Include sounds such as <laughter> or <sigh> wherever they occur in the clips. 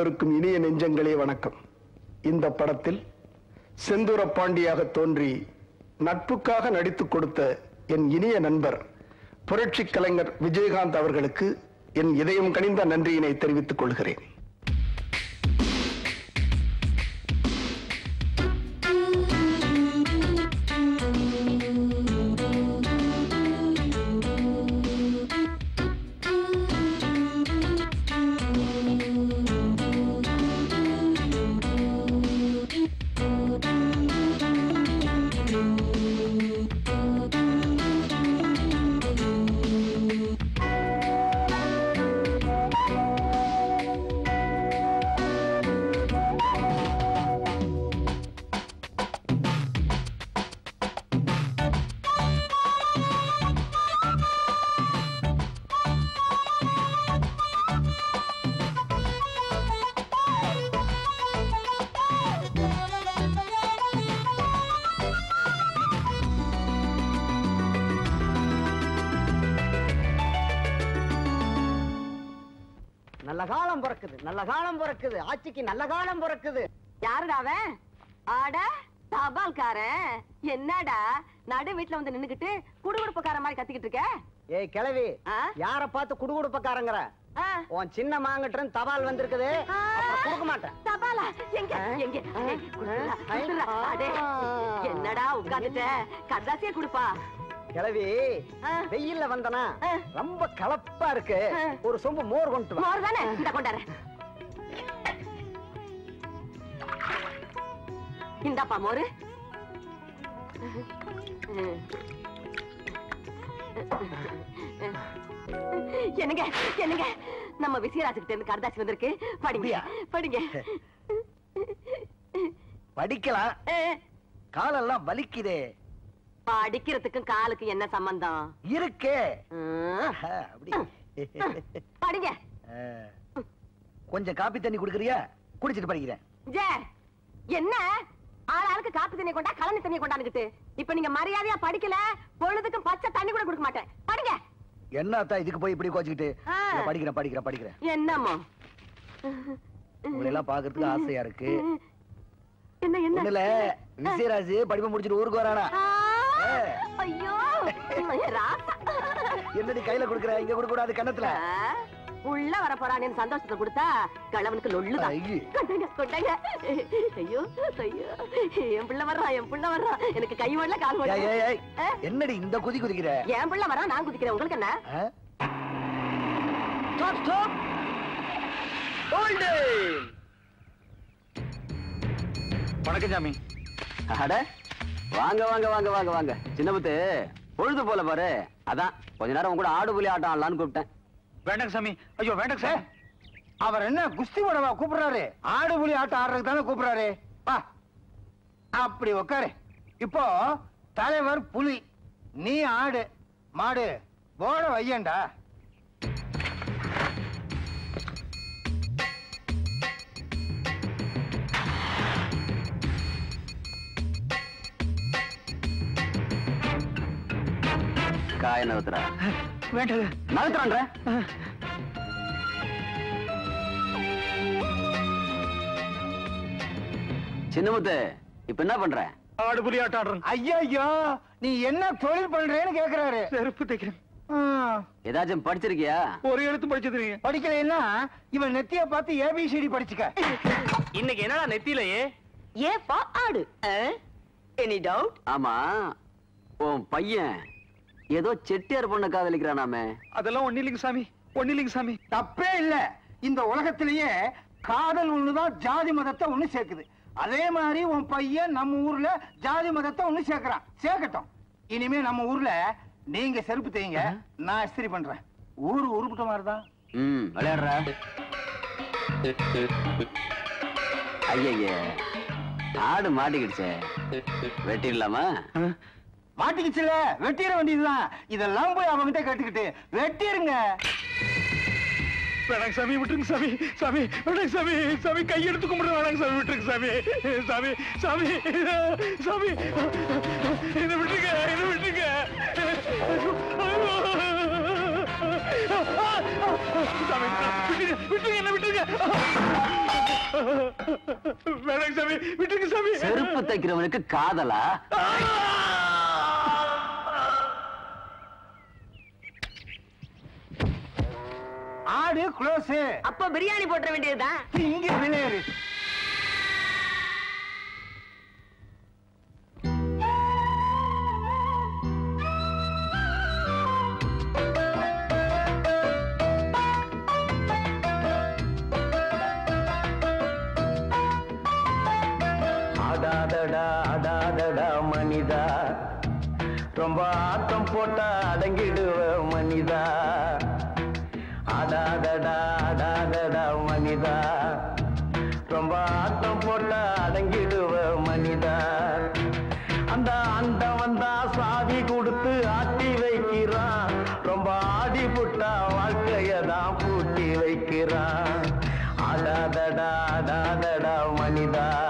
கொண்டிருக்கும் இனிய நெஞ்சங்களே வணக்கம். இந்த படத்தில் செந்தூர பாண்டியாக தோன்றி நட்புக்காக நடித்துக் கொடுத்த என் இனிய நண்பர் புரட்சி கலைஞர் விஜயகாந்த் அவர்களுக்கு என் இதயம் கனிந்த நன்றியினை தெரிவித்துக் கொள்கிறேன். பிறக்குது. ஆட்சிக்கு நல்ல காலம் பிறக்குது. யாருடா அவன்? ஆட தபால்காரன் என்னடா? நடு வீட்டுல வந்து நின்னுகிட்டு குடுகுடுப்புக்கார மாதிரி கத்திக்கிட்டு இருக்க? ஏய் கிழவி. ஆ? யார பார்த்து குடுகுடுப்பக்காரங்கிற? உன் சின்ன மாங்கிட்ட தபால் வந்திருக்குது. கொடுக்க மாட்டேன். தபாலா? எங்க? எங்க. என்னடா உட்கார்ந்துட்ட கதாசியே குடுப்பா. கிழவி ஆ. வெயில்ல வந்தனா. ரொம்ப கலப்பா இருக்கு. ஒரு சொம்பு மோர் கொண்டு மோர் தானே? இந்த கொண்டாரு. இந்தாப்பா மோரு. என்னங்க என்னங்க? நம்ம விசயராஜுக்கிட்ட இருந்து கரதாசி வந்திருக்கு. படிங்க? படிங்க. படிக்கலாம். காலெல்லாம் வலிக்குதே. படிக்கிறதுக்கும் காலுக்கு என்ன சம்பந்தம்? இருக்கே. படிங்க. கொஞ்சம் காப்பி தண்ணி குடுக்கறியா? குடிச்சிட்டு படிக்கிறேன். என்ன? ஆள் ஆளுக்கு காப்பி தண்ணி கொண்டா கலனி தண்ணி கொண்டாந்துக்கிட்டு. இப்ப நீங்க மரியாதையா படிக்கல பொழுதுக்கும் பச்சை தண்ணி கூட கொடுக்க மாட்டேன். படிங்க. என்னத்தா இதுக்கு போய் இப்படி கோச்சுக்கிட்டு? ஆ. இல்ல, படிக்கிறேன் படிக்கிறேன் படிக்கிறேன். என்னமோ உங்களை எல்லாம் பாக்குறதுக்கு ஆசையா இருக்கு. என்ன என்ன? விஜயராஜ் படிப்பை முடிச்சிட்டு ஊருக்கு வரானா. ஐயோ என்னடி கையில குடுக்குற? இங்க கொடுக்க கூடாது கண்ணத்துல உள்ள வர போறானேன்னு சந்தோஷத்தை கொடுத்தா கிழவனுக்கு லொள்ளுதான். கொண்டாங்க கொண்டாங்க. ஐயோ ஐயோ. என் பிள்ளை வர்றான் என் பிள்ளை வர்றான் எனக்கு கை ஓடல கால்? என்னடி இந்த குதி குதிக்கிற? என் பிள்ளை வரான் நான் குதிக்கிறேன். உங்களுக்கு என்ன. Hold it. வணக்கம் சாமி. அட வாங்க வாங்க வாங்க வாங்க வாங்க. சின்னமுத்து பொழுது போல பாரு. அதான் கொஞ்ச நேரம் உங்க கூட ஆடு புலி ஆட்டம் ஆடலான்னு கூப்பிட்டேன். வேண்டாங்க சாமி. ஐயோ வேண்டாங்க சார். அவர் என்ன குஸ்தி உடவா கூப்பிடுறாரு? ஆடு புலி ஆட்டம் ஆடுறதுக்கு தானே கூப்பிடுறாரு. வா. அப்படி உட்காரு இப்போ தலைவர் புலி நீ ஆடு மாடு போட வையண்டா. காய வேண்டாங்க நகத்துறான்ற சின்னமுத்து இப்ப என்ன பண்ற? ஆடு புலி ஆட்டம் ஆடுறேன். ஐயோ நீ என்ன தொழில் பண்றேன்னு கேக்குறாரு. செருப்பு தைக்கிறேன். ஏதாச்சும் படிச்சிருக்கியா? ஒரு எழுத்து படிச்சதுங்க படிக்கலைன்னா இவன் நெத்திய பார்த்து ஏபிசிடி படிச்சுக்க. இன்னைக்கு என்னடா நெத்தியிலேயே? ஏப்பா ஆடு. எனி டவுட் ஆமா. உன் பையன் ஏதோ செட்டியார் பொண்ணை காதலிக்கிறானாமே. அதெல்லாம் ஒண்ணு இல்லைங்க சாமி ஒண்ணு இல்லைங்க சாமி. தப்பே இல்ல. இந்த உலகத்திலேயே காதல் ஒண்ணுதான் ஜாதி மதத்தை ஒண்ணு சேர்க்குது. அதே மாதிரி உன் பையன் நம்ம ஊர்ல ஜாதி மதத்தை ஒண்ணு சேர்க்கறான். சேர்க்கட்டும். இனிமே நம்ம ஊர்ல நீங்க செருப்பு தேய்ங்க நான் இஸ்திரி பண்றேன். ஊரு உருப்பிட்ட மாதிரிதான். ம். விளையாடுற. ஐயய்ய ஆடு மாட்டிக்கிடுச்சே. வெட்டிடலாமா? மாட்டிக்கிச்சுல வெட்டிட வேண்டியதுதான். இதெல்லாம் போய் அவங்கிட்ட கேட்டுக்கிட்டு வெட்டிருங்க. வேணாங்க சாமி விட்டுருங்க சாமி. சாமி வேணாங்க சாமி. சாமி கையெடுத்து கும்பிடுற வேணாங்க சாமி. விட்டுருங்க சாமி. சாமி சாமி. சாமி. என்ன விட்டுருங்க என்ன விட்டுருங்க. சாமி விட்டுருங்க விட்டுருங்க என்ன விட்டுருங்க. வேணாங்க சாமி விட்டுருங்க சாமி. செருப்பு தைக்கிறவனுக்கு காதலா? ஆடு க்ளோஸ் அப்ப பிரியாணி போட்டுற வேண்டியதுதான். இங்க விளையாடு அடடா அடாதடா மனிதா. ரொம்ப ஆட்டம் போட்டா அடங்கிடுவ மனிதா. அடாதடா அடாதடா மனிதா. ரொம்ப ஆட்டம் போட்டா அடங்கிடுவ மனிதா. அந்த அந்த வந்தா சாதி கொடுத்து ஆட்டி வைக்கிறான். ரொம்ப ஆடி புட்டா வாழ்க்கைய தான் பூட்டி வைக்கிறான். அடாதடா அடாதடா மனிதா.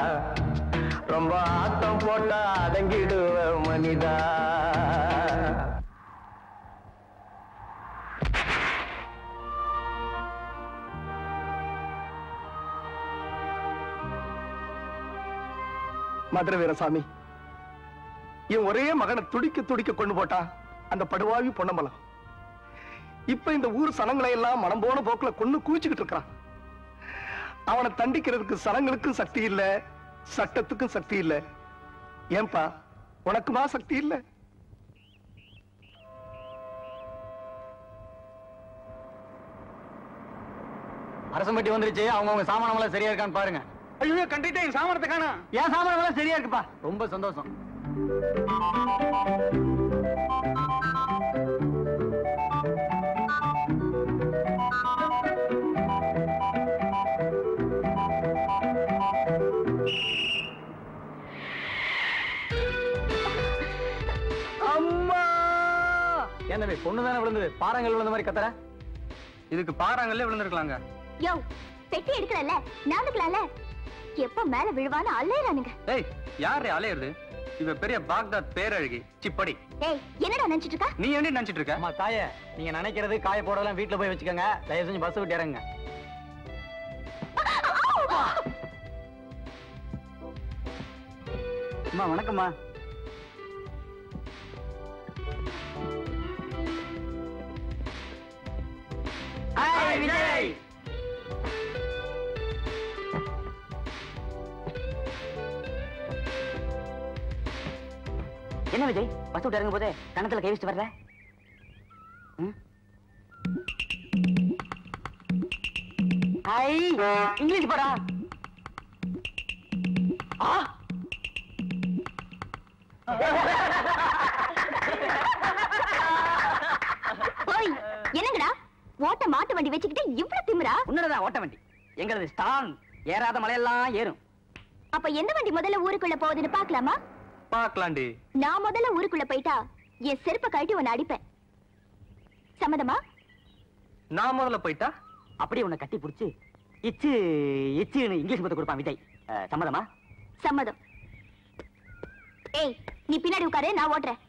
ரொம்ப ஆட்டம் போட்டா அடங்கிடுவ மனிதா. மதுர வீரசாமி என் ஒரே மகனை துடிக்க துடிக்க கொண்டு போட்டா அந்த படுவாவி பொன்னம்பலம். இப்ப இந்த ஊர் சனங்களை எல்லாம் மனம் போன போக்குல கொண்டு குவிச்சுக்கிட்டு இருக்கிறான். அவனை தண்டிக்கிறதுக்கு சனங்களுக்கும் சக்தி இல்ல சட்டத்துக்கும் சக்தி இல்ல. ஏன்பா உனக்குமா சக்தி இல்ல? அரசம்பட்டி வந்துருச்சு அவங்க அவங்க சாமானமெல்லாம் சரியா இருக்கான்னு பாருங்க. ஐயோ கண்டிட்டே என் சாமானத்தை என் சாமானமெல்லாம் சரியா இருக்குப்பா. ரொம்ப சந்தோஷம். தம்பி பொண்ணு தானே விழுந்தது? பாறாங்கல் விழுந்த மாதிரி கத்துற? இதுக்கு பாறாங்கல்லே விழுந்திருக்கலாங்க. யோ பெட்டி எடுக்கறல்ல நாந்துக்கலாம்ல எப்ப மேல விழுவான்னு அலையறானுங்க ஏய் யாரு அலையுறது? இவ பெரிய பாக்தாத் பேரழகி சிப்படி. ஏய் என்னடா நினைச்சிட்டு இருக்க நீ என்ன நினைச்சிட்டு இருக்க அம்மா தாயே நீங்க நினைக்கிறது காய போடலாம் வீட்ல போய் வச்சுக்கோங்க. தயவு செஞ்சு பஸ் விட்டு இறங்குங்க. அம்மா வணக்கம்மா. என்ன விஜய்? பஸ் விட்டு இறங்கும் போது கணத்துல கை வச்சுட்டு? ஐ இங்கிலீஷ் படா. ஆ <laughs> ஓய் என்னங்கடா ஓட்ட மாட்டு வண்டி வச்சுக்கிட்டு இவ்ளோ திமிரா? உன்னதான் ஓட்ட வண்டி. எங்களது ஸ்டாங் ஏறாத மலையெல்லாம் ஏறும். அப்ப எந்த வண்டி முதல்ல ஊருக்குள்ள போகுதுன்னு பாக்கலாமா பாக்கலாண்டி நான் முதல்ல ஊருக்குள்ள போயிட்டா என் செருப்பை கழட்டி உன்னை அடிப்பேன். சம்மதமா? நான் முதல்ல போயிட்டா? அப்படியே உன்னை கட்டி பிடிச்சு இச்சு இச்சுன்னு இங்கிலீஷ் மொத்த கொடுப்பான் விஜய். சம்மதமா? சம்மதம். ஏய் நீ பின்னாடி உட்காரு நான் ஓட்டுறேன்.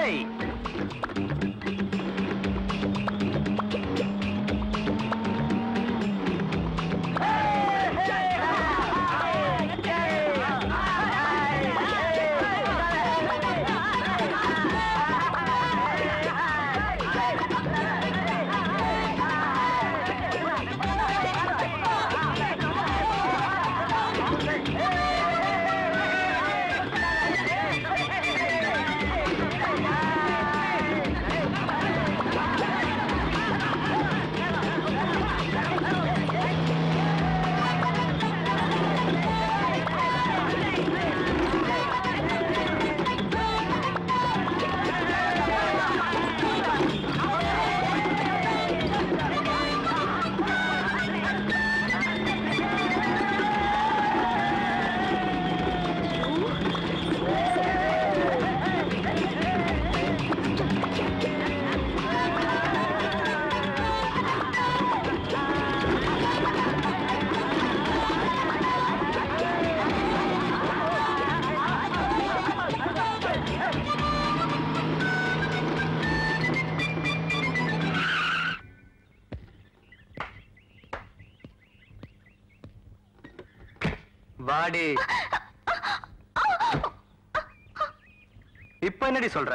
ஏய் வாடி இப்ப என்னடி சொல்ற?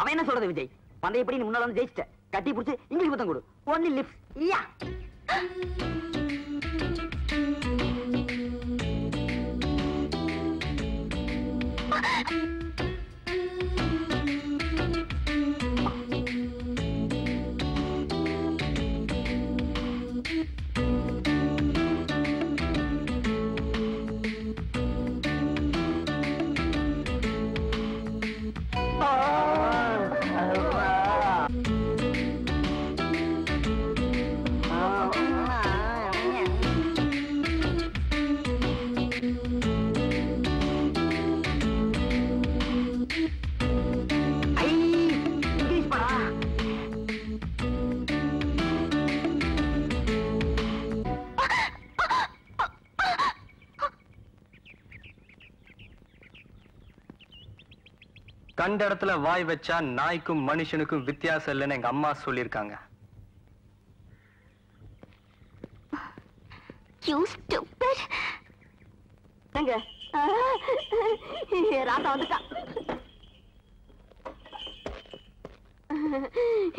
அவன் என்ன சொல்றது விஜய்? பந்தயப்படி நீ முன்னால வந்து ஜெயிச்சிட்ட. கட்டி பிடிச்சு இங்கிலீஷ் புத்தம் கொடு. ஒன்லி லிப்ட் யா. கண்ட இடத்துல வாய் வச்சா நாய்க்கும் மனுஷனுக்கும் வித்தியாசம் இல்லைன்னு எங்க அம்மா சொல்லியிருக்காங்க.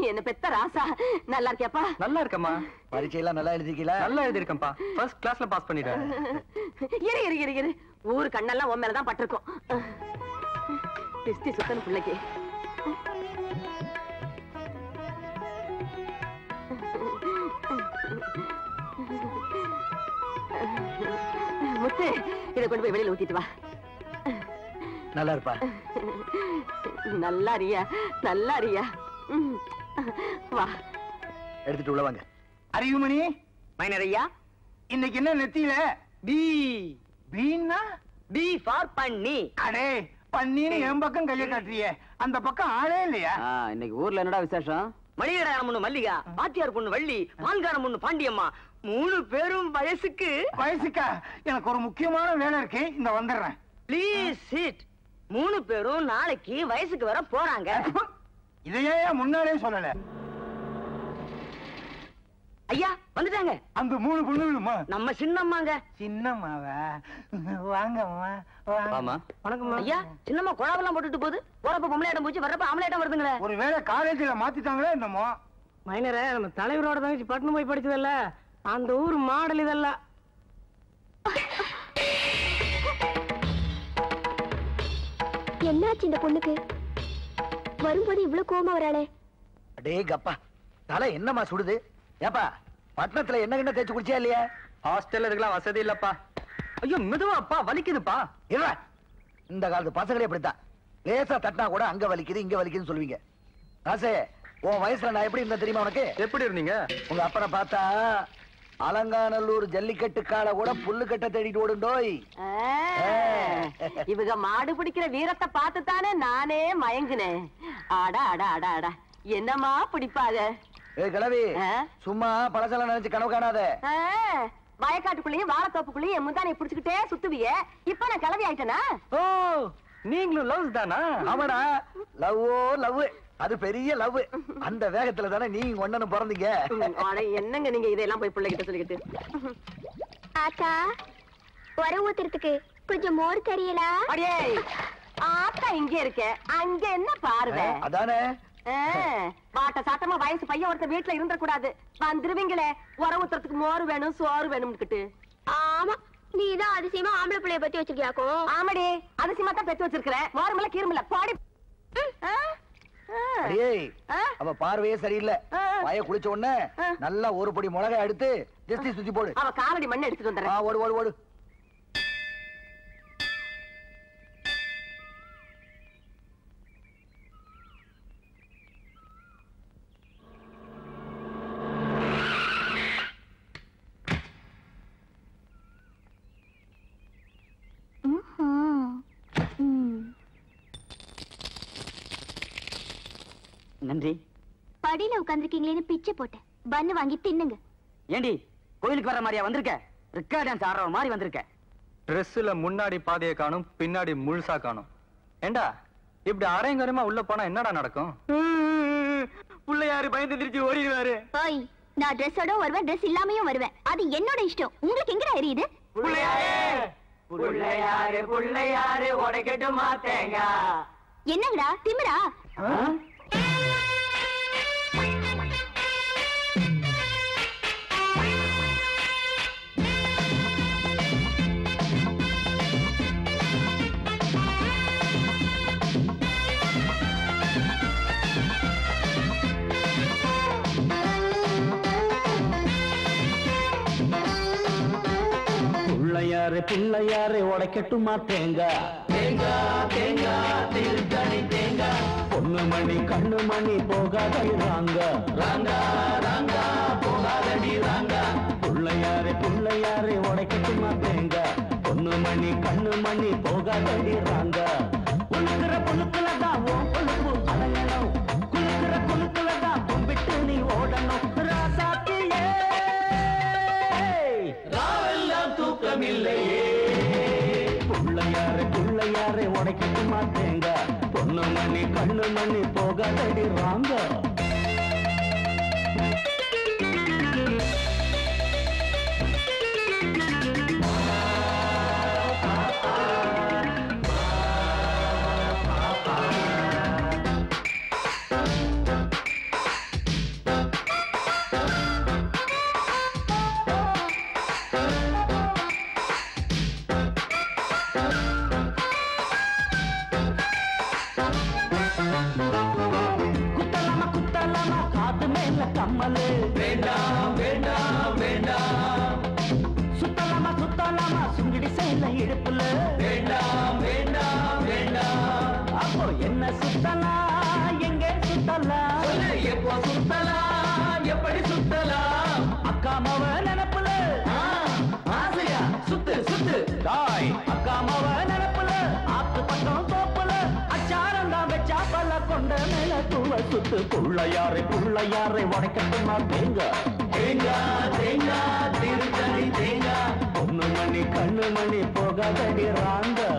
என்ன பெத்த ராசா? நல்லா இருக்கியாப்பா? நல்லா இருக்கம்மா. பரீட்சையெல்லாம் நல்லா எழுதிக்கல நல்லா எழுதியிருக்கேன்ப்பா. ஃபர்ஸ்ட் கிளாஸ்ல பாஸ் பண்ணிட்டேன். இரு இரு இரு இரு. ஊரு கண்ணெல்லாம் உன் மேலதான் பட்டிருக்கும். திஷ்டி சுத்தன் பிள்ளைக்கு. முத்து இதை கொண்டு போய் வெளியில ஊத்திட்டு வா. நல்லா இருப்பா. நல்லா அறியா நல்லா அறியா ம். வா. எடுத்துட்டு உள்ள வாங்க. அறிவுமணி மைனர் ஐயா. இன்னைக்கு என்ன நெத்தியில? பி. பீன்னா? பி ஃபார் பண்ணி. அடே பன்னீன்னு என் பக்கம் கைய காட்டுறியே. அந்த பக்கம் ஆளே இல்லையா? இன்னைக்கு ஊர்ல என்னடா விசேஷம்? மணிகடாரம் பொண்ணு மல்லிகா பாத்தியார் பொண்ணு வள்ளி பால்காரம் பொண்ணு பாண்டியம்மா. மூணு பேரும் வயசுக்கு. வயசுக்கா? எனக்கு ஒரு முக்கியமான வேலை இருக்கு. இந்த வந்துடுறேன். ப்ளீஸ் சிட் மூணு பேரும் நாளைக்கு வயசுக்கு வர போறாங்க. இதையே முன்னாலே சொல்லல. ஐயா வந்துட்டாங்க. அந்த மூணு பொண்ணுகளுமா நம்ம சின்னம்மாங்க. சின்னம்மாவா? வாங்கம்மா வாங்க. ஆமா வணக்கம் ஐயா சின்னம்மா குழாவெல்லாம் போட்டுட்டு போகுது. போறப்ப பொம்பளையாட்டம் போச்சு வர்றப்ப ஆம்பளையாட்டம் வருதுங்களே. ஒரு வேளை காலேஜ்ல மாத்திட்டாங்களே என்னமோ? மைனரே நம்ம தலைவரோட தங்கச்சி பட்டணம் போய் படிச்சதல்ல. அந்த ஊர் மாடல் இதெல்லாம் என்னாச்சு இந்த பொண்ணுக்கு? வரும்போது இவ்வளவு கோவமா வராளே. அடே கப்பா தலை என்னம்மா சுடுது? ஏப்பா பட்டணத்துல என்ன கிண்ண தேய்ச்சி குடிச்சியா இல்லையா? ஹாஸ்டல்ல இருக்கலாம் வசதி இல்லப்பா. ஐயோ மெதுவாப்பா வலிக்குதுப்பா. இல்ல இந்த காலத்து பசங்களே இப்படித்தான். லேசா தட்டினா கூட அங்க வலிக்குது இங்க வலிக்குதுன்னு சொல்லுவீங்க. ராசே உன் வயசுல நான் எப்படி இருந்தேன் தெரியுமா உனக்கு? எப்படி இருந்தீங்க? உங்க அப்பனை பார்த்தா அலங்காநல்லூர் ஜல்லிக்கட்டு காலை கூட புல்லு கட்ட தேடிட்டு ஓடுண்டோய். இவங்க மாடு பிடிக்கிற வீரத்தை பார்த்து தானே நானே மயங்குனேன். அடா அடா அடா அடா என்னமா பிடிப்பாங்க? ஏ கிழவி ஆ? சும்மா பழசெல்லாம் நினைச்சு கனவு காணாத. வயக்காட்டுக்குள்ளேயும் வாழைத்தோப்புக்குள்ளேயும் என் முந்தானை பிடிச்சுக்கிட்டே சுத்துவிய. இப்ப நான் கிளவி ஆயிட்டேனா? ஓ நீங்களும் லவ்ஸ் தானா? ஆமாடா லவ்வோ லவ் அது பெரிய லவ். அந்த வேகத்துல தானே நீங்க ஒண்ணனு பிறந்தீங்க. என்னங்க நீங்க இதெல்லாம் போய் பிள்ளைகிட்ட சொல்லிக்கிட்டு? ஆத்தா உர ஊத்துறதுக்கு கொஞ்சம் மோர் தெரியலா? அடியே ஆத்தா இங்க இருக்க. அங்க என்ன பார்வை அதானே? ஆ, வாட்ட சாட்டமா வயசு பையன் ஒருத்தர் வீட்டுல இருந்துட கூடாது வந்துருவீங்களே உர ஊத்துறதுக்கு மோர் வேணும் சோறு வேணும்னுக்கிட்டு. ஆமா நீதான் அதிசயமா ஆம்பளை பிள்ளைய பத்தி வச்சிருக்கியாக்கும் ஆமாடி அதிசயமா தான் பெத்து வச்சிருக்கிறேன் மோரமில்ல கீரமில்ல பாடி? அவ பார்வையே சரியில்லை. வாய குளிச்ச உடனே. நல்லா ஒரு பொடி மிளகாய் எடுத்து ஜஸ்தி சுத்தி போடு. அவ காலடி மண்ணு எடுத்துட்டு வந்துடுறேன். ஓடு ஓடு ஓடு. படியில உட்காந்துருக்கீங்களேன்னு பிச்சை போட்டேன். பன்னு வாங்கி தின்னுங்க. ஏண்டி கோயிலுக்கு வர்ற மாதிரியா வந்திருக்க? ரிக்கா டான்ஸ் ஆடுற மாதிரி வந்திருக்க. ட்ரெஸ்ல முன்னாடி பாதையை காணும் பின்னாடி முழுசா காணும். ஏண்டா இப்படி அரையங்கரமா உள்ள போனா என்னடா நடக்கும்? <laughs> பிள்ளையாரு பயந்து திருச்சி ஓடிடுவாரு? ஓய் நான் ட்ரெஸ்ஸோட வருவேன் ட்ரெஸ் இல்லாமையும் வருவேன். அது என்னோட இஷ்டம். உங்களுக்கு எங்கடா எரியுது? புள்ளையாரு புள்ளையாரு உடைக்கட்டுமா தேங்காய்? என்னங்கடா திமிரா? பிள்ளையாரு பிள்ளையாரு உடைக்கட்டுமா தேங்காய் தேங்காய் தேங்காய் திருத்தணி தேங்காய் பொண்ணு மணி கண்ணு மணி போகாதடி ராங்க. ராங்கா ராங்கா போகாதடி ராங்கா. பிள்ளையாரு பிள்ளையாரு உடைக்கட்டுமா தேங்காய் பொண்ணு மணி கண்ணு மணி போகாதடி ராங்க. குலுக்குற குலுக்குல மணி கண்ணு மணி கம்மலு. வேண்டாம் வேண்டாம் வேண்டாம் சுத்தலாமா சுத்தலாமா சுங்கிடி செய்யல இடுப்புல. வேண்டாம் வேண்டாம் வேண்டாம் அப்போ என்ன சுத்தலாம் எங்க சுத்தலாம் எப்போ சுத்தலாம் எப்படி சுத்தலாம் அக்கா மவ நினப்புல. ஆசையா? சுத்து சுத்து. தாய். அக்கா மவ நினப்புல. ஆத்து பக்கம் சாப்பல கொண்ட மேல தூவ சுத்து புள்ளையாரை புள்ளையாரை உடைக்கட்டுமா தேங்க தேங்கா தேங்கா திருத்தணி தேங்கா பொண்ணு மணி கண்ணு மணி போகாதடி ராங்கா.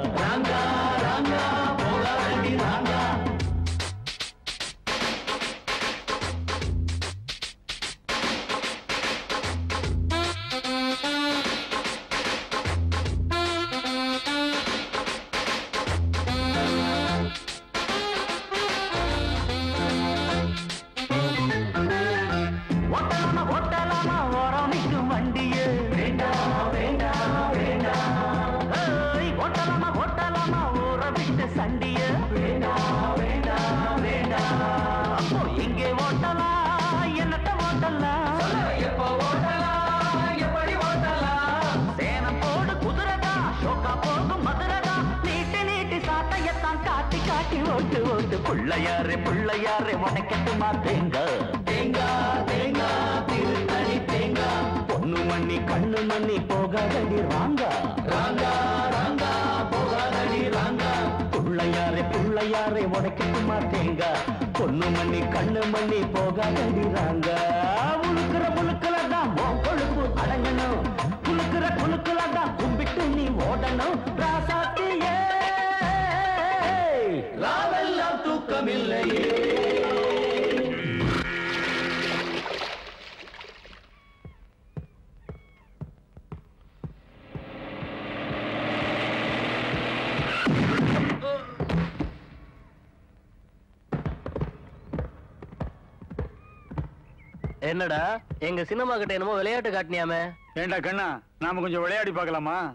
என்னடா? எங்க சினிமா கிட்ட என்னமோ விளையாட்டு காட்டினியாமே. ஏண்டா கண்ணா நாம கொஞ்சம் விளையாடி பார்க்கலாமா?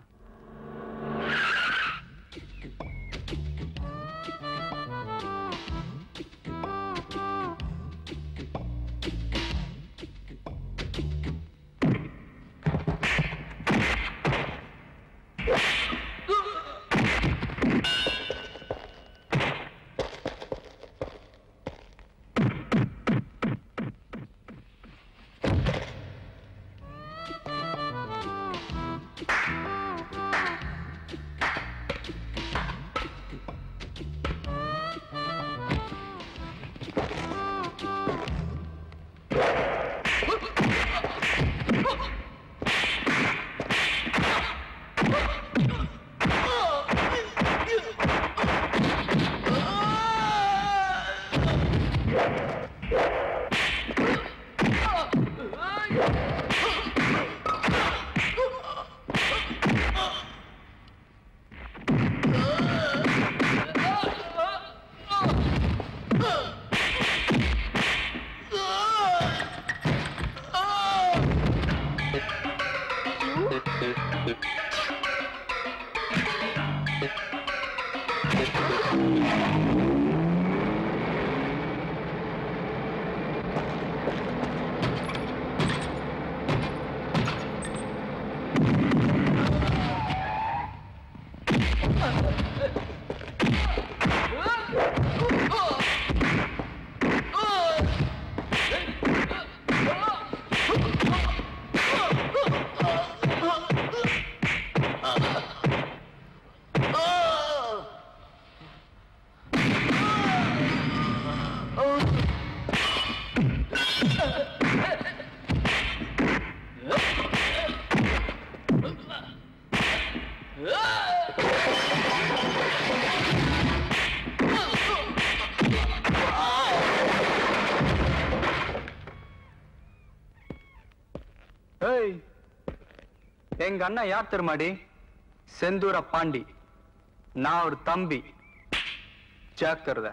எங்க அண்ணன் யார் தெரியுமாடி? செந்தூர பாண்டி. நான் ஒரு தம்பி. ஜாக்கிரதை.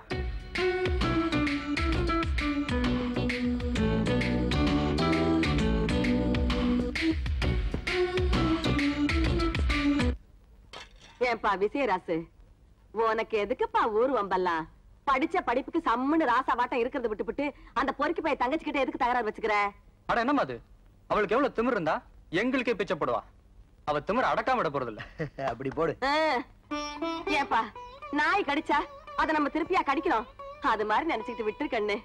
ஏன்பா விசயராசு? உனக்கு எதுக்குப்பா ஊர் வம்பெல்லாம்? படிச்ச படிப்புக்கு சம்முன்னு ராசாவாட்டம் இருக்கிறத விட்டுவிட்டு அந்த பொறுக்கி போய் தங்கச்சி கிட்ட எதுக்கு தகராறு வச்சுக்கிற? அட என்னம்மா அது? அவளுக்கு எவ்வளவு திமிர் இருந்தா? எங்களுக்கே பிச்சைப்படுவா அவ திமிர அடக்காம விட போறது இல்ல <laughs> அப்படி போடு. ஆ. ஏன்பா நாய் கடிச்சா அத நம்ம திருப்பியா கடிக்கணும்? அது மாதிரி நினைச்சிட்டு விட்டு கண்ணு.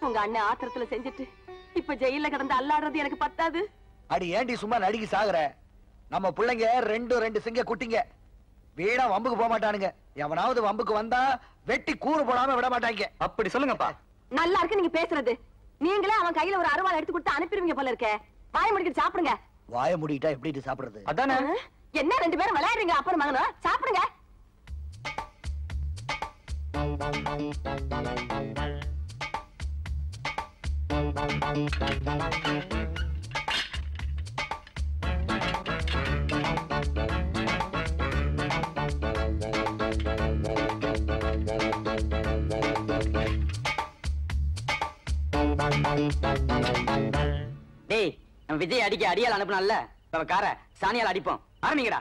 உங்க அண்ணன் ஆத்திரத்துல செஞ்சுட்டு இப்ப ஜெயில கிடந்து அல்லாடுறது எனக்கு பத்தாது. அடி ஏண்டி சும்மா நடிகி சாகுற? நம்ம பிள்ளைங்க ரெண்டு ரெண்டு சிங்க குட்டிங்க. வீணா வம்புக்கு போக மாட்டானுங்க. எவனாவது வம்புக்கு வந்தா வெட்டி கூறு போடாம விட மாட்டாங்க. அப்படி சொல்லுங்கப்பா. நல்லா இருக்கு நீங்க பேசுறது. நீங்களே அவன் கையில ஒரு அருவாள் எடுத்து கொடுத்து அனுப்பிடுவீங்க போல இருக்கே. வாய முடிக்கிட்டு சாப்பிடுங்க. வாய மூடிட்டா எப்படி சாப்பிடுறது? அதானே? என்ன ரெண்டு பேரும் விளையாடுறீங்க? அப்புறம் மகனும் சாப்பிடுங்க. டேய் நம்ம விஜய் அடிக்க அடியால் அனுப்பினால நம்ம கார சாணியால் அடிப்போம். ஆரம்பிங்கடா.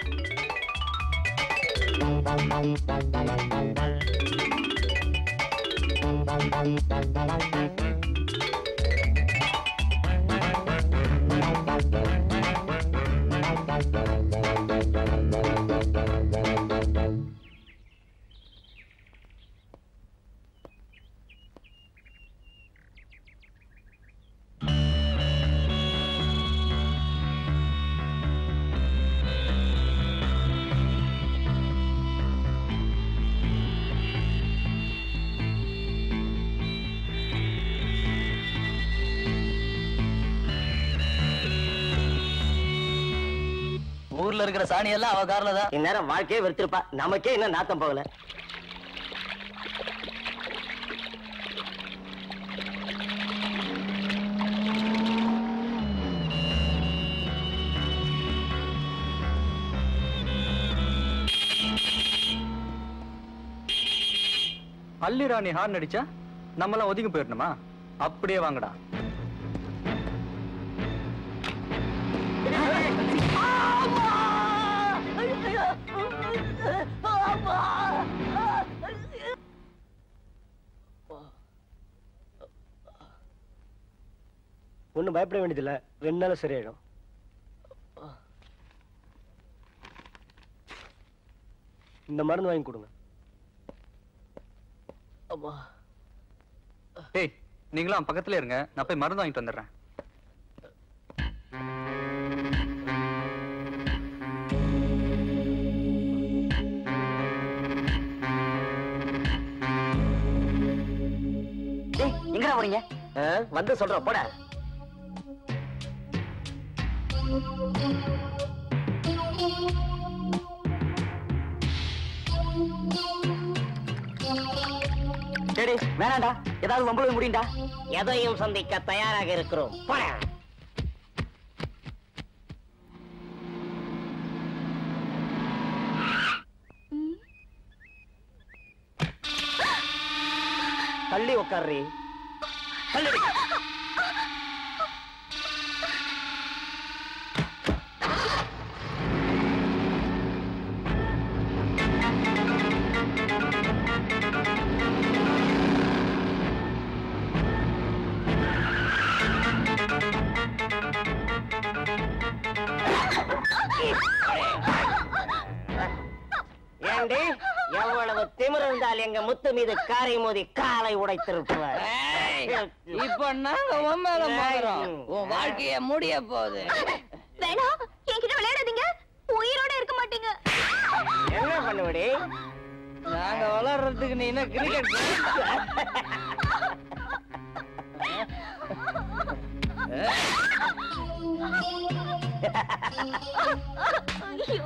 இருக்கிற சாணி எல்லாம் அவ கார்ல தான் இந்நேரம் வாழ்க்கையே வெறுத்திருப்பா. நமக்கே இன்னும் நாத்தம் போகல. அல்லி ராணி ஹார்ன் அடிச்சா நம்மளாம் ஒதுங்கி போயிடணுமா? அப்படியே வாங்கடா. ஒன்றும் பயப்பட வேண்டியதில்ல. ரெண்டு நாள் சரியாயிடும். இந்த மருந்து வாங்கி கொடுங்க. ஏய் நீங்களாம் பக்கத்துல இருங்க. நான் போய் மருந்து வாங்கிட்டு வந்துடுறேன். எங்கடா போறீங்க வந்து சொல்றேன் போட. சரி வேணாண்டா. ஏதாவது ஒன்பது முடியும்டா. எதையும் சந்திக்க தயாராக இருக்கிறோம். போறேன் தள்ளி உட்கார்றி கல்லடி எவ்வளவு திமிர் இருந்தால் எங்க முத்து மீது காரை மோதி காலை உடைத்திருப்பார் இப்ப நாங்க உன் மேல மோதுறோம் உன் வாழ்க்கைய முடிய போகுது. வேணாம் என்கிட்ட விளையாடாதீங்க. உயிரோட இருக்க மாட்டீங்க. என்ன பண்ணுவடி? நாங்க வளர்றதுக்கு நீ என்ன கிரிக்கெட் ஐயோ.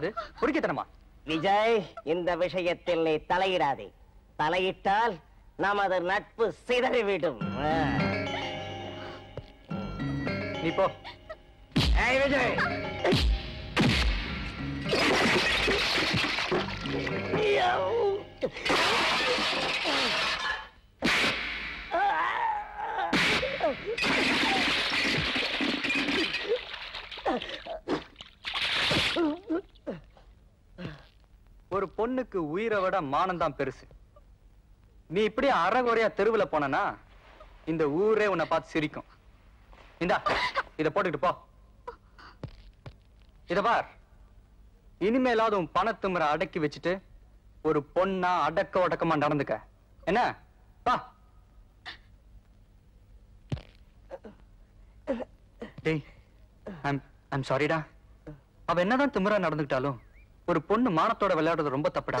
என்னடா அது பொறுக்கித்தனமா விஜய் இந்த விஷயத்தில் நீ தலையிடாதே. தலையிட்டால் நமது நட்பு சிதறிவிடும். நீ போ. விஜய். ஒரு பொண்ணுக்கு உயிரை விட மானம் தான் பெருசு. நீ இப்படி அறகுறையா தெருவுல போனனா இந்த ஊரே உன்னை பார்த்து சிரிக்கும். இந்தா இத போட்டுக்கிட்டு போ. இத பார். இனிமேலாவது உன் பணத்துமுறை அடக்கி வச்சுட்டு ஒரு பொண்ணா அடக்க உடக்கமா நடந்துக்க. என்ன? பா. டேய் ஐம் ஐம் சாரிடா அவ என்னதான் திமுறா நடந்துக்கிட்டாலும் ஒரு பொண்ணு மானத்தோட விளையாடுறது ரொம்ப தப்புடா.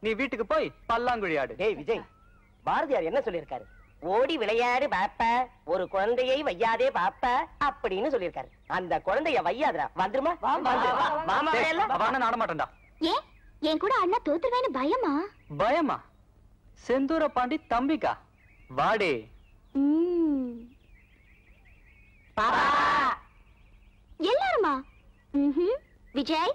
நீ வீட்டுக்கு போய் பல்லாங்குழி ஆடு. டேய் விஜய் பாரதியார் என்ன சொல்லியிருக்காரு? ஓடி விளையாடு பாப்ப ஒரு குழந்தையை வையாதே பாப்ப அப்படின்னு சொல்லியிருக்காரு. அந்த குழந்தைய வையாதுடா வந்துருமா? வந்துரு. மாமா அண்ணன் ஏன் என் கூட அண்ணா தோத்துருவேன்னு பயமா? பயமா? செந்தூர பாண்டி தம்பிக்கா. வாடே. எல்லாருமா. விஜய்?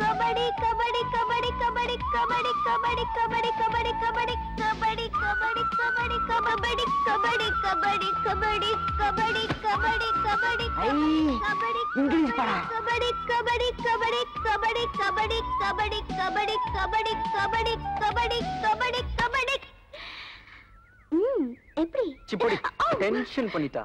கபடி கபடி கபடி கபடி கபடி கபடி கபடி கபடி கபடி கபடி கபடி கபடி கபடி கபடி கபடி கபடி கபடி கபடி கபடி இங்கிலீஷ் படா கபடி கபடி கபடி கபடி கபடி கபடி கபடி கபடி கபடி கபடி கபடி கபடி ம் எப்படி சிப்போடி டென்ஷன் பண்ணிட்டா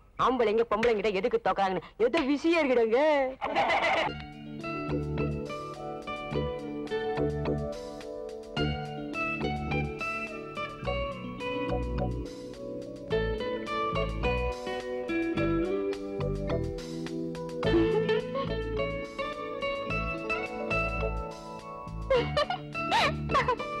ஆம்பளைங்க பொம்பளைங்கிட்ட எதுக்கு தொக்கறாங்கன்னு எது விசியா இருக்குடுங்க Ha <laughs> ha ha!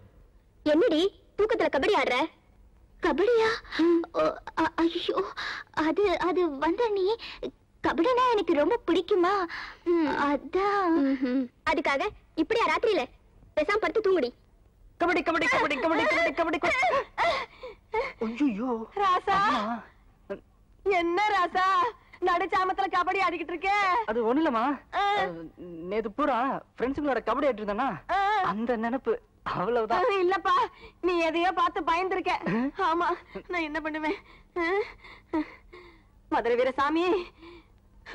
என்னடி தூக்கத்துல கபடி ஆடுற? கபடியா? ஐயோ அது அது வந்து நீ கபடினா எனக்கு ரொம்ப பிடிக்குமா? அதான் அதுக்காக இப்படியா ராத்திரியில பேசாம படுத்து தூங்குடி. கபடி கபடி கபடி கபடி கபடி கபடி ஐயோ ராசா. என்ன ராசா? நடுச்சாமத்துல கபடி ஆடிக்கிட்டு இருக்க? அது ஒண்ணு இல்லம்மா நேத்து பூரா ஃப்ரெண்ட்ஸுங்களோட கபடி ஆடிட்டு இருந்தானா அந்த நினைப்பு. அவ்வளவுதான். இல்லப்பா நீ எதையோ பார்த்து பயந்துருக்க. ஆமா நான் என்ன பண்ணுவேன். மதுரை வீரசாமி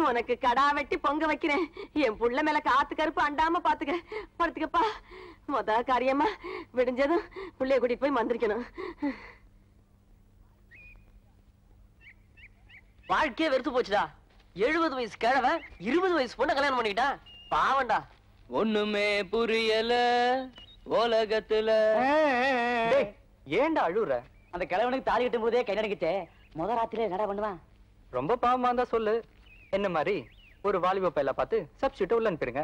உனக்கு கடா வெட்டி பொங்க வைக்கிறேன். என் புள்ள மேல காத்து கருப்பு அண்டாம பாத்துக்க. படுத்துக்கப்பா. மொத காரியமா விடிஞ்சதும் புள்ளைய கூட்டிட்டு போய் மந்திரிக்கணும். வாழ்க்கையே வெறுத்து போச்சுடா. எழுபது வயசு கிழவ இருபது வயசு பொண்ணை கல்யாணம் பண்ணிக்கிட்டான் பாவண்டா ஒண்ணுமே புரியல. உலகத்துல. டேய், ஏன்டா அழுவுற? அந்த கிழவனுக்கு தாலி கட்டும் போதே கை நடிக்கிச்சே முத ராத்திரில என்னடா பண்ணுவான் ரொம்ப பாவமா இருந்தா சொல்லு. என்ன மாதிரி? ஒரு வாலிப பையல பார்த்து சப்ஸ்டியூட் உள்ள அனுப்பிடுங்க.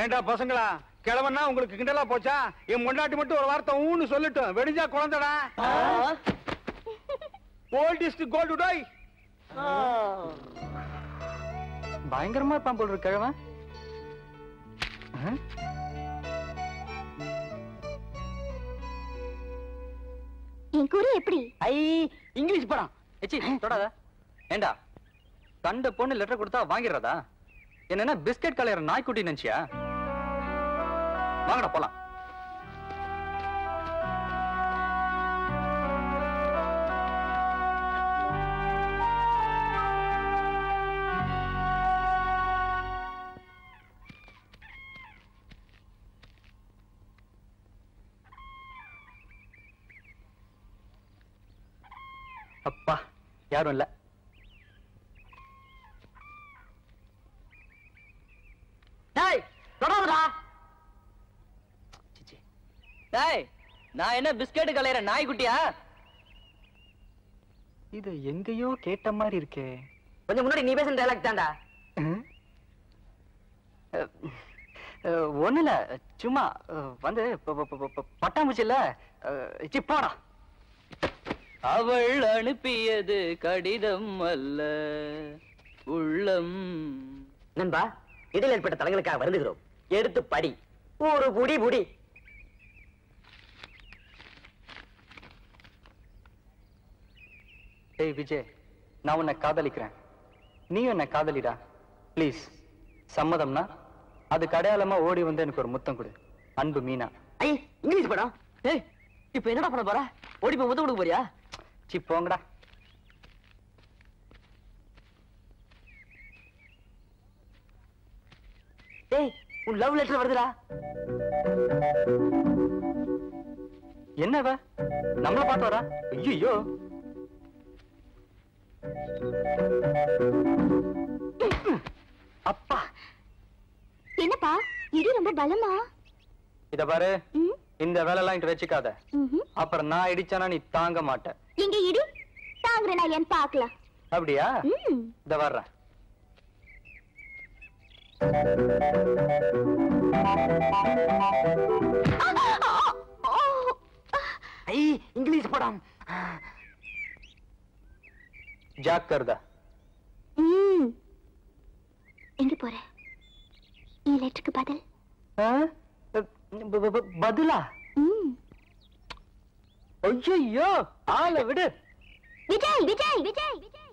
ஏண்டா பசங்களா? கிழவன்னா உங்களுக்கு கிண்டலா போச்சா? என் முன்னாடி மட்டும் ஒரு வார்த்தை ஊன்னு சொல்லட்டும். வெடிஞ்சா குழந்தைடா. ஓல்டிஸ்ட் கோல்டு டோய் பயங்கரமா இருப்பான் போல் இருக்கு கிழவன். என் குறி எப்படி? ஐ இங்கிலீஷ் படம் எச்சி தொடாத. ஏண்டா கண்ட பொண்ணு லெட்டர் கொடுத்தா வாங்கிடுறதா? என்னன்னா பிஸ்கட் கலையற நாய்க்குட்டி நினைச்சியா? வாங்கடா போலாம். யாரும் இல்ல. நான் என்ன பிஸ்கட் கலையற நாய்க்குட்டியா? இது எங்கேயோ கேட்ட மாதிரி இருக்கே. கொஞ்சம் முன்னாடி நீ பேசுன டைலாக் தான்டா. ஒண்ணு இல்ல சும்மா வந்து பட்டாம்பூச்சி இல்ல போடா. அவள் அனுப்பியது கடிதம் அல்ல. உள்ளம். நண்பா இடையில் ஏற்பட்ட தலங்களுக்காக வருந்துகிறோம். எடுத்து படி. ஒரு புடி புடி. ஏய் விஜய் நான் உன்னை காதலிக்கிறேன். நீயும் என்னை காதலிடா. ப்ளீஸ் சம்மதம்னா அதுக்கு அடையாளமா ஓடி வந்து எனக்கு ஒரு முத்தம் கொடு. அன்பு மீனா. ஐ இங்கிலீஷ் படம். ஏய் இப்ப என்னடா பண்ண போற? ஓடி போய் முத்தம் கொடுக்க போறியா? சி போங்கடா. டேய் உன் லவ் லெட்டர் வருதுடா. என்னவ? நம்மள பார்த்து வரா ஐயோ அப்பா. என்னப்பா? இடி ரொம்ப பலமா? இத பாரு. இந்த வேலைலாம் இங்க வச்சுக்காத. அப்புறம் நான் இடிச்சானா நீ தாங்க மாட்ட. எங்க இடி. தாங்குற நான் இல்லையான்னு பாக்கலாம் அப்படியா. இத வர்றேன். ஐ இங்கிலீஷ் படம். ஜாக்கிரதா. எங்க போற? என் லெட்டருக்கு பதில்? பதிலா. ஐயோ ஆளை விடு. விஜய் விஜய் விஜய் விஜய்.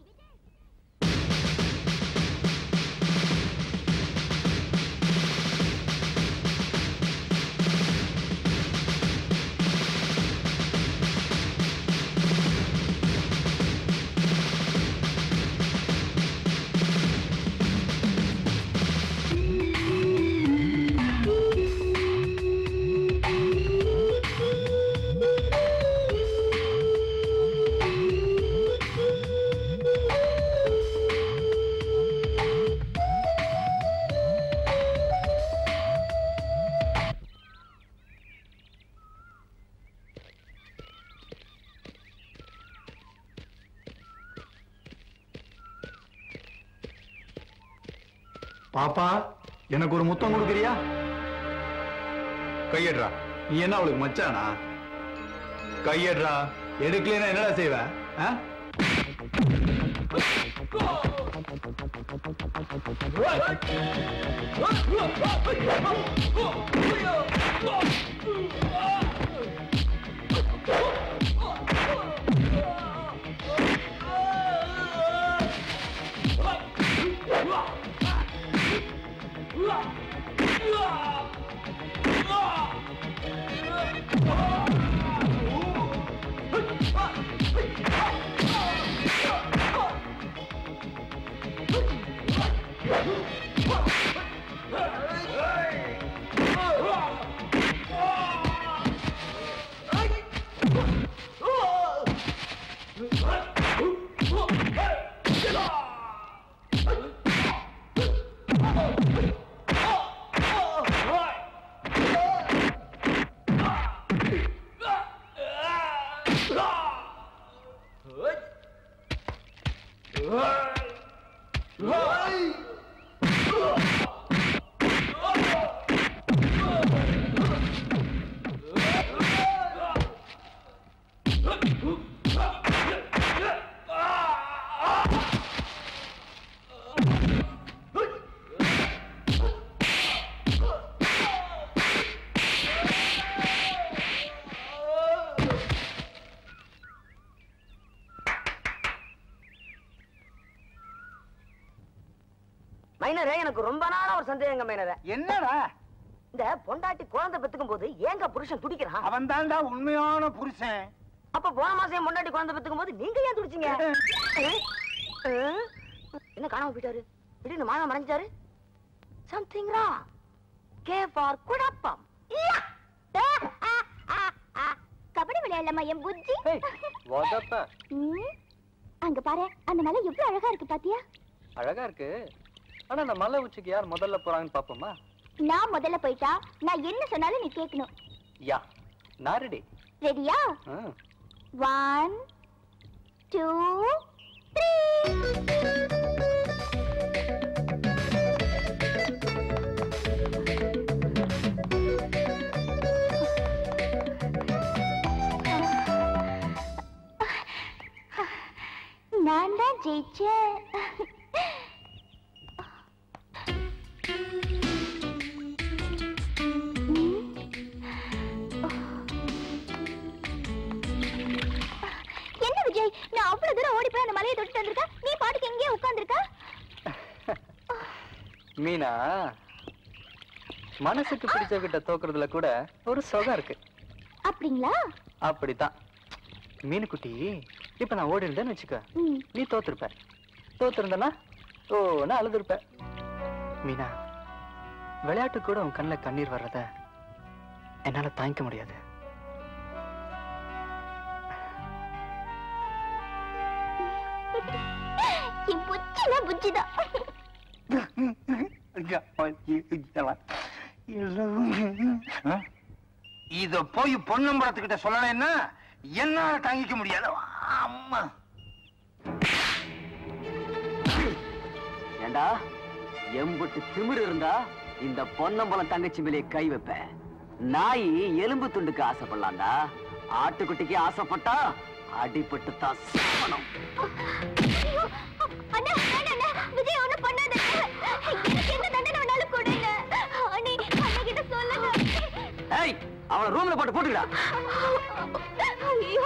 பாப்பா எனக்கு ஒரு முத்தம் கொடுக்குறியா? கையடுறா. நீ என்ன அவளுக்கு மச்சானா? கையடுறா. எடுக்கலைன்னா என்னடா செய்வ? 으아! 으아! 으아! மைனரே எனக்கு ரொம்ப நாளா ஒரு சந்தேகங்க மைனரே என்னடா? இந்த பொண்டாட்டி குழந்தை பெத்துக்கும் போது ஏங்க புருஷன் துடிக்கிறான்? அவன் தான்டா உண்மையான புருஷன். அப்ப போன மாசம் பொண்டாட்டி குழந்தை பெத்துக்கும் போது நீங்க ஏன் துடிச்சீங்க? என்ன காணாம போயிட்டாரு? திடீர்னு மாதம் மறைஞ்சாரு? சம்திங் ரா கே ஃபார் குழப்பம்! கபடி விளையாடலாமா என் புத்தி. அங்க பாரு அந்த மலை எவ்வளவு அழகா இருக்கு பாத்தியா? அழகா இருக்கு. ஆனா அந்த மலை உச்சிக்கு யார் முதல்ல போறாங்கன்னு பாப்போமா நான் முதல்ல போயிட்டா நான் என்ன சொன்னாலும் நீ கேட்கணும். யா நான் ரெடி ரெடியா ஒன் டூ த்ரீ நான் தான் ஜெயிச்சேன். ஓடி போய் அந்த மலையை தொட்டு வந்திருக்க? நீ பாட்டுக்கு எங்கேயே உட்கார்ந்துருக்க? மீனா மனசுக்கு பிடிச்சவகிட்ட தோக்குறதுல கூட ஒரு சுகம் இருக்கு. அப்படிங்களா? அப்படித்தான். மீனுக்குட்டி இப்ப நான் ஓடி இருந்தேன்னு வச்சுக்க. நீ தோத்துருப்ப. தோத்துருந்தனா ஓ நான் அழுதுருப்ப. மீனா விளையாட்டு கூட உன் கண்ணில் கண்ணீர் வர்றத என்னால தாங்கிக்க முடியாது. புச்சினா புச்சிதான் இத போய் பொன்னம்பலத்துக்கிட்ட சொல்லலைன்னா என்னால தாங்கிக்க முடியாது. அம்மா. ஏண்டா? எம்புட்டு திமிரு இருந்தா இந்த பொன்னம்பலம் தங்கச்சி மேலே கை வைப்பேன். நாய் எலும்பு துண்டுக்கு ஆசைப்படலாம்டா. ஆட்டுக்குட்டிக்கு ஆசைப்பட்டா அடிபட்டு தான் அண்ணா, அண்ணா, அண்ணா, விஜய் ஒண்ணும் பண்ணாத. என்ன தண்டனை வேணாலும் கொடுங்க. அண்ணே, அண்ணன்கிட்ட சொல்லுங்க. ஏய் அவன் ரூம்ல போட்டு ஐயோ,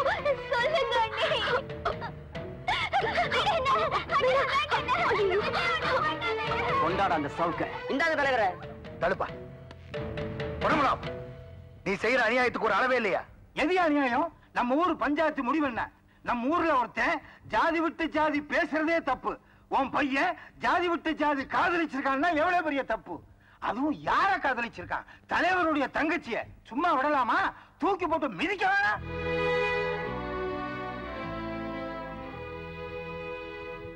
சொல்லுங்க அண்ணே. கொண்டாட அந்த சவுக்க இந்தாங்க தலைவரே தடுப்பா பொன்னம்பலம் நீ செய்யற அநியாயத்துக்கு ஒரு அளவே இல்லையா எது அநியாயம் நம்ம ஊர் பஞ்சாயத்து முடிவு என்ன நம்ம ஊர்ல ஒருத்தன் ஜாதி விட்டு ஜாதி பேசுறதே தப்பு. உன் பையன் ஜாதி விட்டு ஜாதி காதலிச்சிருக்கான்னா எவ்வளவு பெரிய தப்பு? அதுவும் யார காதலிச்சிருக்கான்? தலைவருடைய தங்கச்சிய சும்மா விடலாமா? தூக்கி போட்டு மிதிக்க வேணாம்.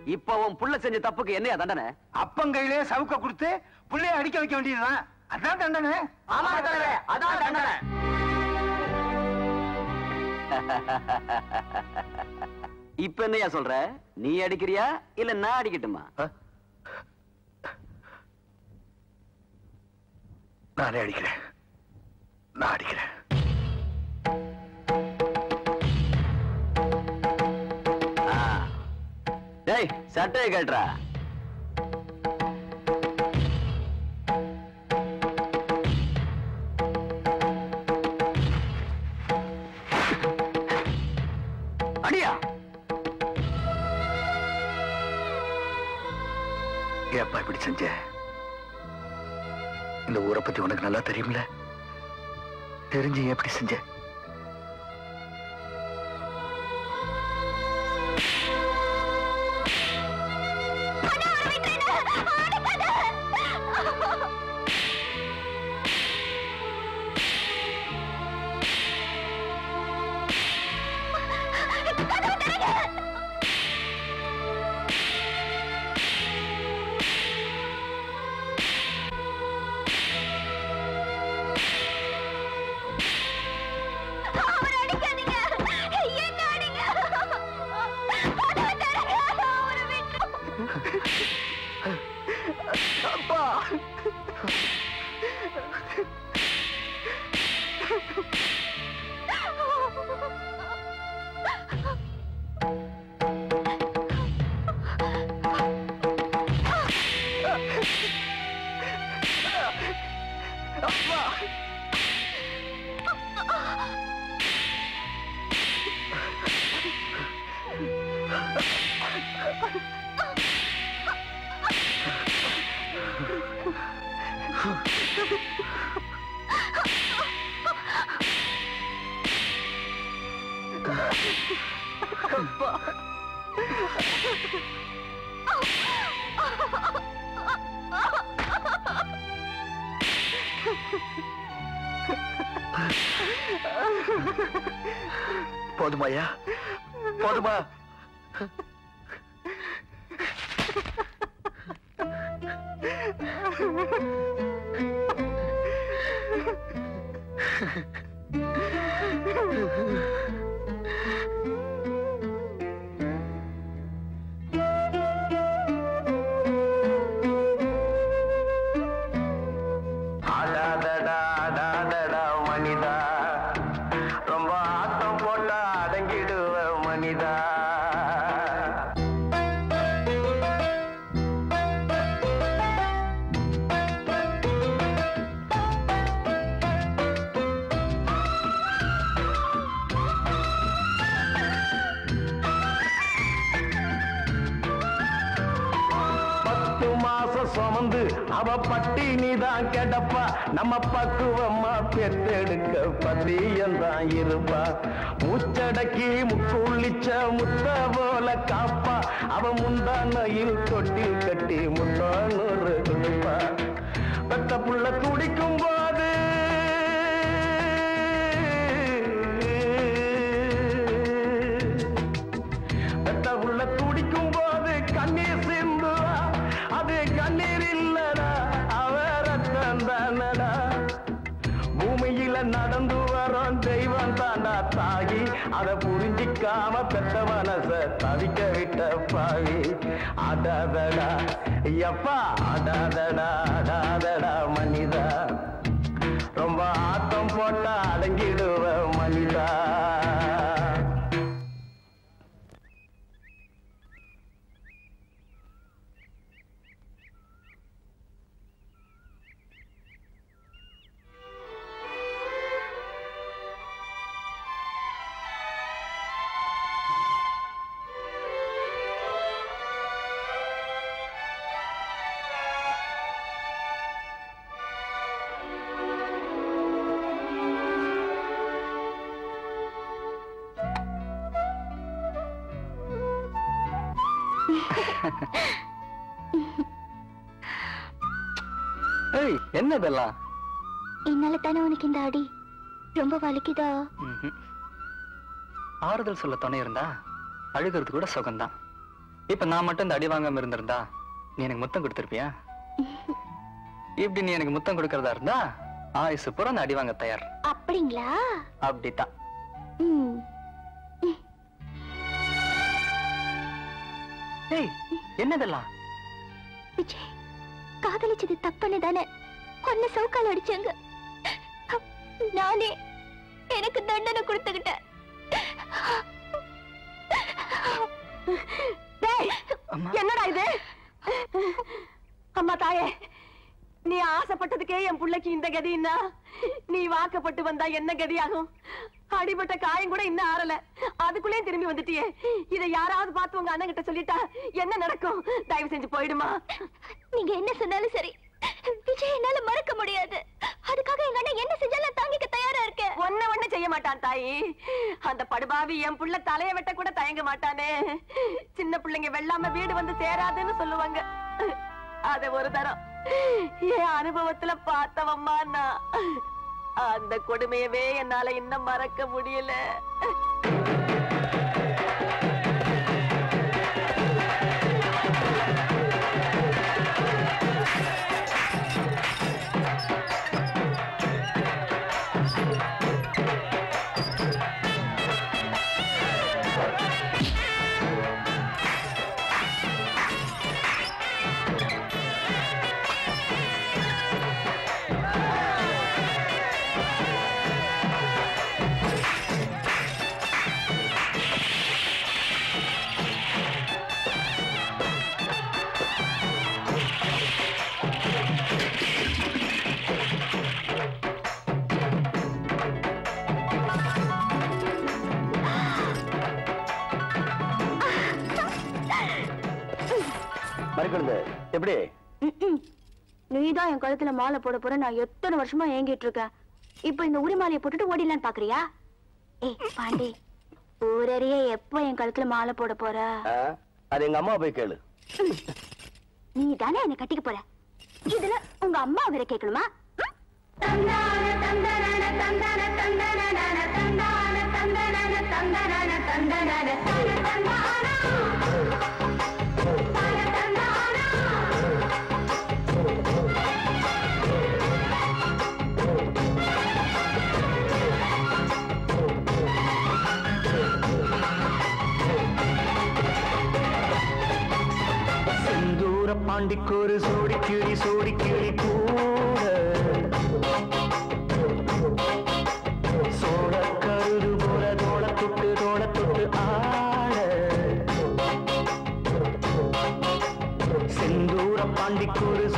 இப்ப உன் புள்ள செஞ்ச தப்புக்கு என்னையா தண்டனை? அப்பங்கையிலே சவுக்க கொடுத்து புள்ளைய அடிக்க வைக்க வேண்டியதுதான். அதான் தண்டனை. ஆமா தலைவரே அதான் தண்டனை. <laughs> இப்ப என்னையா சொல்ற? நீ அடிக்கிறியா? இல்ல நான் அடிக்கட்டுமா? நானே அடிக்கிறேன். நான் அடிக்கிறேன். சட்டையை கேட்டுறா. ஏப்பா இப்படி செஞ்ச? இந்த ஊரை பத்தி உனக்கு நல்லா தெரியும்ல? தெரிஞ்சு எப்படி செஞ்சேன் என்ன இதெல்லாம்? என்னால தானே உனக்கு இந்த அடி? ரொம்ப வலிக்குதா. ஆறுதல் சொல்ல துணை இருந்தா அழுகிறது கூட சுகம்தான். இப்ப நான் மட்டும் இந்த அடி வாங்காம இருந்திருந்தா நீ எனக்கு முத்தம் கொடுத்திருப்பியா? இப்படி நீ எனக்கு முத்தம் கொடுக்கறதா இருந்தா ஆயுசு பூரா அந்த அடி வாங்க தயார். அப்படிங்களா? அப்படித்தான். என்னதெல்லாம் விஜய் காதலிச்சது தப்புன்னு தானே ஒன்னு சவுக்கால் அடிச்சாங்க. நானே எனக்கு தண்டனை கொடுத்துக்கிட்டேன். என்னடா இது? அம்மா தாயே நீ ஆசைப்பட்டதுக்கே என் புள்ளைக்கு இந்த கதின்னா நீ வாக்கப்பட்டு வந்தா என்ன கதியாகும்? அடிபட்ட காயம் கூட இன்னும் ஆறல. அதுக்குள்ளேயும் திரும்பி வந்துட்டியே. இதை யாராவது பார்த்து உங்க அண்ணன் கிட்ட சொல்லிட்டா என்ன நடக்கும்? தயவு செஞ்சு போயிடுமா. நீங்க என்ன சொன்னாலும் சரி. விஜய் என்னால மறக்க முடியாது. அதுக்காக எங்க அண்ணன் என்ன செஞ்சாலும் தாங்கிக்க தயாரா இருக்கேன். ஒண்ணு ஒண்ணு செய்ய மாட்டான் தாயி. அந்த படுபாவி என் புள்ள தலைய வெட்ட கூட தயங்க மாட்டானே. சின்ன பிள்ளைங்க வெள்ளாம வீடு வந்து சேராதுன்னு சொல்லுவாங்க. அத ஒரு தரம். என் அனுபவத்துல பார்த்தவம்மா நான். அந்த கொடுமையவே என்னால இன்னும் மறக்க முடியல. எப்படி? நீதான் என் கழுத்துல மாலை போட போற நான் எத்தனை வருஷமா ஏங்கிட்டு இருக்கேன். இப்ப இந்த உரி மாலையை போட்டுட்டு ஓடிடலான்னு பாக்குறியா? ஏய் பாண்டி ஊரறிய எப்போ என் கழுத்துல மாலை போட போற? அது எங்க அம்மா போய் கேளு. நீ தானே என்ன கட்டிக்க போற? இதுல உங்க அம்மா வேற கேட்கணுமா? செந்தூர ஒரு சோடி கிளி சோடி கிளி கூட. சோழ கருது போல தோள தொட்டு தோள தொட்டு ஆட. செந்தூர பாண்டிக்கு ஒரு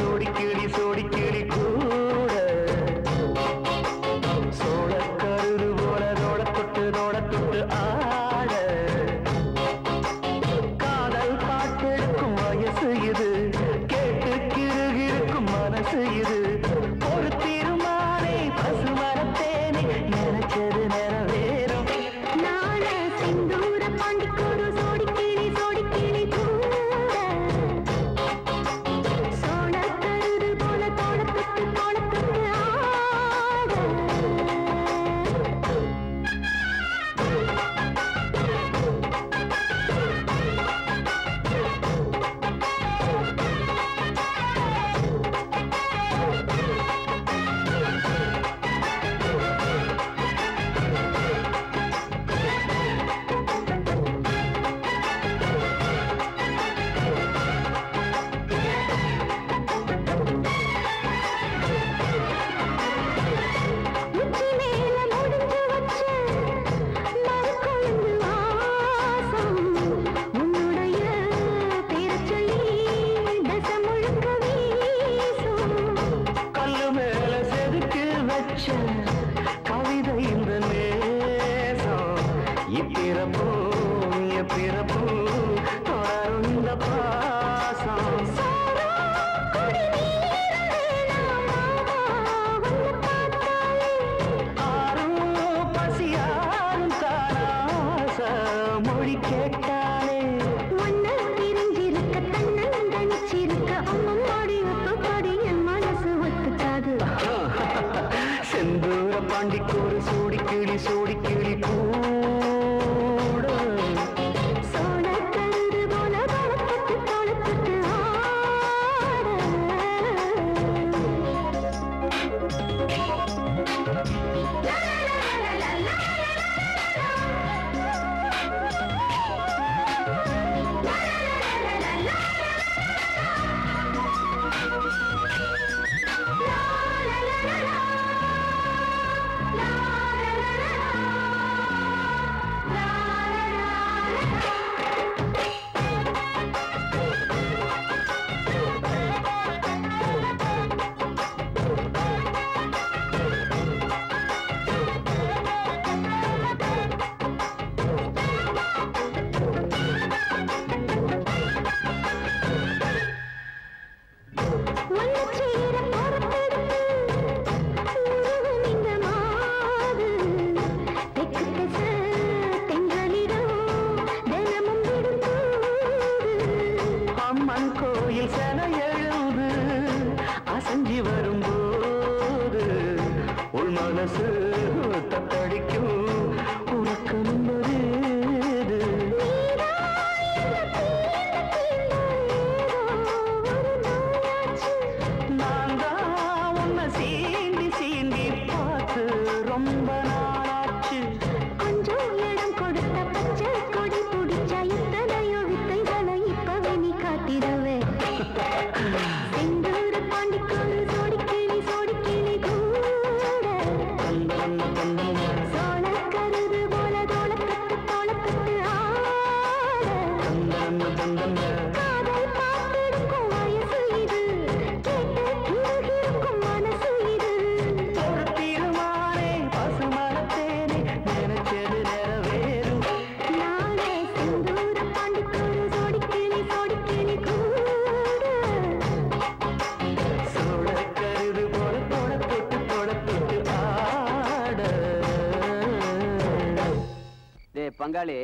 பங்காளி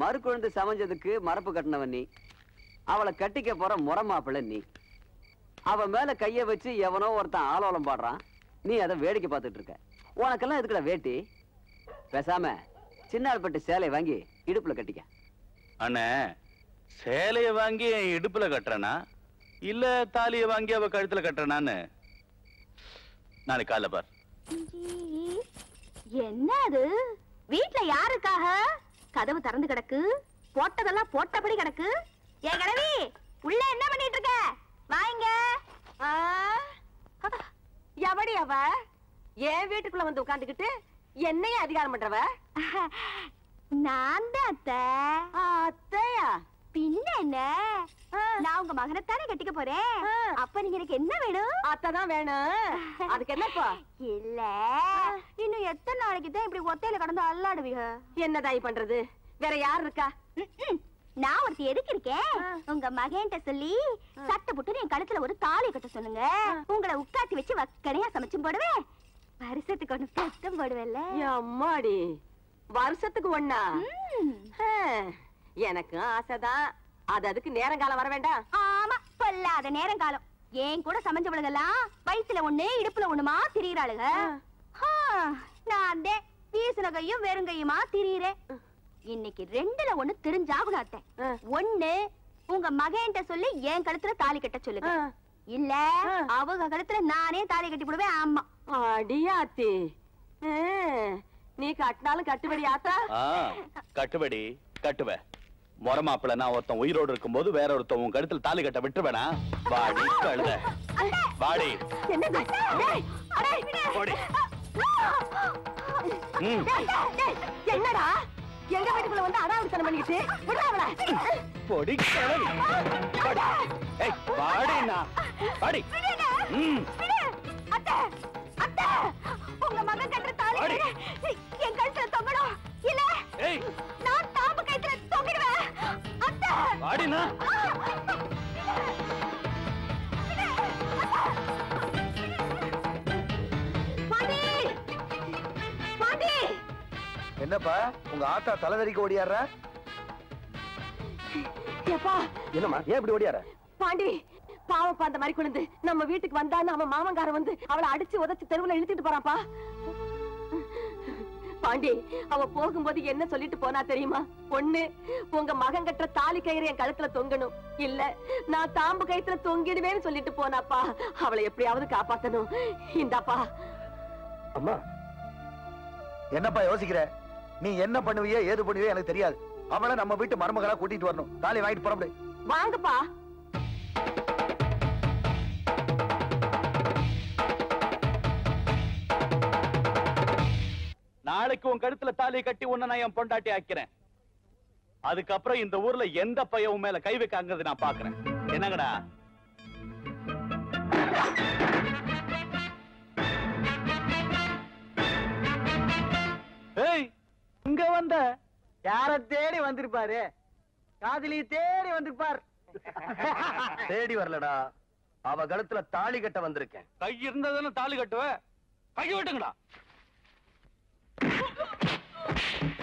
மறு குழந்தை சமைஞ்சதுக்கு மரப்பு கட்டினவன் நீ. அவளை கட்டிக்க போற முறை மாப்பிள்ளை நீ. அவ மேல கைய வச்சு எவனோ ஒருத்தன் ஆலோலம் பாடுறான். நீ அதை வேடிக்கை பார்த்துட்டு இருக்க. உனக்கெல்லாம் எதுக்குடா வேட்டி? பேசாம சின்னாள்பட்டு சேலை வாங்கி இடுப்புல கட்டிக்க. அண்ணே சேலைய வாங்கி என் இடுப்புல கட்டுறனா? இல்ல தாலிய வாங்கி அவ கழுத்துல கட்டுறனான்னு? நாளைக்கு காலைல பார். என்ன அது? வீட்ல யாருக்காக? கதவு திறந்து கிடக்கு. போட்டதெல்லாம் போட்டபடி கிடக்கு. ஏ கிழவி உள்ள என்ன பண்ணிட்டு இருக்க வாங்க எவடி அவ? என் வீட்டுக்குள்ள வந்து உட்கார்ந்துகிட்டு என்னைய அதிகாரம் பண்றவ? <laughs> நான் தான் அத்தை. அத்தையா? பின்ன நான் உங்க மகனைத்தானே கட்டிக்க போறேன். அப்ப நீங்க எனக்கு என்ன வேணும்? அத்தை தான் வேணும். அதுக்கு என்னப்பா இல்ல. இன்னும் எத்தனை நாளைக்கு தான் இப்படி ஒத்தையில கடந்து அல்லாடுவீங்க? என்ன தாய் பண்றது? வேற யார் இருக்கா? நான் ஒருத்தி எதுக்கு இருக்கேன்? உங்க மகன்கிட்ட சொல்லி சட்டை போட்டு என் கழுத்துல ஒரு தாலி கட்ட சொல்லுங்க. உங்களை உட்காத்தி வச்சு வக்கனையா சமைச்சும் போடுவேன். வருஷத்துக்கு ஒண்ணு பத்தம் போடுவேன்ல. அம்மாடி வருஷத்துக்கு ஒண்ணா? எனக்கும் ஆசைதான். அது அதுக்கு நேரங்காலம் வர வேண்டாம். ஆமா பொல்லாத நேரம் காலம் ஏன் கூட சமைஞ்சவளுகெல்லாம் வயித்துல ஒண்ணு இடுப்புல ஒண்ணுமா திரியிறாளுக? ஆ, நான் தான் வீசின கையும் வெறுங்கையுமா திரியிறேன். இன்னைக்கு ரெண்டுல ஒண்ணு தெரிஞ்சாகணும் அத்தை ஒண்ணு உங்க மகன்கிட்ட சொல்லி என் கழுத்துல தாலி கட்ட சொல்லுங்க. இல்ல அவங்க கழுத்துல நானே தாலி கட்டி போடுவேன் ஆமா அடியாத்தி. நீ கட்டினாலும் கட்டுபடி ஆத்தா? கட்டுபடி கட்டுவ. முறை மாப்பிள்ள நான் ஒருத்தன் உயிரோடு இருக்கும்போது வேற ஒருத்தன் உன் கழுத்துல தாலி கட்ட விட்டுவேனா வாடி கழுத. வாடி. என்னடா? எங்க வீட்டுக்குள்ள வந்து அடாவடித்தனம் பண்ணிக்கிட்டு? விடாவல பொடி கிழவி. வாடி. வாடி. அத்தை! அத்தை உங்க மகன் கட்டுற தாலி என் கழுத்துல இல்லை இல்ல நான் தாம்பு கழுத்துல தொங்கிடுவேன். அத்தை. வாடினா என்னப்பா உங்க ஆத்தா தலைதறிக்க ஓடியாடுற? என்னமா ஏன் இப்படி ஓடியார பாண்டி பாவப்பா அந்த மாதிரி குழந்தை. நம்ம வீட்டுக்கு வந்தான்னு அவன் மாமங்காரன் வந்து அவளை அடிச்சு உதைச்சு தெருவுல இழுத்துட்டு போறான்ப்பா. பாண்டி அவ போகும்போது என்ன சொல்லிட்டு போனா தெரியுமா? ஒண்ணு உங்க மகன் கட்டுற தாலி கயிறு என் கழுத்துல தொங்கணும். இல்ல நான் தாம்பு கயித்துல தொங்கிடுவேன்னு சொல்லிட்டு போனாப்பா. அவளை எப்படியாவது காப்பாத்தணும். இந்தாப்பா. அம்மா என்னப்பா யோசிக்கிற? நீ என்ன பண்ணுவியோ ஏது பண்ணுவியோ எனக்கு தெரியாது. அவளை நம்ம வீட்டு மருமகளா கூட்டிட்டு வரணும். தாலி வாங்கிட்டு புறப்படு வாங்கப்பா. நாளைக்கு உன் கழுத்துல தாலியை கட்டி உன்னை நான் என் பொண்டாட்டி ஆக்கிறேன். அதுக்கப்புறம் இந்த ஊர்ல எந்த பையன் உன் மேல கை வைக்காங்கிறது நான் பாக்குறேன். என்னங்கடா? ஏய் இங்க வந்த. யார தேடி வந்திருப்பாரு? காதலி தேடி வந்திருப்பார். தேடி வரலடா. அவ கழுத்துல தாலி கட்ட வந்திருக்கேன். கை இருந்ததுன்னு தாலி கட்டுவ? கை விட்டுங்கடா. Oh,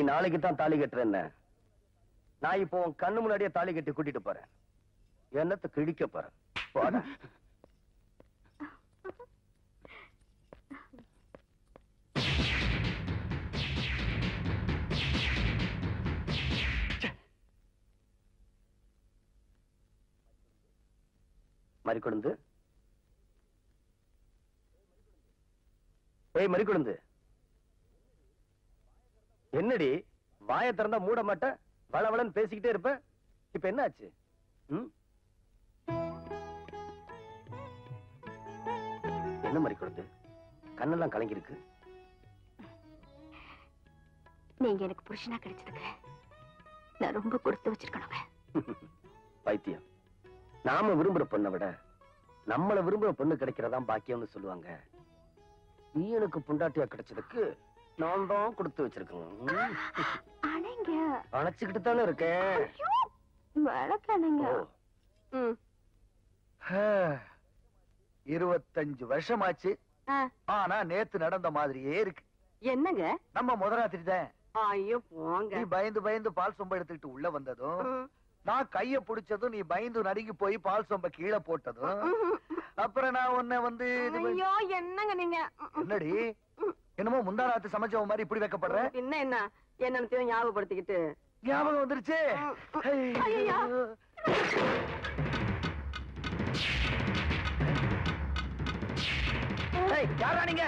நீ நாளைக்கு தான் தாலி கட்டுற என்ன? நான் இப்போ உன் கண்ணு முன்னாடியே தாலி கட்டி கூட்டிட்டு போறேன். என்னத்தை கிழிக்க போறேன் போடா. மறிக்கொழுந்து. ஏய் மறிக்கொழுந்து. என்னடி? வாயை திறந்தா மூட மாட்ட? வளவளன்னு பேசிக்கிட்டே இருப்ப? இப்ப என்ன ஆச்சு? என்ன மறிக்கொழுந்து கண்ணெல்லாம் கலங்கிருக்கு நீங்க எனக்கு புருஷனா கிடைச்சதுக்கு நான் ரொம்ப கொடுத்து வச்சிருக்கணுங்க. <laughs> பைத்தியம். நாம விரும்புற பொண்ணை விட நம்மள விரும்புற பொண்ணு கிடைக்கிறதா பாக்கியம்னு சொல்லுவாங்க. நீ எனக்கு புண்டாட்டியா கிடைச்சதுக்கு நான் தான் கொடுத்து வச்சிருக்கேன் அணைங்க அணைச்சுக்கிட்டு தானே இருக்கேன். வழக்கணுங்க இருபத்தஞ்சு வருஷமாச்சு. ஆனா நேத்து நடந்த மாதிரியே இருக்கு. என்னங்க? நம்ம முதலாத்திரி தான். ஐயோ போங்க. நீ பயந்து பயந்து பால் சொம்ப எடுத்துக்கிட்டு உள்ள வந்ததும் நான் கைய புடிச்சதும் நீ பயந்து நடுங்கி போய் பால் சொம்ப கீழே போட்டதும் அப்புறம் நான் உன்னை வந்து என்னங்க நீங்க? என்னடி? என்னமோ முந்தானாத்து சமைச்சவ மாதிரி இப்படி வைக்கப்படுற என்ன என்ன என்ன ஞாபகப்படுத்திக்கிட்டு ஞாபகம் வந்துருச்சு யாரா நீங்க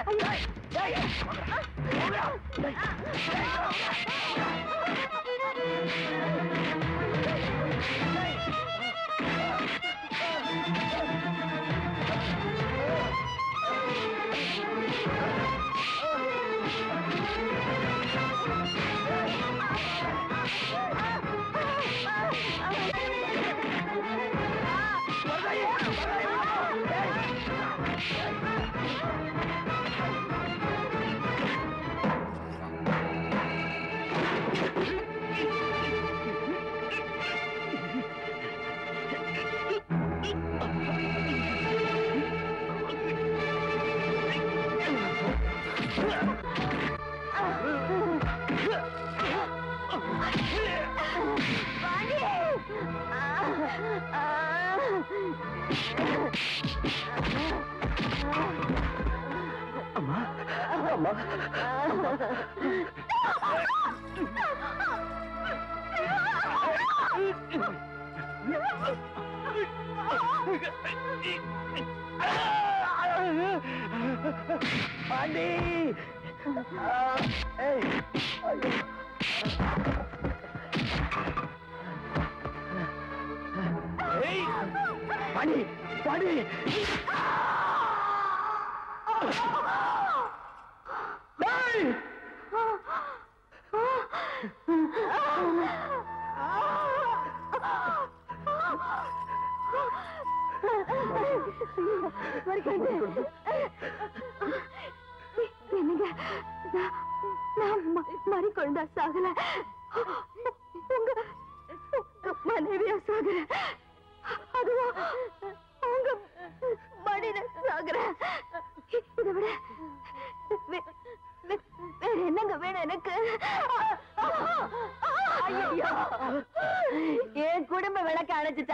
Hey!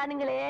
ஆளுங்களே.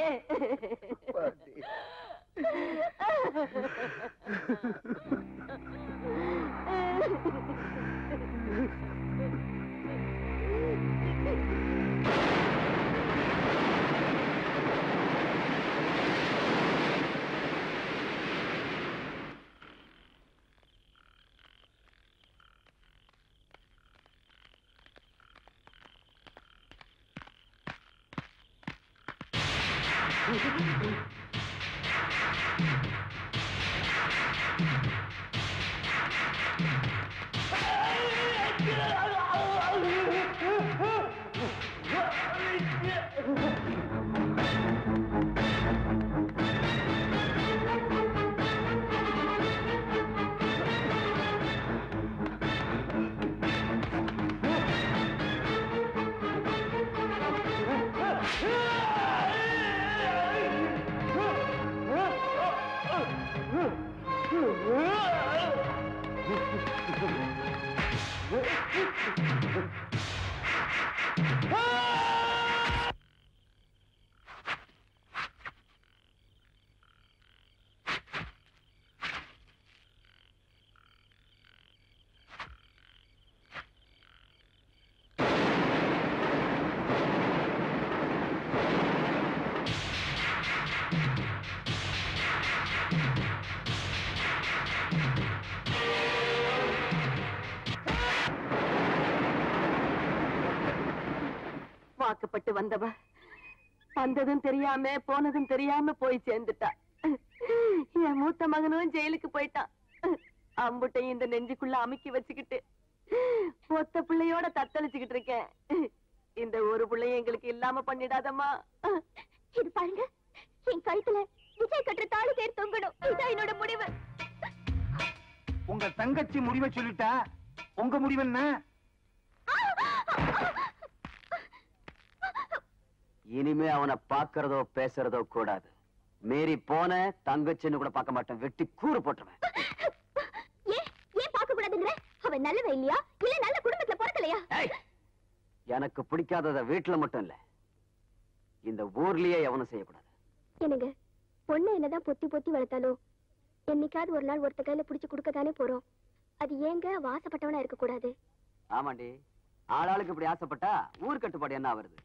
வாக்குப்பட்டு வந்தவ. வந்ததும் தெரியாம போனதும் தெரியாம போய் சேர்ந்துட்டா. என் மூத்த மகனும் ஜெயிலுக்கு போயிட்டான். அம்புட்டையும் இந்த நெஞ்சுக்குள்ள அமுக்கி வச்சுக்கிட்டு ஒத்த பிள்ளையோட தத்தளிச்சுக்கிட்டு இருக்கேன். இந்த ஒரு பிள்ளைய எங்களுக்கு இல்லாம பண்ணிடாதம்மா. இது பாருங்க என் கழுத்துல விஜய் கட்டுற தாலி தேர் தொங்கணும். இதான் என்னோட முடிவு. உங்க தங்கச்சி முடிவை சொல்லிட்டா? உங்க முடிவு என்ன இனிமே அவனை பாக்குறதோ பேசுறதோ கூடாது. மீறி போன தங்கச்சின்னு கூட பார்க்க மாட்டேன். வெட்டி கூறு போட்டுருவேன். ஏன் பார்க்க கூடாதுங்கிற? அவன் நல்லவன் இல்லையா? இல்ல நல்ல குடும்பத்துல பிறக்கலையா? எனக்கு பிடிக்காதத வீட்டுல மட்டும் இல்ல. இந்த ஊர்லயே எவனும் செய்யக்கூடாது. என்னங்க பொண்ணு என்னதான் பொத்தி பொத்தி வளர்த்தாலும் என்னைக்காவது ஒரு நாள் ஒருத்த கையில புடிச்சு கொடுக்க தானே போறோம். அது ஏங்க அவ ஆசைப்பட்டவனா இருக்க கூடாது ஆமாண்டி. ஆளாளுக்கு இப்படி ஆசைப்பட்டா ஊர் கட்டுப்பாடு என்ன வருது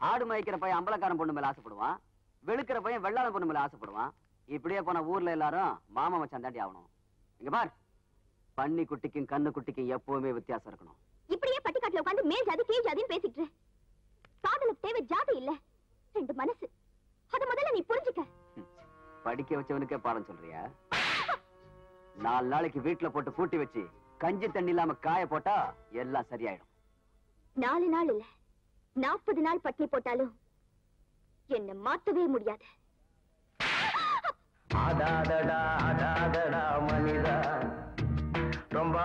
ஆடு மயக்கிற பையன் அம்பலக்காரன் பொண்ணு மேல ஆசைப்படுவான். வெளுக்கிற பையன் வெள்ளாள பொண்ணு மேல ஆசைப்படுவான். இப்படியே போன ஊர்ல எல்லாரும் மாமா மச்சான் தாண்டி ஆகணும். இங்க பார். பன்னி குட்டிக்கும் கண்ணு குட்டிக்கும் எப்பவுமே வித்தியாசம் இருக்கணும். இப்படியே பட்டிக்காட்டுல உட்கார்ந்து மேல் ஜாதி கீழ் ஜாதின்னு பேசிட்டு. காதலுக்கு தேவை ஜாதி இல்ல. ரெண்டு மனசு. அத முதல்ல நீ புரிஞ்சுக்க. படிக்க வச்சவனுக்கே பாடம் சொல்றியா? நாலு நாளைக்கு வீட்டுல போட்டு பூட்டி வச்சு கஞ்சி தண்ணி இல்லாம காய போட்டா எல்லாம் சரியாயிடும். நாலு நாள் இல்ல. நாற்பது நாள் பட்டினி போட்டாலும் என்ன மாத்தவே முடியாது. அடாதடா அடாதடா மனிதா. ரொம்ப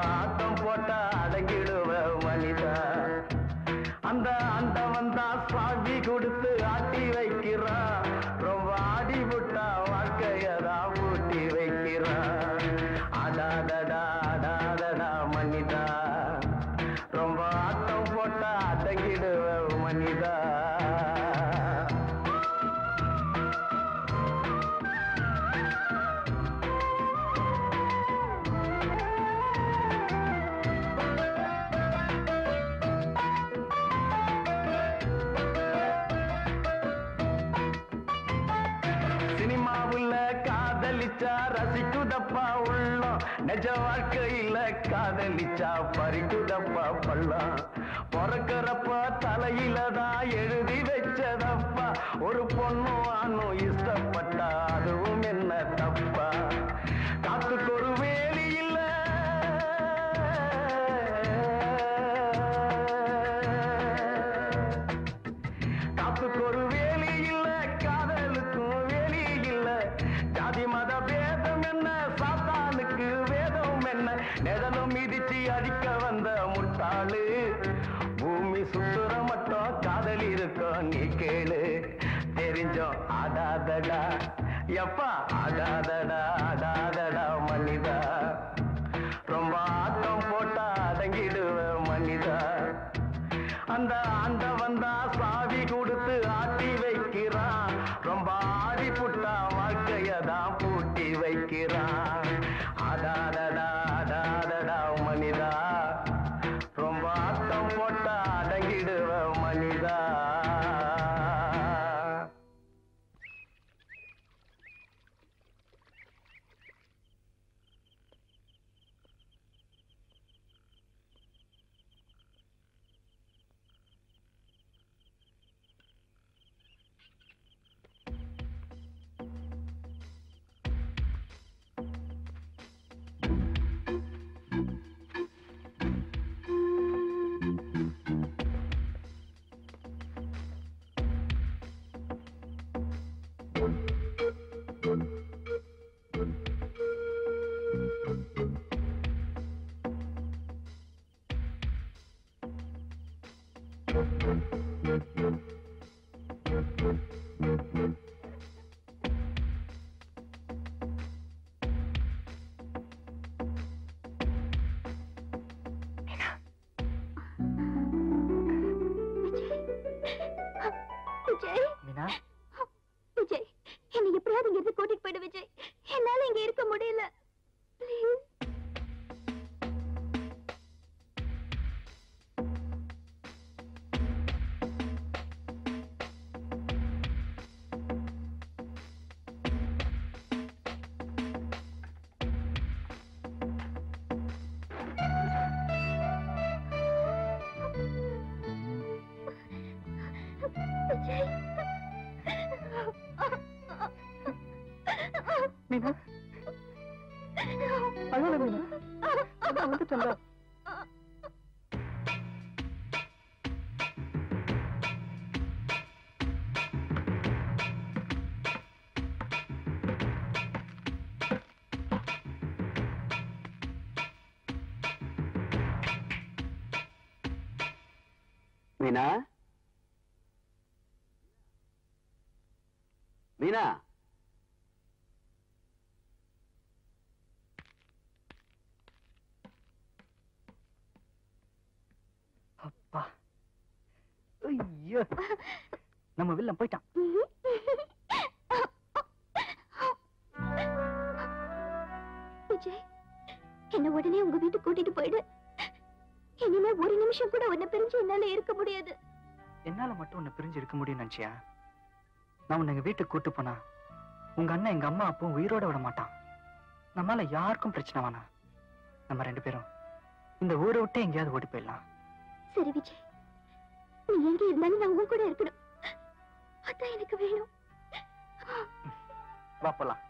மீனா? மீனா? அப்பா. ஐயோ. நம்ம வில்லம் போயிட்டான். நிமிஷம் கூட உன்னை பிரிஞ்சு என்னால இருக்க முடியாது. என்னால மட்டும் உன்னை பிரிஞ்சு இருக்க முடியும் நினைச்சியா? நான் உன்னை எங்க வீட்டுக்கு கூட்டு போனா உங்க அண்ணன் எங்க அம்மா அப்பும் உயிரோட விட மாட்டான். நம்மால யாருக்கும் பிரச்சனை வேணாம். நம்ம ரெண்டு பேரும் இந்த ஊரை விட்டு எங்கேயாவது ஓடி போயிடலாம். சரி விஜய். நீ எங்க இருந்தாலும் நான் உன் கூட இருக்கணும். அதான் எனக்கு வேணும். வா போலாம்.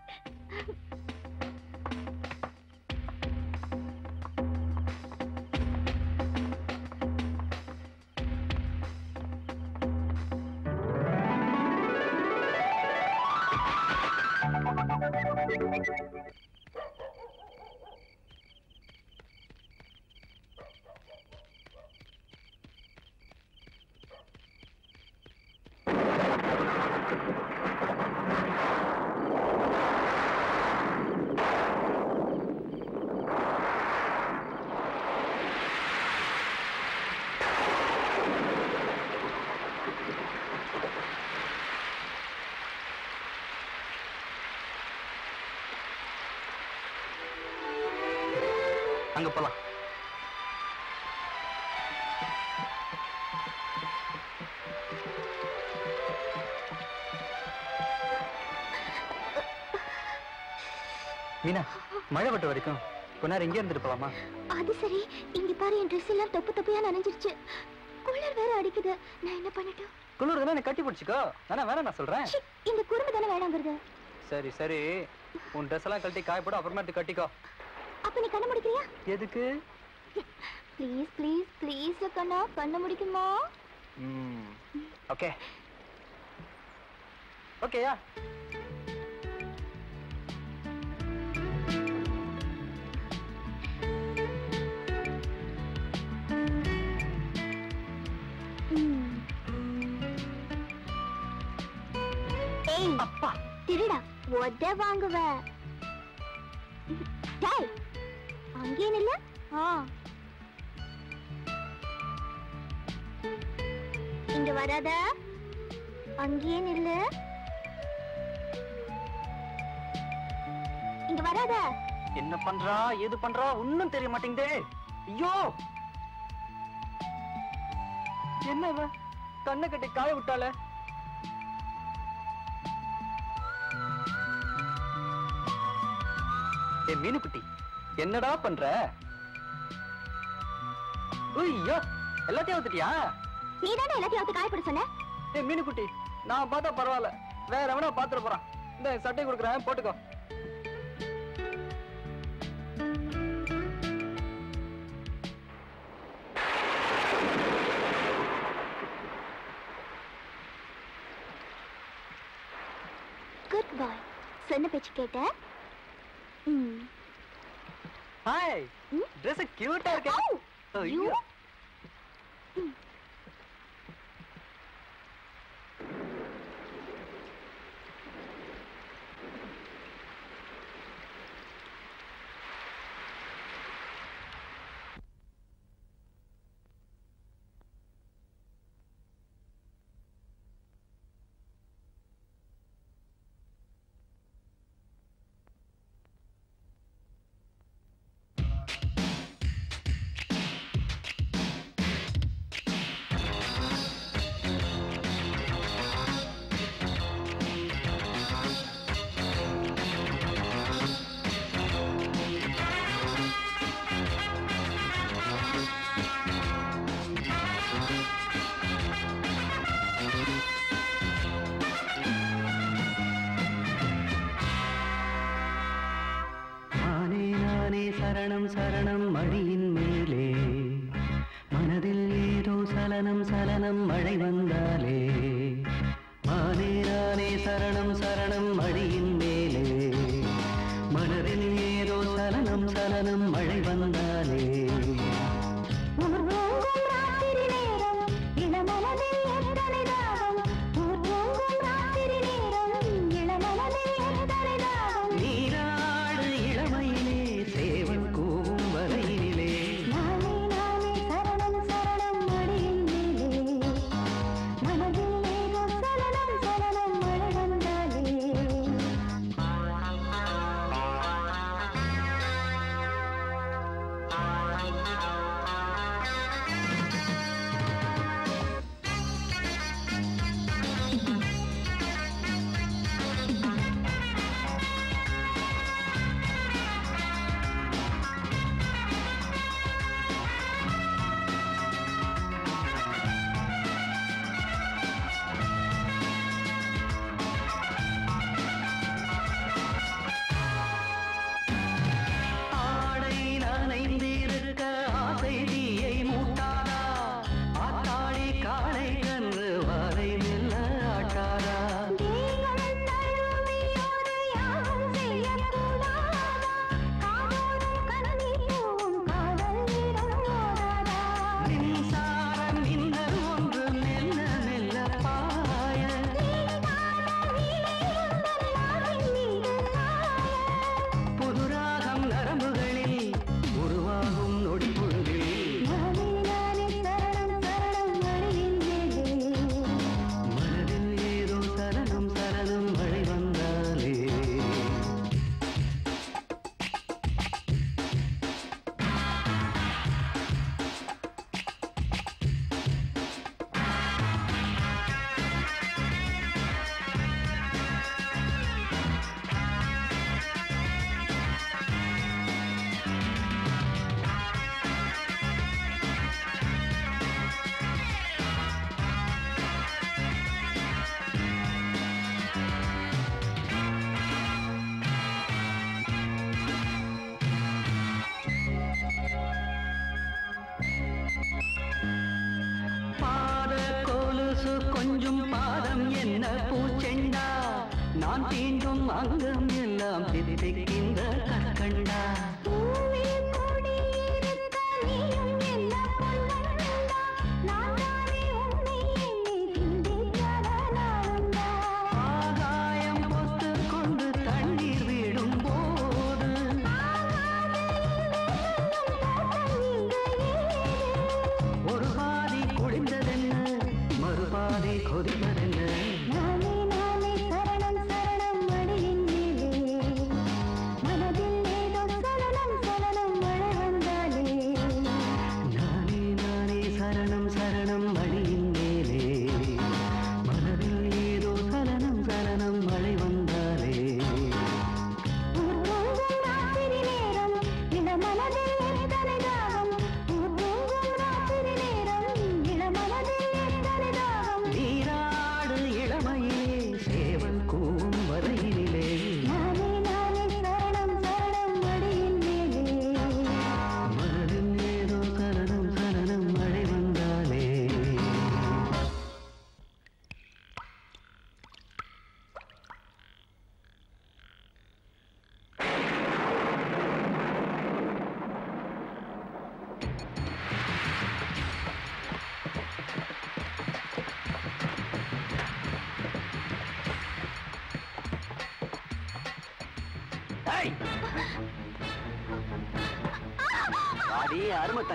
மீனா மழை வட்ட வரைக்கும் நேரம் இங்கே இருந்துட்டு போலாமா? அது சரி. இங்க பாரு என் ட்ரெஸ் எல்லாம் தொப்பு தொப்பையா நனைஞ்சிருச்சு. குளிர் வேற அடிக்குது. நான் என்ன பண்ணட்டும்? குளிர் தானே கட்டி பிடிச்சிக்கோ. வேணா வேணா நான் சொல்றேன். இந்த குறும்பு தானே வேணாங்கிறது சரி சரி. உன் ட்ரெஸ் எல்லாம் கழட்டி காய போட்டு அப்புறமா எடுத்து கட்டிக்கோ. அப்ப நீ கண்ண முடிக்கிறியா? எதுக்கு? ப்ளீஸ் ப்ளீஸ் ப்ளீஸ் கண்ணா கண்ண முடிக்குமா? ஓகே. ஓகேயா? அப்பா திருடா. ஒத வாங்குவ. டேய் அங்கே நில்ல. ஆ. இங்க வராத. அங்கே நில்லு. இங்க வராத. என்ன பண்றா ஏது பண்றா ஒண்ணும் தெரிய மாட்டேங்குதே. ஐயோ! என்ன கண்ணை கட்டி காய விட்டால ஏ மீனுக்குட்டி என்னடா பண்ற? ஐயோ எல்லாத்தையும் ஊத்துட்டியா நீ தானே எல்லாத்தையும் அவுத்து காயப்பட சொன்ன? ஏ மீனுக்குட்டி நான் பார்த்தா பரவாயில்ல. வேற எவனா பாத்துட போறான். இந்த சட்டை கொடுக்குறேன் போட்டுக்கோ. குட் பாய் சொன்ன பேச்சு கேட்ட? ஹாய் Dress கியூட்டா இருக்கே. ஐயோ. ശരണം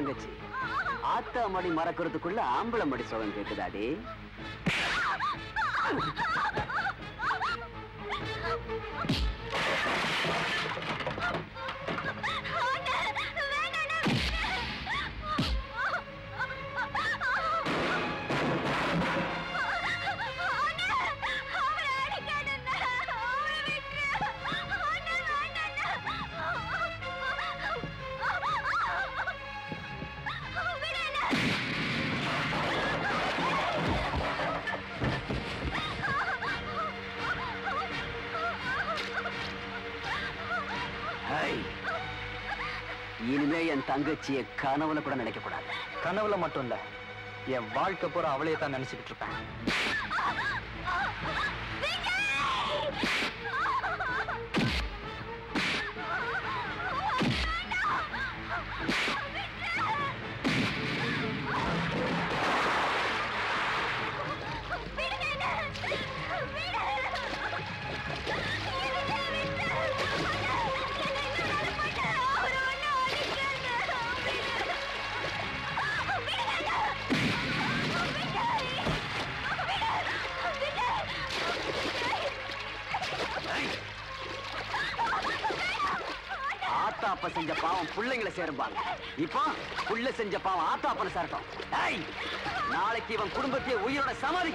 தங்கச்சி ஆத்தா மடி மறக்கிறதுக்குள்ள ஆம்பளை மடி சோகம் கேட்குதாடி தங்கச்சியை கனவுல கூட நினைக்க கூடாது. கனவுல மட்டும் இல்ல என் வாழ்க்கை பூரா அவளையே தான் நினைச்சுக்கிட்டு இருப்பேன். பிள்ளைங்களை இப்போ உள்ள செஞ்ச பாவம் ஆத்தா அப்பன சேரட்டும் நாளைக்கு இவன் குடும்பத்தையே உயிரோட சமாதி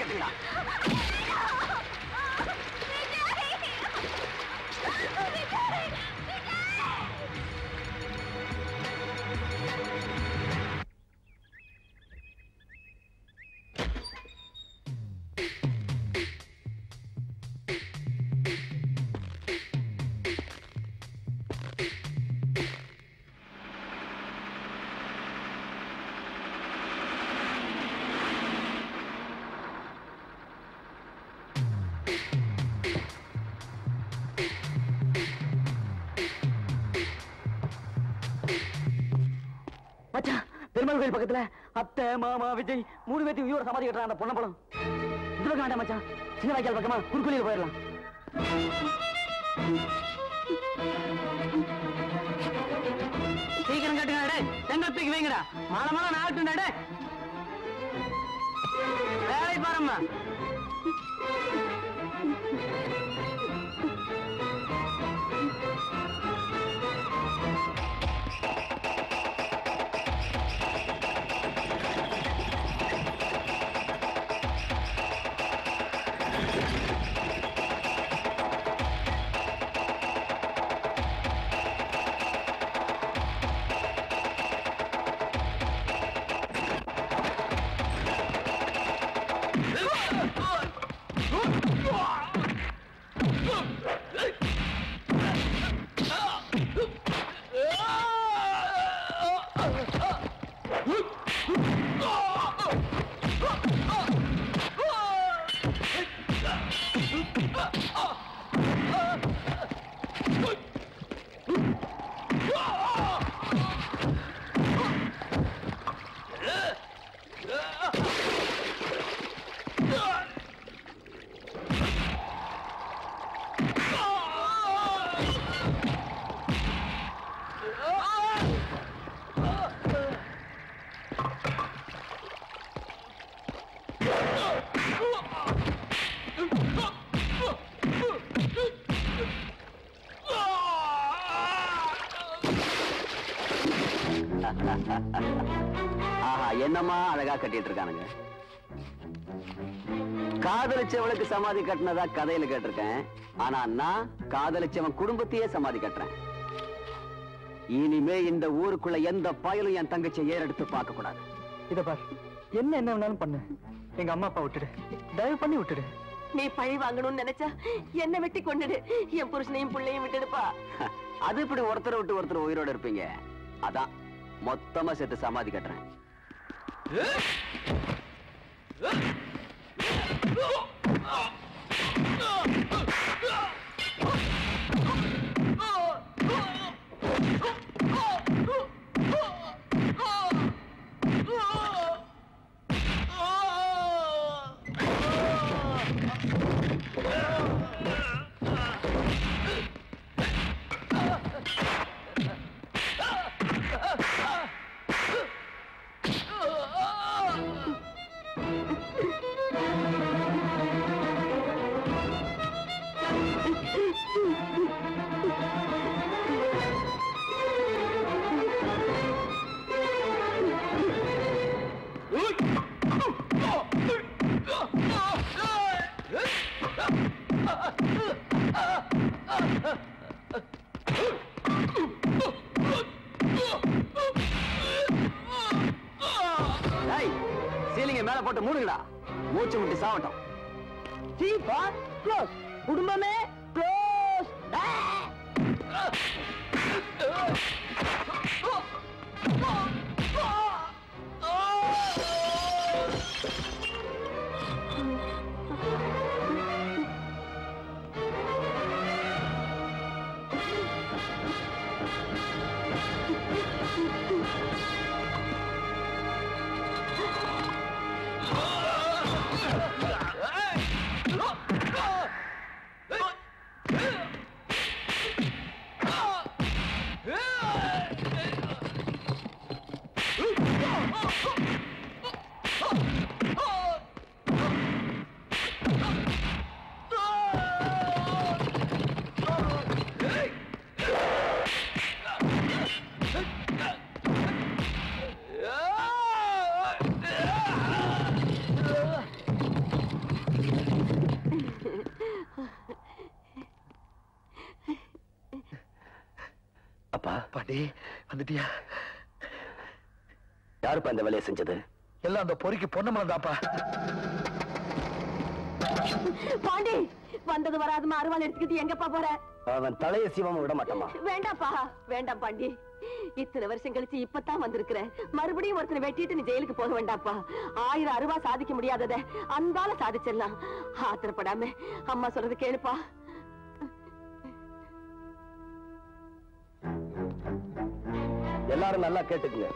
கோவில் பக்கத்துல அத்தை மாமா விஜய் மூணு பேர்த்தையும் உயிரோட சமாதி கட்டுறான் அந்த பொண்ணப்பழம் படம் இதுல காண்டா மச்சான் சின்ன வாய்க்கால் பக்கமா குறுக்குலியில் போயிடலாம். சீக்கிரம் கட்டுங்கடே செங்கல் தூக்கி வைங்கடா. மழை மழை நாட்டுண்டா வேலை பாரும்மா ஆஹா என்னம்மா அழகா கட்டிட்டு இருக்கானுங்க காதலிச்சவளுக்கு சமாதி கட்டினதா கதையில கேட்டிருக்கேன். ஆனா நான் காதலிச்சவன் குடும்பத்தையே சமாதி கட்டுறேன். இனிமே இந்த ஊருக்குள்ள எந்த பயலும் என் தங்கச்சியை ஏறெடுத்து பார்க்க கூடாது இத பார். என்ன என்ன வேணாலும் பண்ணு. எங்க அம்மா அப்பா விட்டுடு. தயவு பண்ணி விட்டுடு. நீ பழி வாங்கணும்னு நினைச்சா என்ன வெட்டி கொண்டுடு என் புருஷனையும் பிள்ளையும் விட்டுடுப்பா. அது இப்படி ஒருத்தரை விட்டு ஒருத்தர் உயிரோட இருப்பீங்க. அதான் மொத்தமா சேர்த்து சமாதி கட்டுறேன். டேய், மேல போட்டு மூடுங்கடா. மூச்சு முட்டி சாவட்டும். சீப்பா க்ளோஸ் குடும்பமே க்ளோஸ் வந்துட்டியா யாருப்பா இந்த வேலையை செஞ்சது? எல்லாம் அந்த பொறிக்கு பொண்ணு தாப்பா பாண்டி வந்தது வராதுமா? அருவாள் எடுத்துக்கிட்டு எங்கப்பா போற? அவன் தலையை சீவம் விட மாட்டாமா? வேண்டாப்பா வேண்டாம் பாண்டி. இத்தனை வருஷம் கழிச்சு இப்பதான் வந்திருக்கிற. மறுபடியும் ஒருத்தனை வெட்டிட்டு நீ ஜெயிலுக்கு போக வேண்டாப்பா ஆயிரம் அருவா சாதிக்க முடியாதத அன்பால சாதிச்சிடலாம். ஆத்திரப்படாம அம்மா சொல்றது கேளுப்பா. எல்லாரும் நல்லா கேட்டுக்குங்க.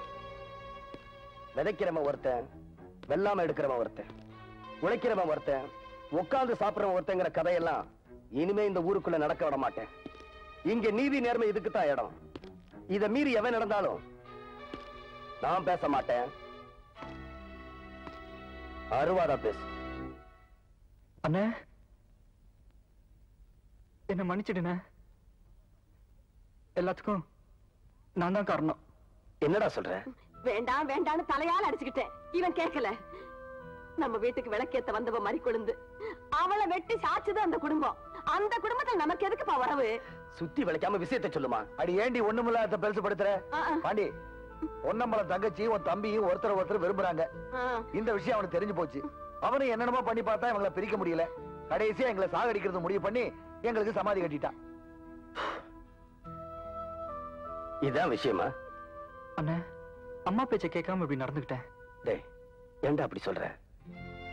விதைக்கிறவன் ஒருத்தன் வெள்ளாம எடுக்கிறவன் ஒருத்தன் உழைக்கிறவன் ஒருத்தன் உட்கார்ந்து சாப்பிடுறவன் ஒருத்தங்கிற கதையெல்லாம் இனிமே இந்த ஊருக்குள்ள நடக்க விட மாட்டேன். இங்க நீதி நேர்மை இதுக்கு தான் இடம். இத மீறி எவன் நடந்தாலும் நான் பேச மாட்டேன். அருவாதா பேசு. அண்ணே என்ன மன்னிச்சிடுண்ணே. எல்லாத்துக்கும் நான் தான் காரணம். என்னடா சொல்ற? வேண்டாம் வேண்டாம்னு தலையால அடிச்சுக்கிட்டேன். இவன் கேட்கல நம்ம வீட்டுக்கு விளக்கேத்த வந்தவ மறி கொழுந்து. அவளை வெட்டி சாச்சுது அந்த குடும்பம். அந்த குடும்பத்துல நமக்கு எதுக்குப்பா வரவு? சுத்தி விளைக்காம விஷயத்தை சொல்லுமா? அடி ஏண்டி ஒண்ணுமில்லாத பெருசுப்படுத்துற பாண்டி பொன்னம்பலம் தங்கச்சி உன் தம்பியும் ஒருத்தர் ஒருத்தர் விரும்புறாங்க. இந்த விஷயம் அவனுக்கு தெரிஞ்சு போச்சு. அவனும் என்னென்னமோ பண்ணி பார்த்தா இவங்களை பிரிக்க முடியல. கடைசியா எங்களை சாகடிக்கிறது முடிவு பண்ணி எங்களுக்கு சமாதி கட்டிட்டான். இதான் விஷயமா? அண்ணே அம்மா பேச்ச கேட்காம இப்படி நடந்துக்கிட்டேன். டேய் ஏன்டா அப்படி சொல்ற?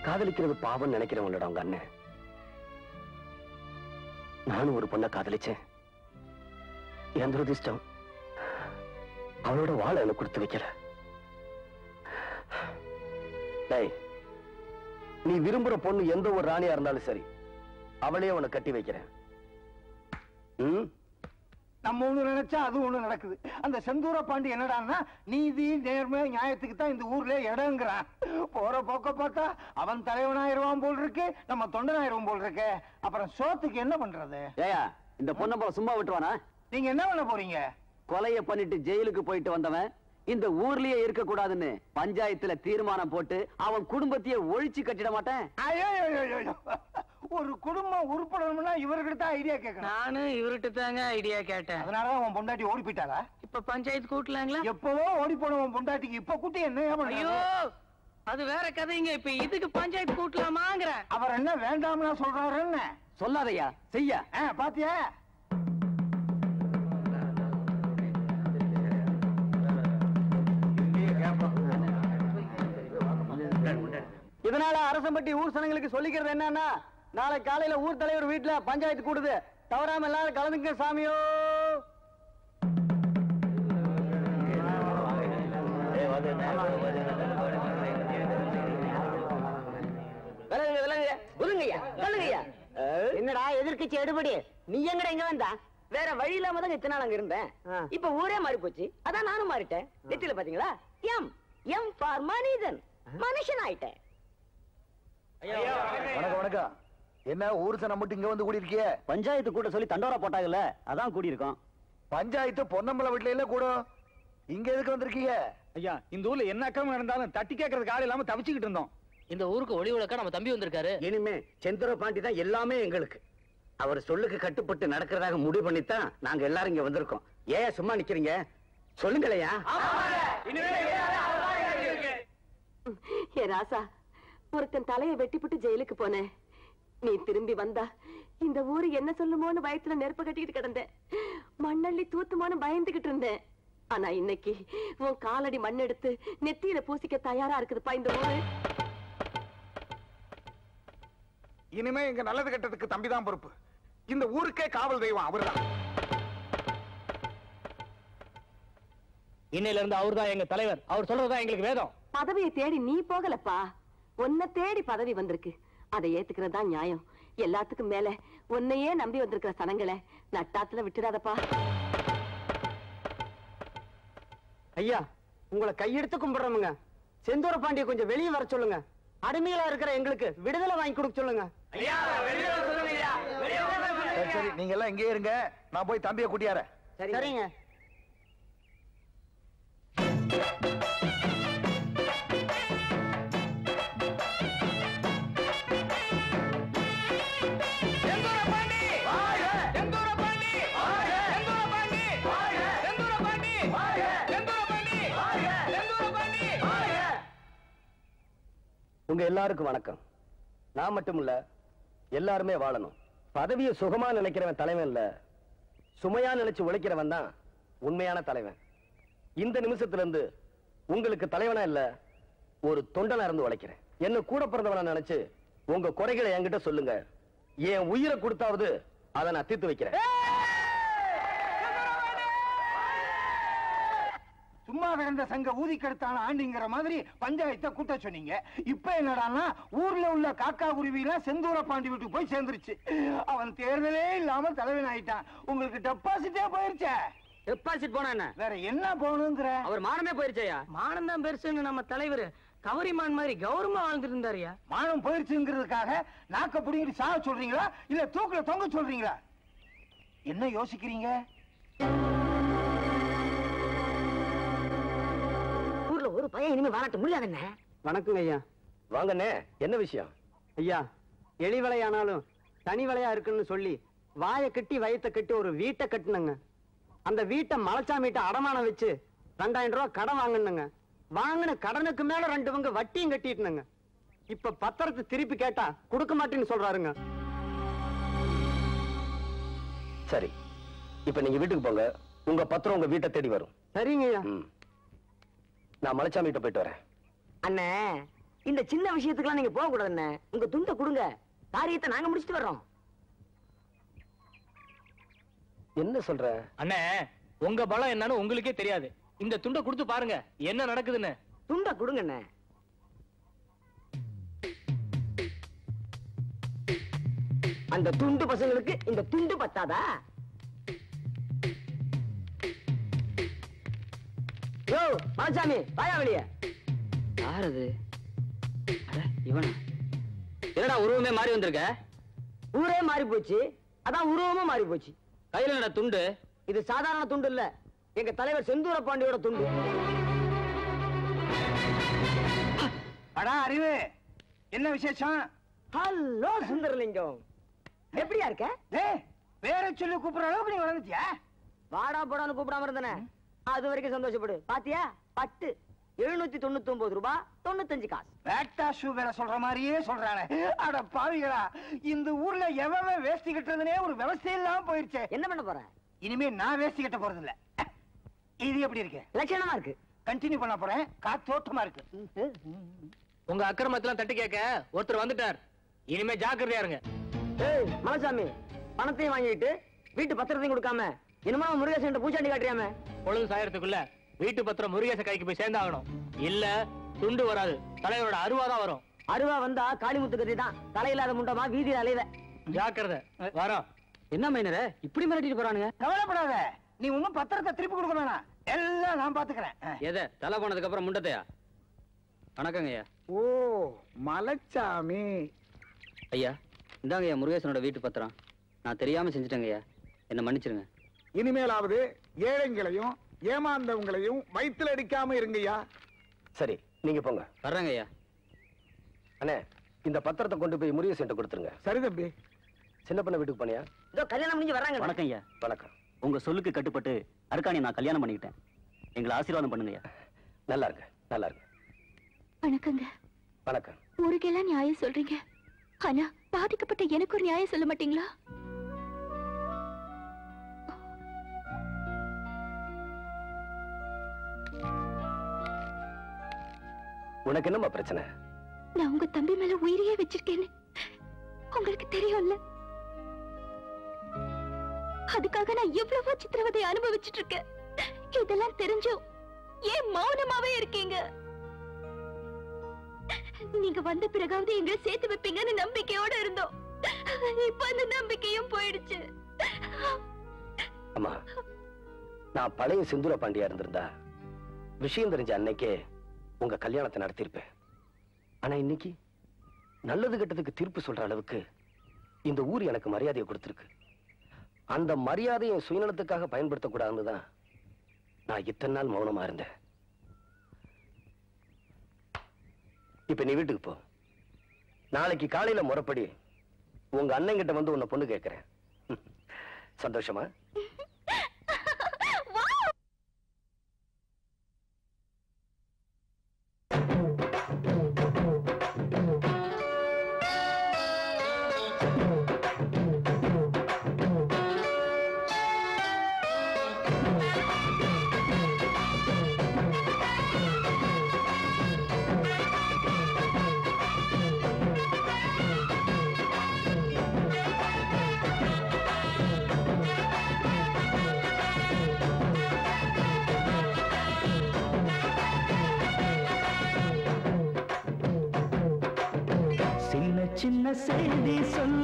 காதலிக்கிறது பாவம் நினைக்கிறவங்களோட அவங்க அண்ணன். நானும் ஒரு பொண்ணை காதலிச்சேன். என் துரதிர்ஷ்டம் அவளோட வாழை எனக்கு கொடுத்து வைக்கல. டேய் நீ விரும்புற பொண்ணு எந்த ஒரு ராணியா இருந்தாலும் சரி அவளையே உன்னை கட்டி வைக்கிறேன். ம்? நம்ம ஒண்ணு நினைச்சா அது ஒண்ணு நடக்குது. அந்த செந்தூர பாண்டி என்னடான்னா நீதி நேர்மை நியாயத்துக்கு தான் இந்த ஊர்ல இடங்கிறான் போற போக்க பார்த்தா அவன் தலைவனாயிருவான் போல் இருக்கு நம்ம தொண்டனாயிருவான் போல் இருக்கு அப்புறம் சோத்துக்கு என்ன பண்றது? ஏயா இந்த பொண்ணப்பழம் சும்மா விட்டுவானா நீங்க என்ன பண்ண போறீங்க? கொலைய பண்ணிட்டு ஜெயிலுக்கு போயிட்டு வந்தவன் இந்த ஊர்லயே இருக்க கூடாதுன்னு பஞ்சாயத்துல தீர்மானம் போட்டு அவன் குடும்பத்தையே ஒழிச்சு கட்டிட மாட்டேன். ஐயோ, ஐயோ, ஐயோ, ஐயோ. ஒரு குடும்பம் உருப்படணும்னா இவர்கிட்ட தான் ஐடியா கேட்கணும். நானும் இவர்கிட்ட தாங்க ஐடியா கேட்டேன். அதனாலதான் உன் பொண்டாட்டி ஓடி போயிட்டாளா? இப்ப பஞ்சாயத்து கூட்டலாங்களா? எப்பவோ ஓடி போன உன் பொண்டாட்டிக்கு இப்ப கூட்டி என்ன ஐயோ அது வேற கதைங்க. இப்ப இதுக்கு பஞ்சாயத்து கூட்டலாமாங்கிற. அவர் என்ன வேண்டாம்னா சொல்றாருன்னு. சொல்லாதய்யா செய்ய. பாத்தியா? இதனால அரசம்பட்டி ஊர் சனங்களுக்கு சொல்லிக்கிறது என்னன்னா நாளை காலையில ஊர் தலைவர் வீட்டுல பஞ்சாயத்து கூடுது. தவறாம எல்லாரும் கலந்துங்க சாமியோ. என்னடா எதிர்க்கட்சி எடுபடி? நீ எங்கடா இங்க வந்தா? வேற வழி இல்லாம தான் இத்தனை நாள் அங்க இருந்தேன். இப்ப ஊரே மாறி போச்சு. அதான் நானும் மாறிட்டேன். நெத்தில பாத்தீங்களா? எம். எம் ஃபார் மனிதன். மனுஷன் ஆயிட்டேன் வணக்கம் வணக்கம். என்ன ஊர் சனம் மட்டும் இங்க வந்து கூடி இருக்கியே பஞ்சாயத்து கூட சொல்லி தண்டோரா போட்டாங்கல்ல அதான் கூடி இருக்கோம் பஞ்சாயத்து பொன்னம்பலம் வீட்டுல இல்ல கூட? இங்க எதுக்கு வந்திருக்கீங்க? ஐயா இந்த ஊர்ல என்ன அக்கிரமம் நடந்தாலும் தட்டி கேட்கறதுக்கு ஆள் இல்லாம தவிச்சுக்கிட்டு இருந்தோம். இந்த ஊருக்கு ஒளி விளக்கா நம்ம தம்பி வந்திருக்காரு. இனிமே செந்தூர பாண்டி தான் எல்லாமே எங்களுக்கு. அவர் சொல்லுக்கு கட்டுப்பட்டு நடக்கிறதாக முடிவு பண்ணித்தான் நாங்க எல்லாரும் இங்க வந்திருக்கோம். ஏன் சும்மா நிக்கிறீங்க? சொல்லுங்களையா ஏ ராசா ஒருத்தன் தலையை வெட்டிப்புட்டு ஜெயிலுக்கு போனேன். நீ திரும்பி வந்தா இந்த ஊரு என்ன சொல்லுமோன்னு வயத்துல நெருப்பு கட்டிக்கிட்டு கிடந்தேன் மண்ணள்ளி தூத்துமோன்னு பயந்துகிட்டு இருந்தேன். ஆனா இன்னைக்கு உன் காலடி மண் எடுத்து நெத்தியில பூசிக்க தயாரா இருக்குதுப்பா இந்த ஊரு. இனிமே எங்க நல்லது கெட்டதுக்கு தம்பி தான் பொறுப்பு. இந்த ஊருக்கே காவல் தெய்வம் அவர்தான். இன்னையில இருந்து அவர்தான் எங்க தலைவர். அவர் சொல்றதுதான் எங்களுக்கு வேதம். பதவியை தேடி நீ போகலப்பா. உன்னை தேடி பதவி வந்திருக்கு. அதை ஏத்துக்கிறது தான் நியாயம். எல்லாத்துக்கும் மேல உன்னையே நம்பி வந்திருக்கிற சனங்களை நட்டாத்துல விட்டுடாதப்பா ஐயா உங்களை கையெடுத்து கும்பிடுறோமுங்க. செந்தூர பாண்டிய கொஞ்சம் வெளியே வர சொல்லுங்க. அடிமைகளா இருக்கிற எங்களுக்கு விடுதலை வாங்கி கொடுக்க சொல்லுங்க. சரி சரி நீங்க எல்லாம் இங்கே இருங்க. நான் போய் தம்பியை கூட்டியாரேன். சரிங்க. உங்க எல்லாருக்கும் வணக்கம். நான் மட்டும் இல்ல எல்லாருமே வாழணும். பதவியை சுகமா நினைக்கிறவன் தலைவன் இல்ல. சுமையா நினைச்சு உழைக்கிறவன் தான் உண்மையான தலைவன். இந்த நிமிஷத்துல இருந்து உங்களுக்கு தலைவனா இல்ல ஒரு தொண்டனா இருந்து உழைக்கிறேன். என்ன கூட பிறந்தவனா நினைச்சு உங்க குறைகளை என்கிட்ட சொல்லுங்க. என் உயிரை கொடுத்தாவது அதை நான் தீர்த்து வைக்கிறேன். சும்மா கிடந்த சங்க ஊதி கெடுத்தான ஆண்டிங்கிற மாதிரி பஞ்சாயத்தை கூட்ட சொன்னீங்க. இப்ப என்னடான்னா ஊர்ல உள்ள காக்கா குருவி எல்லாம் செந்தூர பாண்டி வீட்டுக்கு போய் சேர்ந்துருச்சு. அவன் தேர்தலே இல்லாம தலைவன் ஆயிட்டான். உங்களுக்கு டெபாசிட்டே போயிருச்சே. டெபாசிட் போனா என்ன? வேற என்ன போகணுங்கிற? அவர் மானமே போயிருச்சேயா? மானம் தான் பெருசுன்னு நம்ம தலைவர் கவரிமான் மாதிரி கௌரவமா வாழ்ந்துட்டு இருந்தாருயா மானம் போயிருச்சுங்கிறதுக்காக நாக்க புடிங்கிட்டு சாக சொல்றீங்களா? இல்ல தூக்குல தொங்க சொல்றீங்களா? என்ன யோசிக்கிறீங்க? ஒரு பையன் இனிமே வாழட்ட முடியாதுண்ணே வணக்கங்க ஐயா. வாங்கண்ணே என்ன விஷயம்? ஐயா எலி வலையானாலும் தனி வலையா இருக்குன்னு சொல்லி வாயை கட்டி வயத்தை கட்டி ஒரு வீட்டை கட்டுனுங்க. அந்த வீட்டை மலைச்சாமிட்ட அடமானம் வச்சு ரெண்டாயிரம் ரூபாய் கடன் வாங்கினுங்க. வாங்கின கடனுக்கு மேல ரெண்டு பங்கு வட்டியும் கட்டிட்டுனுங்க இப்ப பத்திரத்தை திருப்பி கேட்டா கொடுக்க மாட்டேன்னு சொல்றாருங்க. சரி இப்ப நீங்க வீட்டுக்கு போங்க. உங்க பத்திரம் உங்க வீட்டை தேடி வரும். சரிங்க ஐயா. நான் மலைச்சாமி கிட்ட போயிட்டு வரேன். அண்ணே இந்த சின்ன விஷயத்துக்குலாம் நீங்க போக கூடாதுண்ணே உங்க துண்டை கொடுங்க. காரியத்தை நாங்க முடிச்சிட்டு வர்றோம். என்ன சொல்ற? அண்ணே உங்க பலம் என்னன்னு உங்களுக்கே தெரியாது. இந்த துண்டை கொடுத்து பாருங்க என்ன நடக்குதுன்னு. துண்டை கொடுங்கண்ணே. அந்த துண்டு பசங்களுக்கு இந்த துண்டு பத்தாதா? யோ மலைச்சாமி வாயா வெளிய. யார் அது அட, இவனா? என்னடா உருவமே மாறி வந்திருக்க? ஊரே மாறி போச்சு. அதான் உருவமும் மாறி போச்சு. கையில என்னடா துண்டு? இது சாதாரண துண்டு இல்ல. எங்க தலைவர் செந்தூர பாண்டியோட துண்டு. அடா அறிவு. என்ன விசேஷம்? ஹலோ சுந்தரலிங்கம். எப்படியா இருக்க? பேரை சொல்லி கூப்பிடுற அளவுக்கு நீ வளர்ந்துட்டியா? வாடா போடான்னு கூப்பிடாம இருந்தனே. அது வரைக்கும் சந்தோஷப்படு. பாத்தியா? பட்டு. எழுநூத்தி தொண்ணூத்தி ஒன்பது ரூபாய் தொண்ணூத்தஞ்சு காசு. வேட்டா ஷூ வேற சொல்ற மாதிரியே சொல்றானே. அட பாவிகளா இந்த ஊர்ல எவன் வேஷ்டி கட்டுறதுனே ஒரு விவசாயம் இல்லாம போயிருச்சே. என்ன பண்ண போற? இனிமே நான் வேஷ்டி கட்ட போறது இல்ல இது எப்படி இருக்கு? லட்சணமா இருக்கு. கண்டினியூ பண்ண போறேன். காத்தோட்டமா இருக்கு. உங்க அக்கிரமத்தெல்லாம் தட்டி கேட்க ஒருத்தர் வந்துட்டார். இனிமே ஜாக்கிரதையா இருங்க. ஏய் மனசாமி பணத்தையும் வாங்கிட்டு வீட்டு பத்திரத்தையும் கொடுக்காம இனிமே முருகேசன் பூச்சாண்டி காட்டுறியாம. பொழுது சாயறதுக்குள்ள வீட்டு பத்திரம் முருகேச கைக்கு போய் சேர்ந்தாகணும். இல்ல துண்டு வராது. தலைவரோட அருவாதான் வரும். அருவா வந்தா காளிமுத்து கதி தான். தலையில்லாத முண்டமா வீதியில அலைவ ஜாக்கிரதை வரோம் என்ன மைனரே? இப்படி மிரட்டிட்டு போறானுங்க? கவலைப்படாத. நீ ஒண்ணும் பத்திரத்தை திருப்பி கொடுக்க வேணாம். எல்லாம் நான் பாத்துக்கிறேன். எதை? தலை போனதுக்கு அப்புறம் முண்டத்தையா? வணக்கங்க ஐயா. ஓ மலைச்சாமி. ஐயா இந்தாங்க ஐயா முருகேசனோட வீட்டு பத்திரம். நான் தெரியாம செஞ்சுட்டேங்க ஐயா. என்ன மன்னிச்சிருங்க. இனிமேலாவது ஏழைங்களையும் ஏமாந்தவங்களையும் வயித்துல அடிக்காம இருங்கய்யா. சரி நீங்க போங்க. வர்றேங்க ஐயா அண்ணே இந்த பத்திரத்தை கொண்டு போய் முருகேசன் கொடுத்துருங்க. சரி தம்பி. சின்ன பண்ண வீட்டுக்கு போனியா? இதோ கல்யாணம் முடிஞ்சு வர்றாங்க. வணக்கம் ஐயா வணக்கம். உங்க சொல்லுக்கு கட்டுப்பட்டு அருக்காணி நான் கல்யாணம் பண்ணிக்கிட்டேன். எங்களை ஆசீர்வாதம் பண்ணுங்க ஐயா நல்லா இருங்க நல்லா இருங்க. வணக்கங்க. வணக்கம். ஊருக்கெல்லாம் நியாயம் சொல்றீங்க. ஆனா பாதிக்கப்பட்ட எனக்கு ஒரு நியாயம் சொல்ல மாட்டீங்களா? உனக்கு என்னமா பிரச்சனை? நான் உங்க தம்பி மேல உயிரியே வச்சிருக்கேன்னு. உங்களுக்கு தெரியும்ல? அதுக்காக நான் எவ்வளவோ சித்திரவதை அனுபவிச்சுட்டு இருக்கேன் இதெல்லாம் தெரிஞ்சும் ஏன் மௌனமாவே இருக்கீங்க? நீங்க வந்த பிறகாவது எங்க சேர்த்து வைப்பீங்கன்னு நம்பிக்கையோட இருந்தோம். இப்ப அந்த நம்பிக்கையும் போயிடுச்சு. அம்மா நான் பழைய சிந்துர பாண்டியா இருந்திருந்தா விஷயம் தெரிஞ்ச அன்னைக்கே உங்க கல்யாணத்தை நடத்தியிருப்பேன். ஆனா இன்னைக்கு நல்லது கெட்டதுக்கு தீர்ப்பு சொல்கிற அளவுக்கு இந்த ஊர் எனக்கு மரியாதையை கொடுத்துருக்கு. அந்த மரியாதையை சுயநலத்துக்காக பயன்படுத்தக்கூடாதுன்னு தான் நான் இத்தனை நாள் மௌனமாக இருந்தேன். இப்போ நீ வீட்டுக்கு போ. நாளைக்கு காலையில் முறப்படி உங்கள் அண்ணன் கிட்ட வந்து உன்னை பொண்ணு கேட்கிறேன். <laughs> சந்தோஷமா? செய்தி சொல்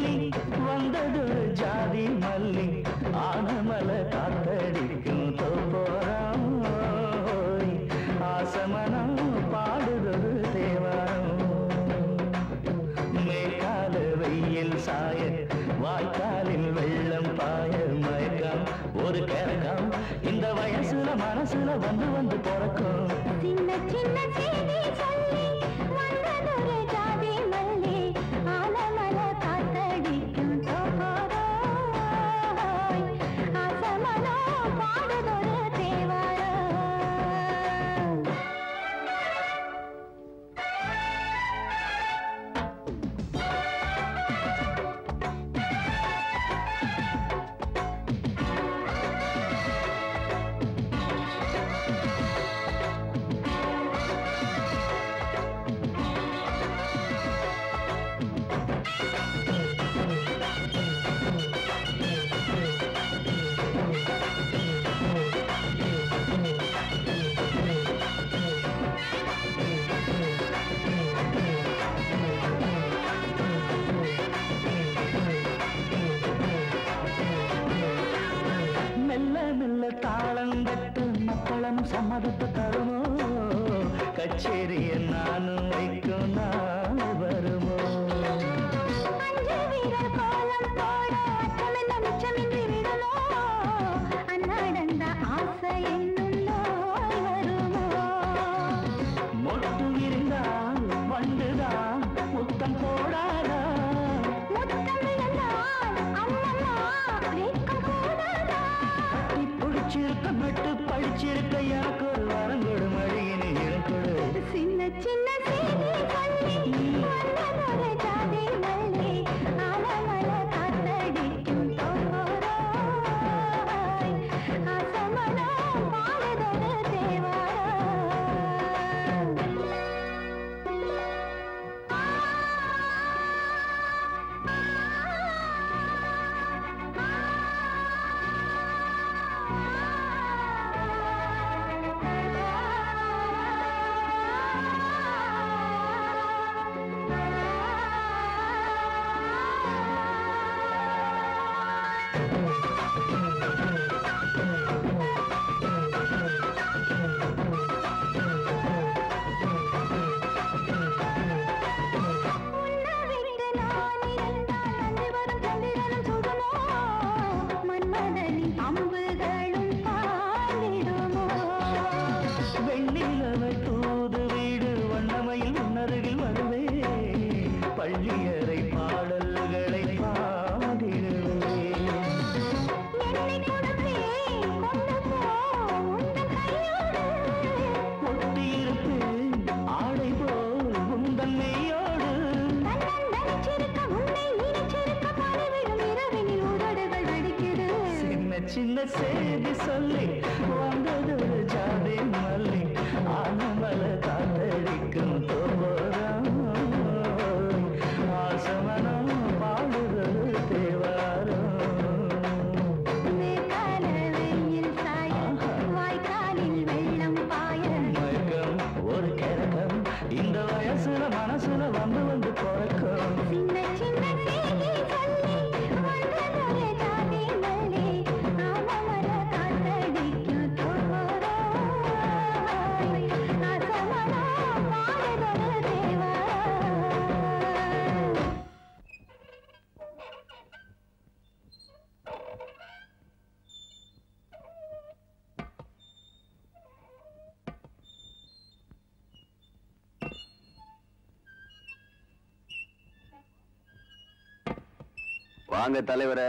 வாங்க தலைவரே.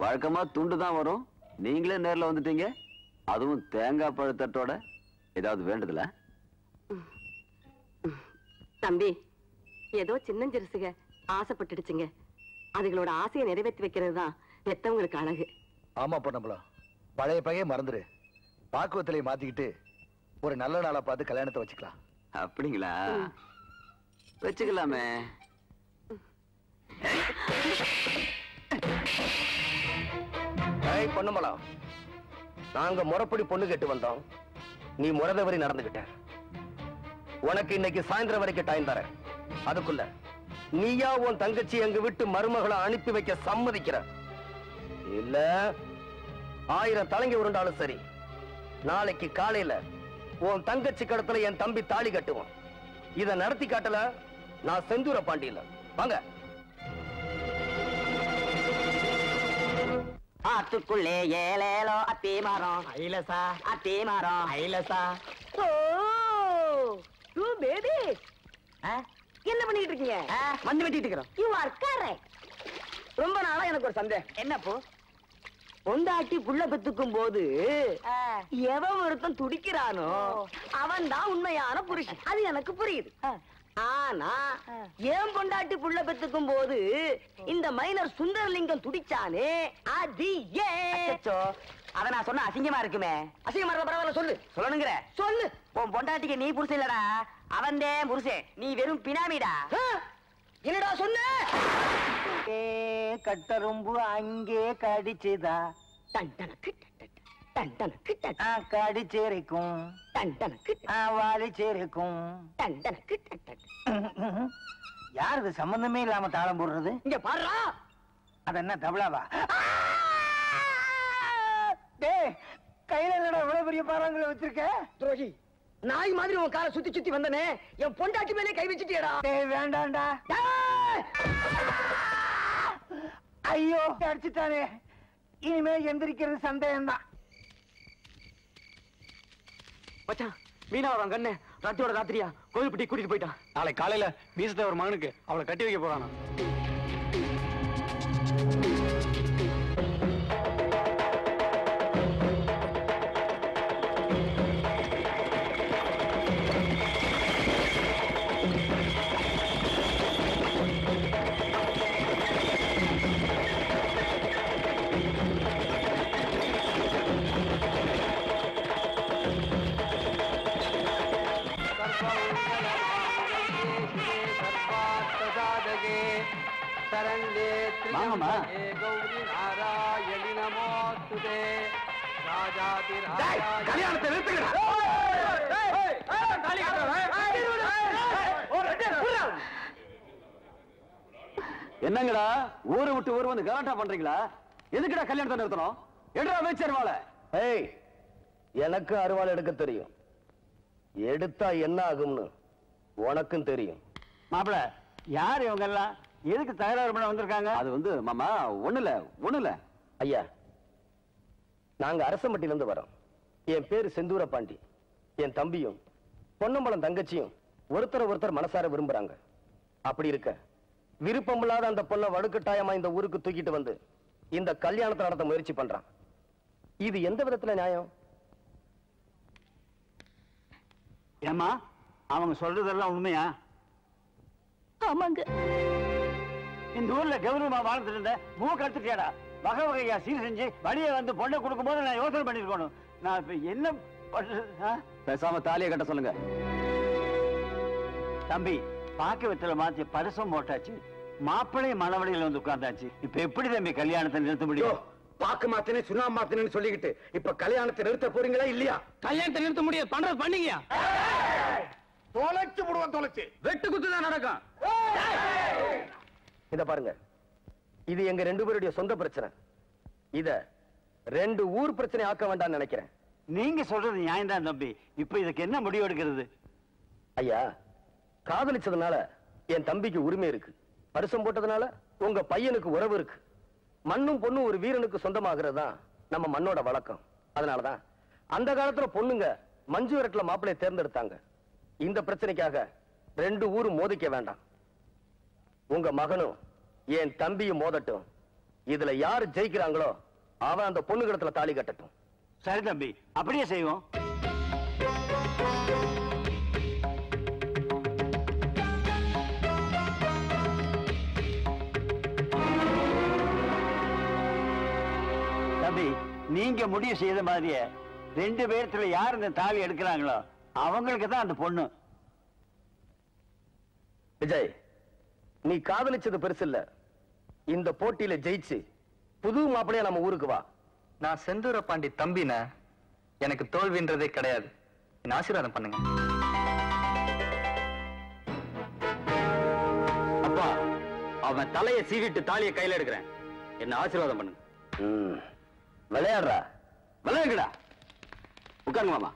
வழக்கமா துண்டு தான் வரும். நீங்களே நேர்ல வந்துட்டீங்க. அதுவும் தேங்காய் பழத்தட்டோட ஏதாவது வேண்டுதல? தம்பி ஏதோ சின்னஞ்சிறுசுக ஆசைப்பட்டுடுச்சுங்க. அதுகளோட ஆசையை நிறைவேற்றி வைக்கிறது தான் பெத்தவங்களுக்கு அழகு. ஆமா பொன்னம்பலம். பழைய பையன் மறந்துரு. பாக்குவத்திலையும் மாத்திக்கிட்டு ஒரு நல்ல நாளா பார்த்து கல்யாணத்தை வச்சுக்கலாம். அப்படிங்களா? வச்சுக்கலாமே. பொண்ணுமலம் நாங்க முறப்படி பொண்ணு கேட்டு வந்தோம். நீ முறதவரி நடந்துகிட்ட. உனக்கு இன்னைக்கு சாயந்தரம் வரைக்கும் டைம் தர அதுக்குள்ள நீயா உன் தங்கச்சி எங்க விட்டு மருமகளை அனுப்பி வைக்க சம்மதிக்கிற? இல்ல ஆயிரம் தலைங்க உருண்டாலும் சரி. நாளைக்கு காலையில உன் தங்கச்சி கடத்துல என் தம்பி தாலி கட்டுவான். இதை நடத்தி காட்டல நான் செந்தூர பாண்டியில. வாங்க. ஆத்துக்குள்ளே ஏலேலோ அத்தே மரம். ஐலசா. அத்தே மரம். ஐலசா. Oh you baby. என்ன பண்ணிட்டு இருக்கீங்க? வந்து வெட்டிட்டு இருக்கிறோம். யூ ஆர் கரெக்ட் ரொம்ப நாளா எனக்கு ஒரு சந்தேகம். என்னப்போ பொண்டாட்டி புள்ள பெத்துக்கும் போது எவன் ஒருத்தன் துடிக்கிறானோ அவன் தான் உண்மையான புருஷன். அது எனக்கு புரியுது. ஆனா ஏன் பொண்டாட்டி புள்ள பெத்துக்கும் போது இந்த மைனர் சுந்தரலிங்கம் துடிச்சானே? அது ஏன்? அத நான் சொன்ன அசிங்கமா இருக்குமே. அசிங்கமா இருக்க பரவாயில்ல சொல்லு. சொல்லணுங்கிற? சொல்லு. உன் பொண்டாட்டிக்கு நீ புருஷன் இல்லடா. அவன்தே புருஷன். நீ வெறும் பினாமிடா. என்னடா சொன்ன? கட்டரும்பு அங்கே கடிச்சுதா? கடிச்சிருக்கும் வாலிச்சிருக்கும் யார் இது சம்பந்தமே இல்லாம தாளம் போடுறது? இங்க பாடுறா அது என்ன தபலாவா? டேய் கையில என்னடா இவ்வளவு பெரிய பாறாங்களை வச்சிருக்க? துரோகி நாய் மாதிரி உன் காலை சுத்தி சுத்தி வந்தனே. என் பொண்டாட்டி மேலே கை வச்சுட்டியடா. டேய் வேண்டாம்டா ஐயோ அடிச்சுட்டானே. இனிமே எந்திரிக்கிறது சந்தேகம் தான் மச்சான் மீனா வரான் கண்ணு ராத்தியோட ராத்திரியா? கோவில்பட்டி கூட்டிட்டு போயிட்டான். நாளை காலையில வீசத்த ஒரு மகனுக்கு அவளை கட்டி வைக்க போறானா கல்யாணத்தை என்னங்கடா ஊரை விட்டு ஊர் வந்து கலாட்டா பண்றீங்களா? எதுக்குடா கல்யாணத்தை நிறுத்தணும்? எடுறா அமைச்சர் வாழ ஏய் எனக்கு அருவாள் எடுக்க தெரியும். எடுத்தா என்ன ஆகும்னு உனக்கும் தெரியும். மாப்பிள யார் இவங்க எல்லாம் எதுக்கு தகராறு பண்ண வந்திருக்காங்க? அது வந்து மாமா ஒண்ணுல ஒண்ணுல ஐயா நாங்க அரசம்பட்டியில இருந்து வரோம். என் பேரு செந்தூர பாண்டி என் தம்பியும் பொன்னம்பலம் தங்கச்சியும் ஒருத்தர் ஒருத்தர் மனசார விரும்புறாங்க. அப்படி இருக்க விருப்பமில்லாத அந்த பொண்ணை வடுக்கட்டாயமா இந்த ஊருக்கு தூக்கிட்டு வந்து இந்த கல்யாணத்தை நடத்த முயற்சி பண்றான். இது எந்த விதத்துல நியாயம்? ஏமா அவங்க சொல்றதெல்லாம் உண்மையா? ஆமாங்க. இந்த ஊர்ல கௌரவமா வாழ்ந்துட்டு இருந்த மூக்க எடுத்துட்டியாடா வகை வகையா சீர் செஞ்சு வழியை வந்து பொண்ணை கொடுக்கும்போது நான் யோசனை பண்ணிருக்கணும். நான் இப்ப என்ன? பேசாம தாலியை கட்ட சொல்லுங்க. தம்பி பாக்க வெத்தல மாத்தி பரிசம் போட்டாச்சு. மாப்பிள்ளை மணவழியில வந்து உட்கார்ந்தாச்சு. இப்ப எப்படி தம்பி கல்யாணத்தை நிறுத்த முடியும்? பாக்கு மாத்தினே சுனா மாத்தினேன்னு சொல்லிக்கிட்டு இப்ப கல்யாணத்தை நிறுத்த போறீங்களா இல்லையா? கல்யாணத்தை நிறுத்த முடியாது. பண்றது பண்ணீங்க தொலைச்சு விடுவோம் தொலைச்சு. வெட்டு குத்து தான் நடக்கும். இத பாருங்க. இது எங்க ரெண்டு பேருடைய சொந்த பிரச்சனை. இத ரெண்டு ஊர் பிரச்சனை ஆக்க வேண்டாம்னு நினைக்கிறேன். நீங்க சொல்றது நியாயம் தான் தம்பி. இப்ப இதுக்கு என்ன முடிவு எடுக்கிறது? ஐயா காதலிச்சதுனால என் தம்பிக்கு உரிமை இருக்கு. பரிசம் போட்டதுனால உங்க பையனுக்கு உறவு இருக்கு. மண்ணும் பொண்ணும் ஒரு வீரனுக்கு சொந்தமாகிறது தான் நம்ம மண்ணோட வழக்கம். அதனாலதான் அந்த காலத்துல பொண்ணுங்க மஞ்சு விரட்டுல மாப்பிளைய தேர்ந்தெடுத்தாங்க. இந்த பிரச்சனைக்காக ரெண்டு ஊரும் மோதிக்க வேண்டாம். உங்க மகனும் என் தம்பியும் மோதட்டும். இதுல யாரு ஜெயிக்கிறாங்களோ அவன் அந்த பொண்ணு கிடத்துல தாலி கட்டட்டும். சரி தம்பி அப்படியே செய்வோம். தம்பி நீங்க முடிவு செய்த மாதிரியே ரெண்டு பேர்த்துல யார் இந்த தாலி எடுக்கிறாங்களோ அவங்களுக்கு தான் அந்த பொண்ணு. விஜய் நீ காதலிச்சது பெருசு இல்ல இந்த போட்டியில ஜெயிச்சு புது மாப்பிளையா நம்ம ஊருக்கு வா. நான் செந்தூர பாண்டி தம்பின எனக்கு தோல்வின்றதே கிடையாது. என்ன ஆசீர்வாதம் பண்ணுங்க. அப்பா அவன் தலையை சீவிட்டு தாலியை கையில எடுக்கிறேன். என்ன ஆசீர்வாதம் பண்ணுங்க. விளையாடுறா. விளையாடுடா உட்காருங்க மாமா.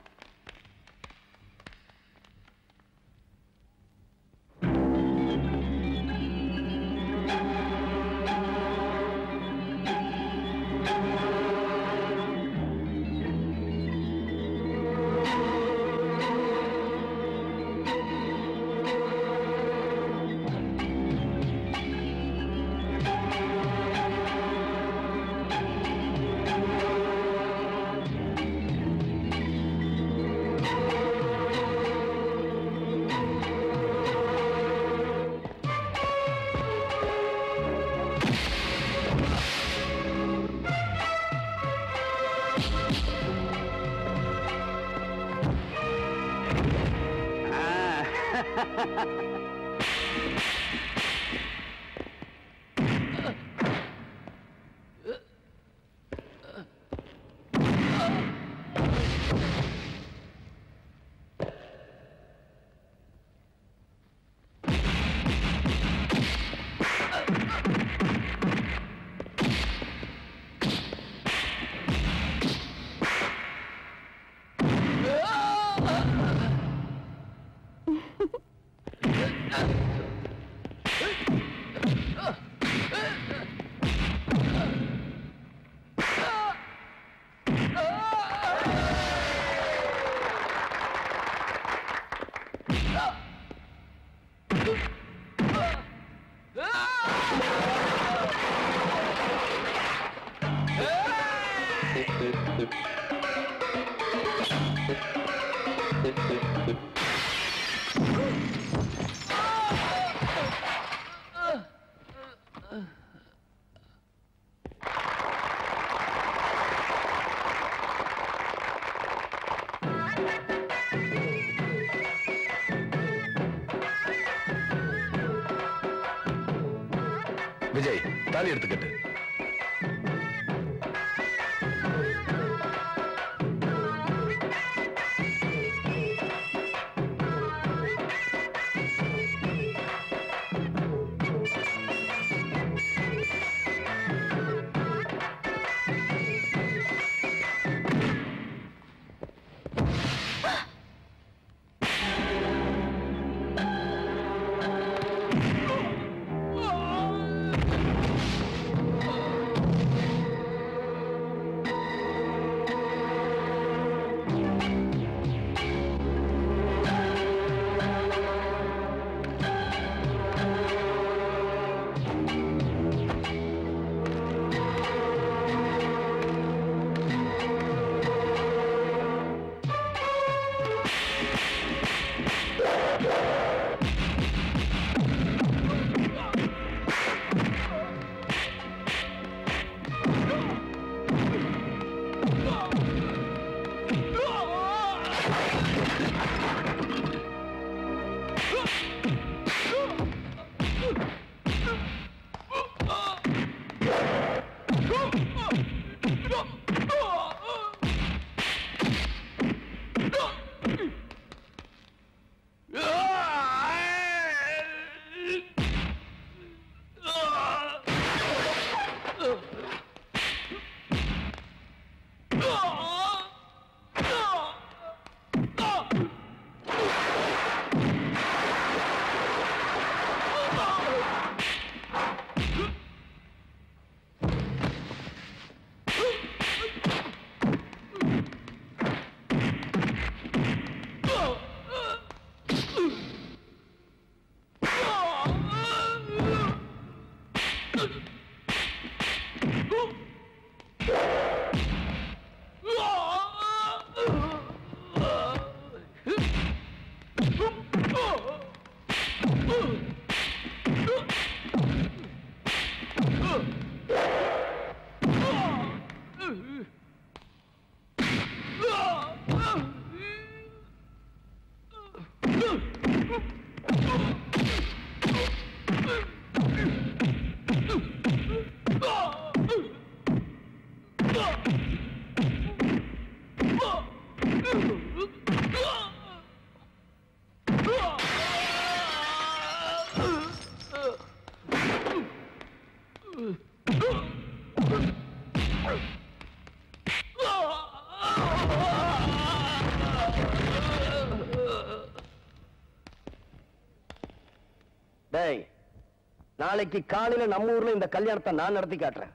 நாளைக்கு காலையில நம்ம ஊர்ல இந்த கல்யாணத்தை நான் நடத்தி காட்டுறேன்.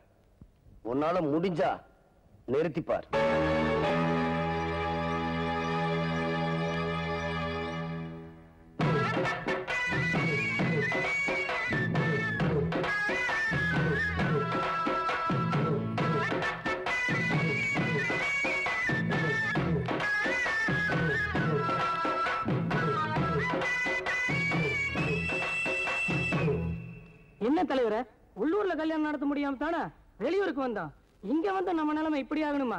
உன்னால முடிஞ்சா நிறுத்திப்பார். கல்யாணம் நடத்த முடியாம தானே வெளியூருக்கு வந்தோம் இங்க வந்து நம்ம நிலைமை இப்படி ஆகணுமா?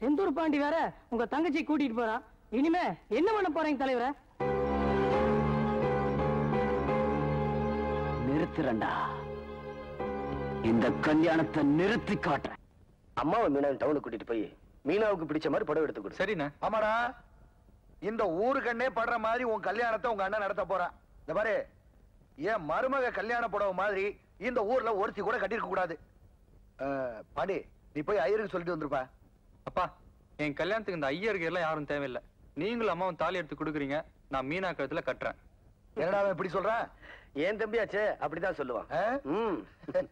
செந்தூர் பாண்டி வேற உங்க தங்கச்சி கூட்டிட்டு போறான் இனிமே என்ன பண்ண போறீங்க தலைவரே? நிறுத்துறேன்டா. இந்த கல்யாணத்தை நிறுத்தி காட்டுறேன். அம்மாவை மீனா டவுனுக்கு கூட்டிட்டு போய் மீனாவுக்கு பிடிச்ச மாதிரி புடவை எடுத்து கொடு. சரிண்ணே. ஆமாடா. இந்த ஊரு கண்ணே படுற மாதிரி உன் கல்யாணத்தை உங்க அண்ணன் நடத்த போறான். இந்த பாரு என் மருமக கல்யாண புடவை மாதிரி இந்த ஊர்ல ஒருத்தி கூட கட்டிருக்க கூடாது. பாண்டி நீ போய் ஐயருக்கு சொல்லிட்டு வந்துருப்பா. அப்பா என் கல்யாணத்துக்கு இந்த ஐயருக்கு எல்லாம் யாரும் தேவையில்லை. நீங்களும் அம்மாவும் தாலி எடுத்து கொடுக்குறீங்க நான் மீனா கழுத்துல கட்டுறேன். என்னடா அவன் இப்படி சொல்றான் ஏன் தம்பியாச்சே? அப்படிதான் சொல்லுவான். ம்.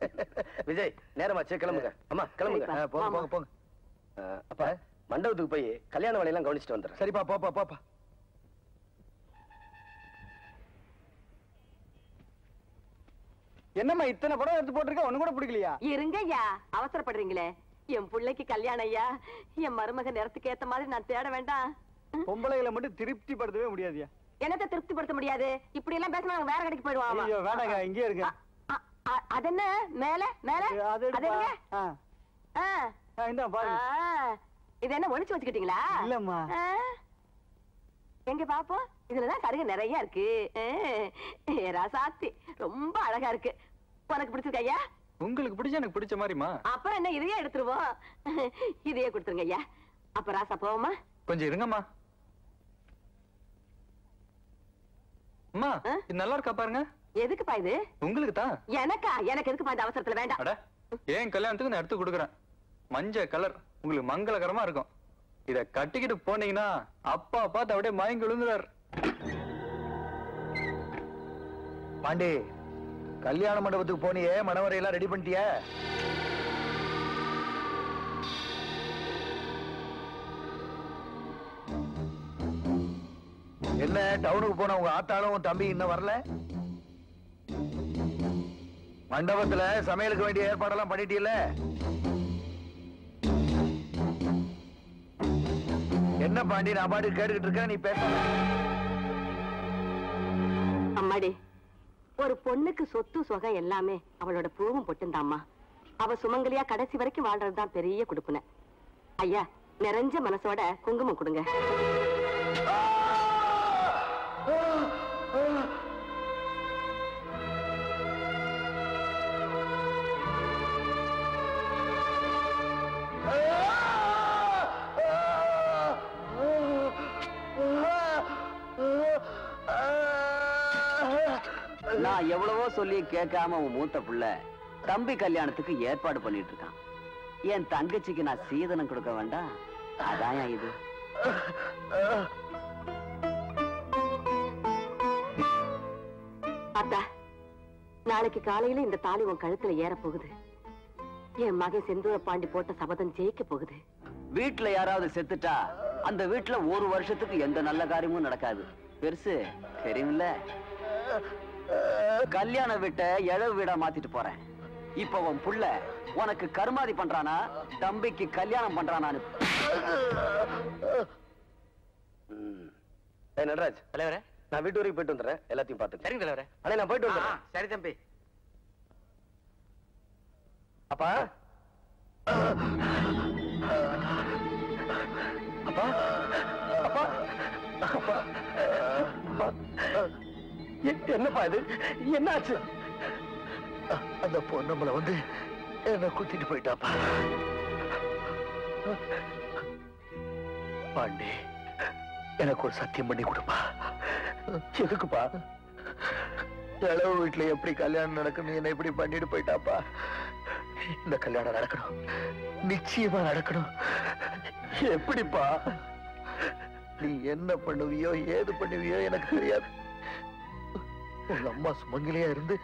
<laughs> விஜய் நேரமாச்சே கிளம்புங்க. அம்மா கிளம்புங்க. போங்க போங்க போங்க. அப்பா மண்டபத்துக்கு போய் கல்யாண வேலையெல்லாம் கவனிச்சுட்டு வந்துடுறேன். சரிப்பா போப்பா போப்பா என்னம்மா இத்தனை படம் எடுத்து போட்டிருக்க? ஒண்ணு கூட பிடிக்கலையா? இருங்க ஐயா அவசரப்படுறீங்களே. என் பிள்ளைக்கு கல்யாணம் ஐயா. என் மருமக நேரத்துக்கு ஏத்த மாதிரி நான் தேட வேண்டாம். பொம்பளைகளை மட்டும் திருப்தி படுத்தவே முடியாதுயா? என்னத்தை திருப்திப்படுத்த முடியாது? இப்படி எல்லாம் பேசினா வேற கடைக்கு போயிடுவோம்? ஐயோ வேண்டாங்க இங்கே இருங்க. அது என்ன மேல மேல? அது. எங்க? ஆ. இந்தா பாருங்க. இது என்ன ஒளிச்சு வச்சுக்கிட்டீங்களா? இல்லம்மா. எங்க பாப்போம் இதுலதான் கருகு நிறைய இருக்கு. ராசாத்தி ரொம்ப அழகா இருக்கு. உனக்கு பிடிச்சிருக்க ஐயா? உங்களுக்கு பிடிச்ச எனக்கு பிடிச்ச மாதிரிமா அப்புறம் என்ன இதையே எடுத்துருவோம். இதையே கொடுத்துருங்க ஐயா. அப்ப ராசா போவோமா? கொஞ்சம் இருங்கம்மா. அம்மா இது நல்லா இருக்கா பாருங்க. எதுக்குப்பா இது? உங்களுக்கு தான் எனக்கா? எனக்கு எதுக்குப்பா இந்த அவசரத்துல? வேண்டாம். ஏன் கல்யாணத்துக்கு நான் எடுத்து கொடுக்குறேன். மஞ்சள் கலர். உங்களுக்கு மங்களகரமா இருக்கும். இத கட்டிக்கிட்டு போனீங்கன்னா அப்பா பார்த்து அப்படியே மயங்கி விழுங்குறாரு பாண்டி கல்யாண மண்டபத்துக்கு போனியே மனவரையெல்லாம் ரெடி பண்ணிட்டிய? என்ன டவுனுக்கு போன உங்க ஆத்தாலும் உன் தம்பி இன்னும் வரல? மண்டபத்துல சமையலுக்கு வேண்டிய ஏற்பாடெல்லாம் பண்ணிட்டீல்ல? என்ன பாண்டி நான் பாட்டு கேட்டுக்கிட்டு இருக்கேன் நீ பேச அம்மாடி ஒரு பொண்ணுக்கு சொத்து சுகம் எல்லாமே அவளோட பூவும் பொட்டுந்தாம்மா. அவ சுமங்கலியா கடைசி வரைக்கும் வாழ்றதுதான் பெரிய கொடுப்புன. ஐயா நிறைஞ்ச மனசோட குங்குமம் கொடுங்க. நான் எவ்வளவோ சொல்லி கேட்காம உன் மூத்த புள்ள தம்பி கல்யாணத்துக்கு ஏற்பாடு பண்ணிட்டு இருக்கான். என் தங்கச்சிக்கு நான் சீதனம் கொடுக்க வேண்டாம் அதான் இது. அத்தா நாளைக்கு காலையில இந்த தாலி உன் கழுத்துல ஏற போகுது. என் மகன் செந்தூர பாண்டி போட்ட சபதம் ஜெயிக்க போகுது. வீட்டுல யாராவது செத்துட்டா அந்த வீட்டுல ஒரு வருஷத்துக்கு எந்த நல்ல காரியமும் நடக்காது. பெருசு தெரியுமில்ல? கல்யாண வீட்டை எழவு வீடா மாத்திட்டு போறேன். இப்ப உன் புள்ள உனக்கு கருமாதி பண்றானா தம்பிக்கு கல்யாணம் பண்றானான்னு. நடராஜ். தலைவரே. நான் வீட்டு வரைக்கும் போயிட்டு வந்துடுறேன். எல்லாத்தையும் பார்த்து சரிங்க தலைவரே. அண்ணே நான் போயிட்டு வந்துடுறேன். சரி தம்பி. அப்பா அப்பா. அப்பா. அப்பா. என்னப்பா இது? என்னாச்சு? அந்த பொண்ணம்பளை வந்து என்ன குத்திட்டு போயிட்டாப்பா. பாண்டி எனக்கு ஒரு சத்தியம் பண்ணி கொடுப்பா. எதுக்குப்பா? இளவு வீட்டுல எப்படி கல்யாணம் நடக்கணும் என்ன இப்படி பண்ணிட்டு போயிட்டாப்பா? இந்த கல்யாணம் நடக்கணும். நிச்சயமா நடக்கணும். எப்படிப்பா? நீ என்ன பண்ணுவியோ ஏது பண்ணுவியோ எனக்கு தெரியாது. உங்க அம்மா சுமங்கலியா இருந்து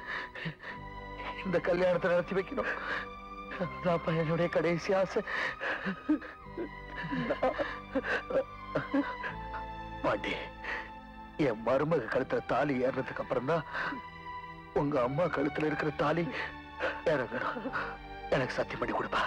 இந்த கல்யாணத்தை நடத்தி வைக்கணும். அதான்ப்பா என்னுடைய கடைசி ஆசை. பாண்டி என் மருமக கழுத்துல தாலி ஏறுறதுக்கு அப்புறம் தான் உங்க அம்மா கழுத்துல இருக்கிற தாலி இறங்கணும் எனக்கு சத்தியம் பண்ணி கொடுப்பா.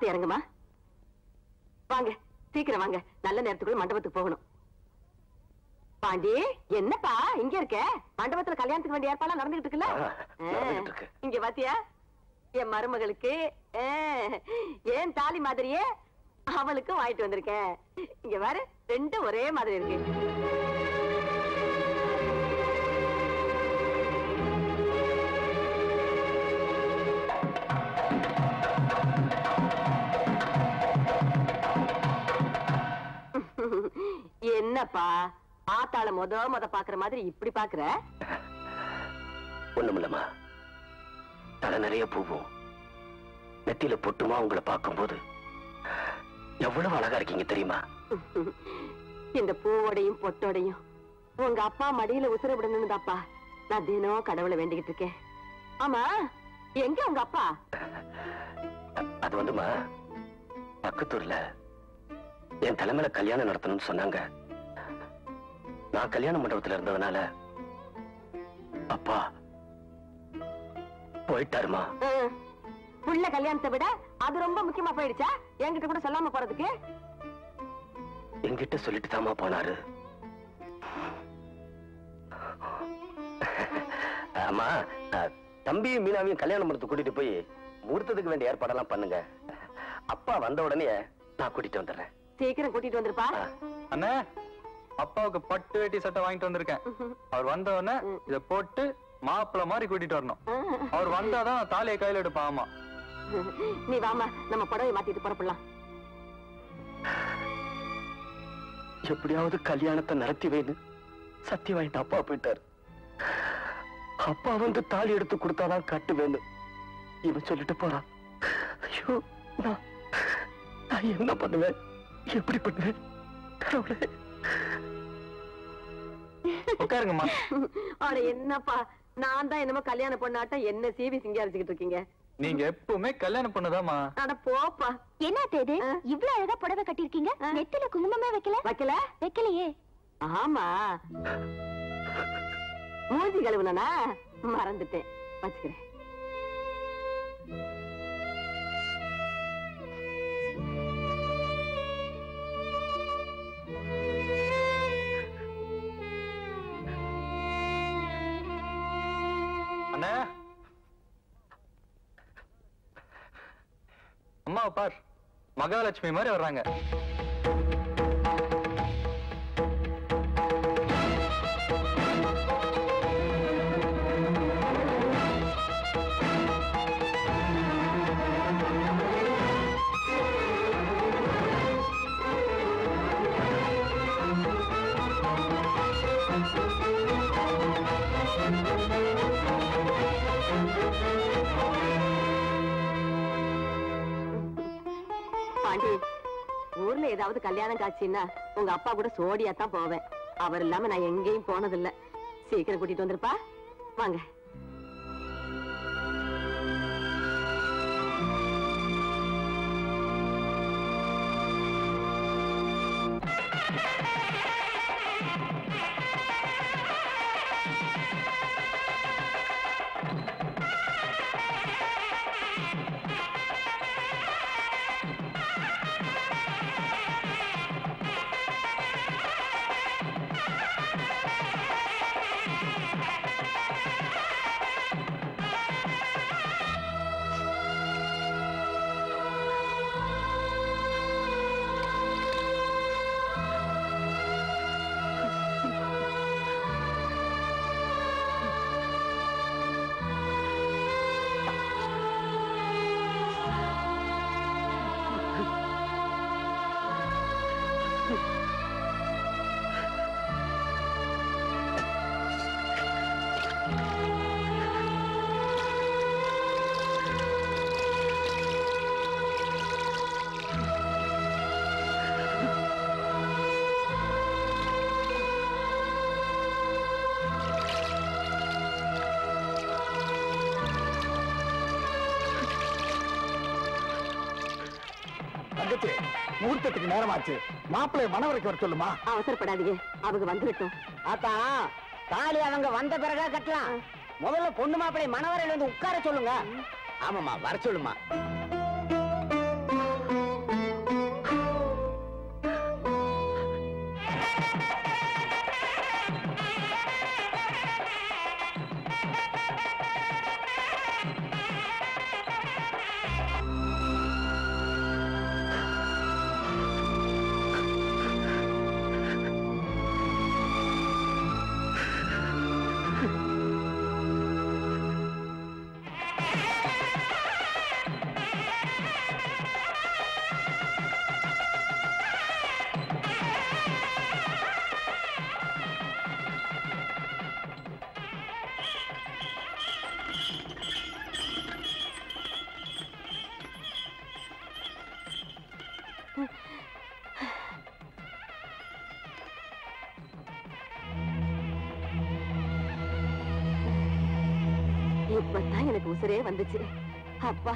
பாத்து இறங்குமா? வாங்க சீக்கிரம் வாங்க. நல்ல நேரத்துக்குள்ள மண்டபத்துக்கு போகணும். பாண்டி என்னப்பா? இங்க இருக்க? மண்டபத்துல கல்யாணத்துக்கு வேண்டிய ஏற்பாடு நடந்துகிட்டு இருக்குல்ல. இங்க பாத்தியா? என் மருமகளுக்கு ஏன் தாலி மாதிரியே அவளுக்கும் வாங்கிட்டு வந்திருக்கேன். இங்க பாரு ரெண்டும் ஒரே மாதிரி இருக்கு. <laughs> என்னப்பா? ஆத்தாள முத முத பாக்குற மாதிரி இப்படி பாக்குற? ஒண்ணுமில்லம்மா. தலை நிறைய பூவும். நெத்தியில பொட்டுமா உங்களை பார்க்கும்போது எவ்வளவு அழகா இருக்கீங்க தெரியுமா? <laughs> இந்த பூவோடையும் பொட்டோடையும் உங்க அப்பா மடியில உசுர விடணும்தாப்பா. நான் தினம் கடவுளை வேண்டிக்கிட்டு இருக்கேன். ஆமா எங்க உங்க அப்பா? <laughs> அது வந்துமா பக்கத்தூர்ல என் தலைமையில கல்யாணம் நடத்தணும்னு சொன்னாங்க. நான் கல்யாண மண்டபத்துல இருந்ததுனால அப்பா போயிட்டாருமா. புள்ள கல்யாணத்தை விட அது ரொம்ப முக்கியமா போயிடுச்சா? என்கிட்ட கூட சொல்லாம போறதுக்கு? என்கிட்ட சொல்லிட்டு தாமா போனாரு. ஆமா தம்பியும் மீனாவையும் கல்யாண மண்டபத்துக்கு கூட்டிட்டு போய் முகூர்த்தத்துக்கு வேண்டிய ஏற்பாடெல்லாம் பண்ணுங்க. அப்பா வந்த உடனே நான் கூட்டிட்டு வந்துடுறேன். சீக்கிரம் கூட்டிட்டு வந்திருப்பா. அண்ணே அப்பாவுக்கு பட்டு வேட்டி சட்டை வாங்கிட்டு வந்திருக்கேன். அவர் வந்த உடனே இத போட்டு மாப்பிள்ளை மாதிரி கூட்டிட்டு வரணும். அவர் வந்தாதான் தாலியை கையில எடுப்பான் ஆமா நீ வாமா நம்ம புடவை மாத்திட்டு புறப்படலாம். எப்படியாவது கல்யாணத்தை நடத்தி வைன்னு சத்தியம் வாங்கிட்டு அப்பா போயிட்டாரு. அப்பா வந்து தாலி எடுத்து கொடுத்தாதான் கட்டுவேன்னு இவன் சொல்லிட்டு போறான். ஐயோ நான் நான் என்ன பண்ணுவேன்? எப்படி பண்ணுவேன் கடவுளே? உட்காருங்கம்மா. அட என்னப்பா நான் தான் என்னமோ கல்யாண பொண்ணாட்டம் என்ன சீவி சிங்காரிச்சுக்கிட்டு இருக்கீங்க? நீங்க எப்பவுமே கல்யாணம் பண்ணதாமா அட போப்பா. என்ன இது? இவ்ளோ அழகா புடவை கட்டிருக்கீங்க நெத்தில குங்குமமே வைக்கல? வைக்கல? வைக்கலையே. ஆமா. மூஞ்சி கழுவுனா மறந்துட்டேன். வச்சுக்கிறேன். அண்ணா. அம்மாவை பார். மகாலட்சுமி மாதிரி வர்றாங்க. ஊர்ல ஏதாவது கல்யாணம் காட்சின்னா உங்க அப்பா கூட சோடியா தான் போவேன். அவர் இல்லாம நான் எங்கேயும் போனதில்லை. சீக்கிரம் கூட்டிட்டு வந்திருப்பா. வாங்க. முகூர்த்தத்துக்கு நேரமாச்சு. மாப்பிள்ளை மணவரைக்கு வர சொல்லுமா? அவசரப்படாதீங்க. அவங்க வந்துடட்டும் ஆத்தா தாலி அவங்க வந்த பிறகா கட்டலாம். முதல்ல பொண்ணு மாப்பிள்ளை மணவரையில வந்து உட்கார சொல்லுங்க. ஆமாமா வர சொல்லுமா எனக்கு உசுரே வந்துச்சு. அப்பா.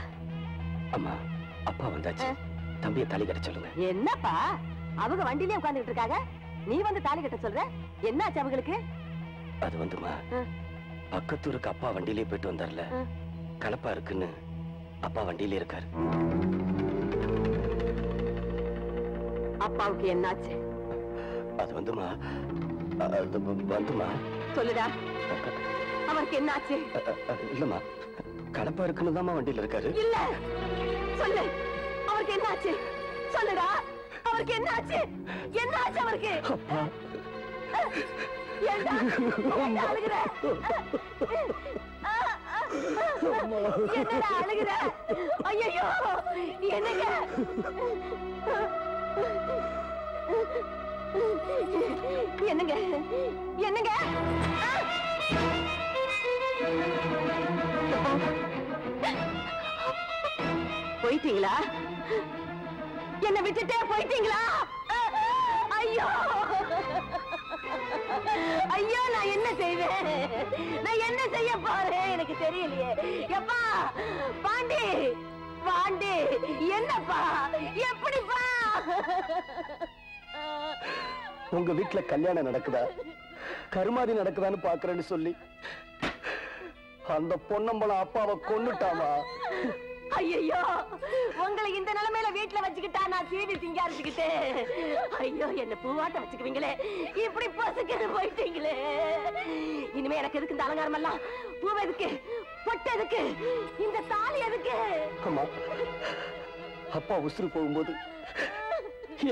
அம்மா அப்பா வந்தாச்சு. தம்பியை தாலி கட்ட சொல்லுங்க. என்னப்பா? அவங்க வண்டியிலே உட்கார்ந்துட்டு இருக்காங்க. நீ வந்து தாலி கட்ட சொல்ற? என்னாச்சு அவங்களுக்கு? அது வந்துமா? பக்கத்தூருக்கு அப்பா வண்டியிலே போயிட்டு வந்தார்ல. கலப்பா இருக்குன்னு அப்பா வண்டியிலே இருக்காரு. அப்பாவுக்கு என்னாச்சு? அது வந்துமா? வந்துமா? சொல்லுடா. அவருக்கு என்னாச்சு? இல்லம்மா. கலப்பா இருக்குன்னு தாம்மா வண்டியில இருக்காரு. இல்ல! சொல்லு! அவருக்கு என்னாச்சு? சொல்லுடா! அவருக்கு என்னாச்சு? என்னாச்சு அவருக்கு? ஏண்டா? ஏண்டா அழுகுற? என்னடா அழுகுற? ஐயோ என்னங்க? என்னங்க? என்னங்க? போயிட்டீங்களா? என்ன விட்டுட்டே போயிட்டீங்களா? ஐயோ! ஐயோ நான் என்ன செய்வேன்? நான் என்ன செய்ய போறேன்? எனக்கு தெரியலையே. எப்பா பாண்டி பாண்டி என்னப்பா? எப்படிப்பா? உங்க வீட்டுல கல்யாணம் நடக்குதா? கருமாதி நடக்குதான்னு பாக்குறேன்னு சொல்லி. அந்த பொன்னம்பலம் அப்பாவை கொன்னுட்டாமா? ஐயோ உங்களை இந்த நிலைமையில வீட்டுல வச்சுக்கிட்டா நான் சீவி சிங்காரிச்சுக்கிட்டு. ஐயோ என்ன பூவாட்ட வச்சுக்குவீங்களே. இப்படி பசுக்கு போயிட்டீங்களே. இனிமே எனக்கு எதுக்கு இந்த அலங்காரம் எல்லாம்? பூ எதுக்கு? பொட்டு எதுக்கு? இந்த தாலி எதுக்கு? அம்மா அப்பா உசுறு போகும்போது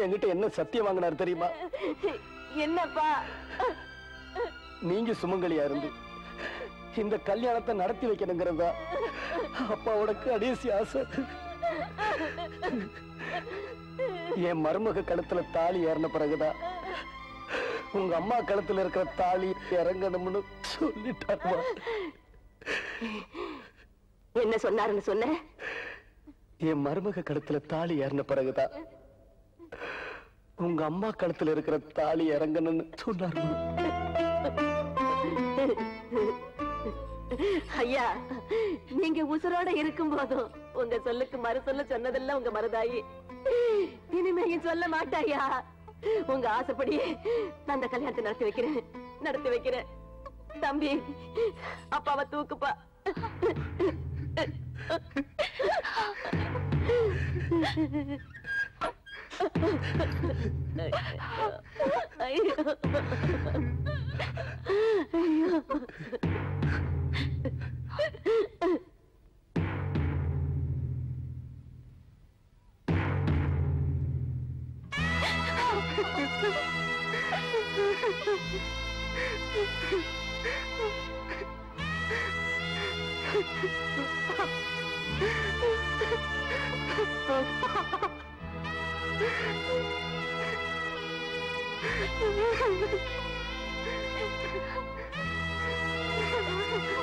என்கிட்ட என்ன சத்தியம் வாங்கினார் தெரியுமா? என்னப்பா? நீங்க சுமங்கலியா இருந்து இந்த கல்யாணத்தை நடத்தி வைக்கணுங்கிறதா? அப்பாவோட கடைசி ஆசை. என் மருமக கழுத்துல தாலி ஏறின பிறகுதான் உங்க அம்மா கழுத்துல இருக்கிற தாலி இறங்கணும்னு சொல்லிட்டாருமா என்ன சொன்னாருன்னு சொன்ன? என் மருமக கழுத்துல தாலி ஏறின பிறகுதான் உங்க அம்மா கழுத்துல இருக்கிற தாலி இறங்கணும்னு சொன்னாருமா. ஐயா நீங்க உசுரோட இருக்கும் போதும் உங்க சொல்லுக்கு மறு சொல்ல சொன்னதெல்லாம் உங்க மருதாயி. இனிமேயும் சொல்ல மாட்டாயா? உங்க ஆசைப்படியே நான் அந்த கல்யாணத்தை நடத்தி வைக்கிறேன். நடத்தி வைக்கிறேன். தம்பி அப்பாவை தூக்குப்பா. ஐயோ. ஐயோ. விஜய்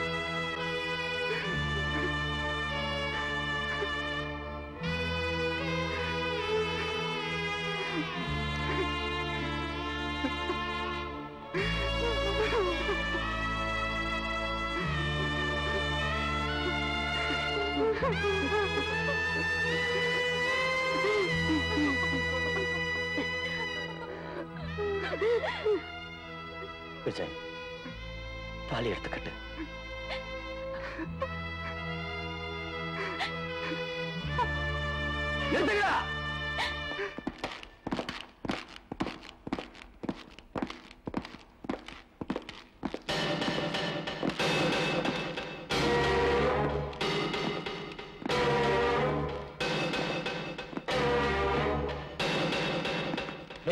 <laughs>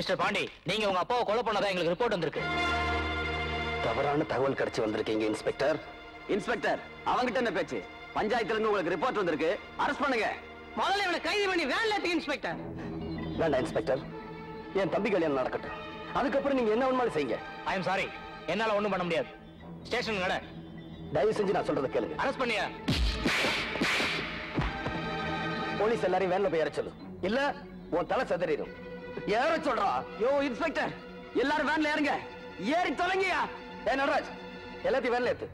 மிஸ்டர் பாண்டி நீங்க உங்க அப்பாவை கொலை பண்ணதா எங்களுக்கு ரிப்போர்ட் வந்திருக்கு. தவறான தகவல் கிடைச்சு வந்திருக்கீங்க இன்ஸ்பெக்டர். இன்ஸ்பெக்டர் அவங்கிட்ட என்ன பேச்சு? பஞ்சாயத்துல இருந்து உங்களுக்கு ரிப்போர்ட் வந்திருக்கு. அரெஸ்ட் பண்ணுங்க. முதல்ல இவனை கைது பண்ணி வேன்ல ஏத்துங்க இன்ஸ்பெக்டர். வேண்டாம் இன்ஸ்பெக்டர். என் தம்பி கல்யாணம் நடக்கட்டும். அதுக்கப்புறம் நீங்க என்ன வேணுமாலும் செய்யுங்க. ஐ எம் சாரி என்னால ஒண்ணும் பண்ண முடியாது. ஸ்டேஷன் நட. தயவு செஞ்சு நான் சொல்றதை கேளுங்க. அரெஸ்ட் பண்ணியா? போலீஸ் எல்லாரையும் வேன்ல போய் ஏற சொல்லு இல்ல உன் தலை செதறிடும் ஏற சொல்றா யோ இன்ஸ்பெக்டர் எல்லாரும் வேன்ல ஏறுங்க ஏறி தொலைங்கயா ஏ நடராஜ் எல்லாத்தையும் வேன்ல ஏத்து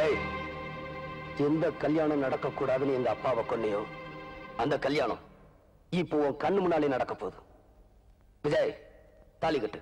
ஏய், எந்த கல்யாணம் நடக்கக்கூடாதுன்னு எங்க அப்பாவை கொன்னையோ அந்த கல்யாணம் இப்போ உன் கண்ணு முன்னாலே நடக்க போகுது விஜய் தாலி கட்டு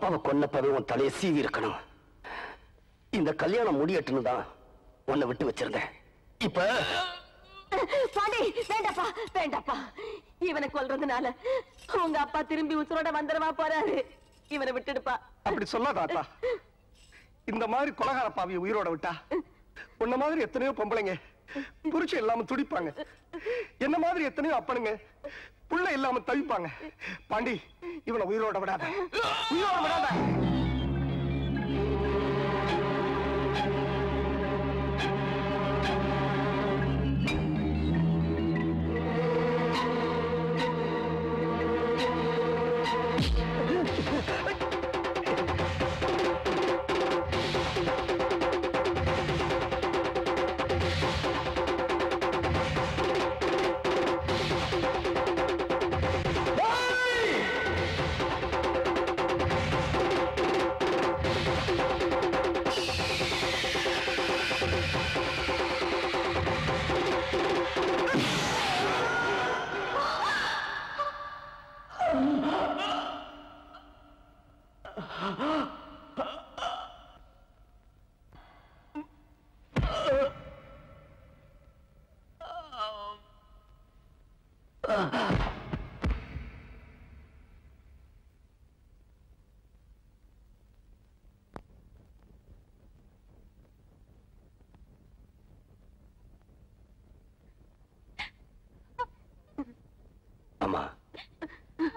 அப்பாவை கொன்னப்பவே உன் தலையை சீவி இருக்கணும் இந்த கல்யாணம் முடியட்டுன்னு தான் உன்னை விட்டு வச்சிருந்தேன். இப்ப பாண்டி வேண்டாப்பா வேண்டாப்பா. இவனை கொல்றதுனால உங்க அப்பா திரும்பி உசுரோட வந்துடவா போறாரு. இவனை விட்டுடுப்பா. அப்படி சொல்லாத ஆத்தா. இந்த மாதிரி கொலகார பாவியை உயிரோட விட்டா உன்ன மாதிரி எத்தனையோ பொம்பளைங்க புருஷன் இல்லாம துடிப்பாங்க. என்ன மாதிரி எத்தனையோ அப்பனுங்க புள்ள இல்லாம தவிப்பாங்க. பாண்டி இவனை உயிரோட விடாத. உயிரோட விடாத.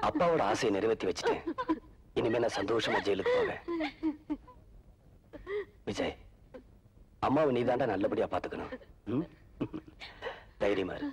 அப்பாவோட ஆசையை நிறைவேற்றி வச்சுட்டேன் இனிமே நான் சந்தோஷமா ஜெயிலுக்கு போவேன். விஜய் அம்மாவை நீதாண்டா நல்லபடியா பாத்துக்கணும். தைரியமா இரு.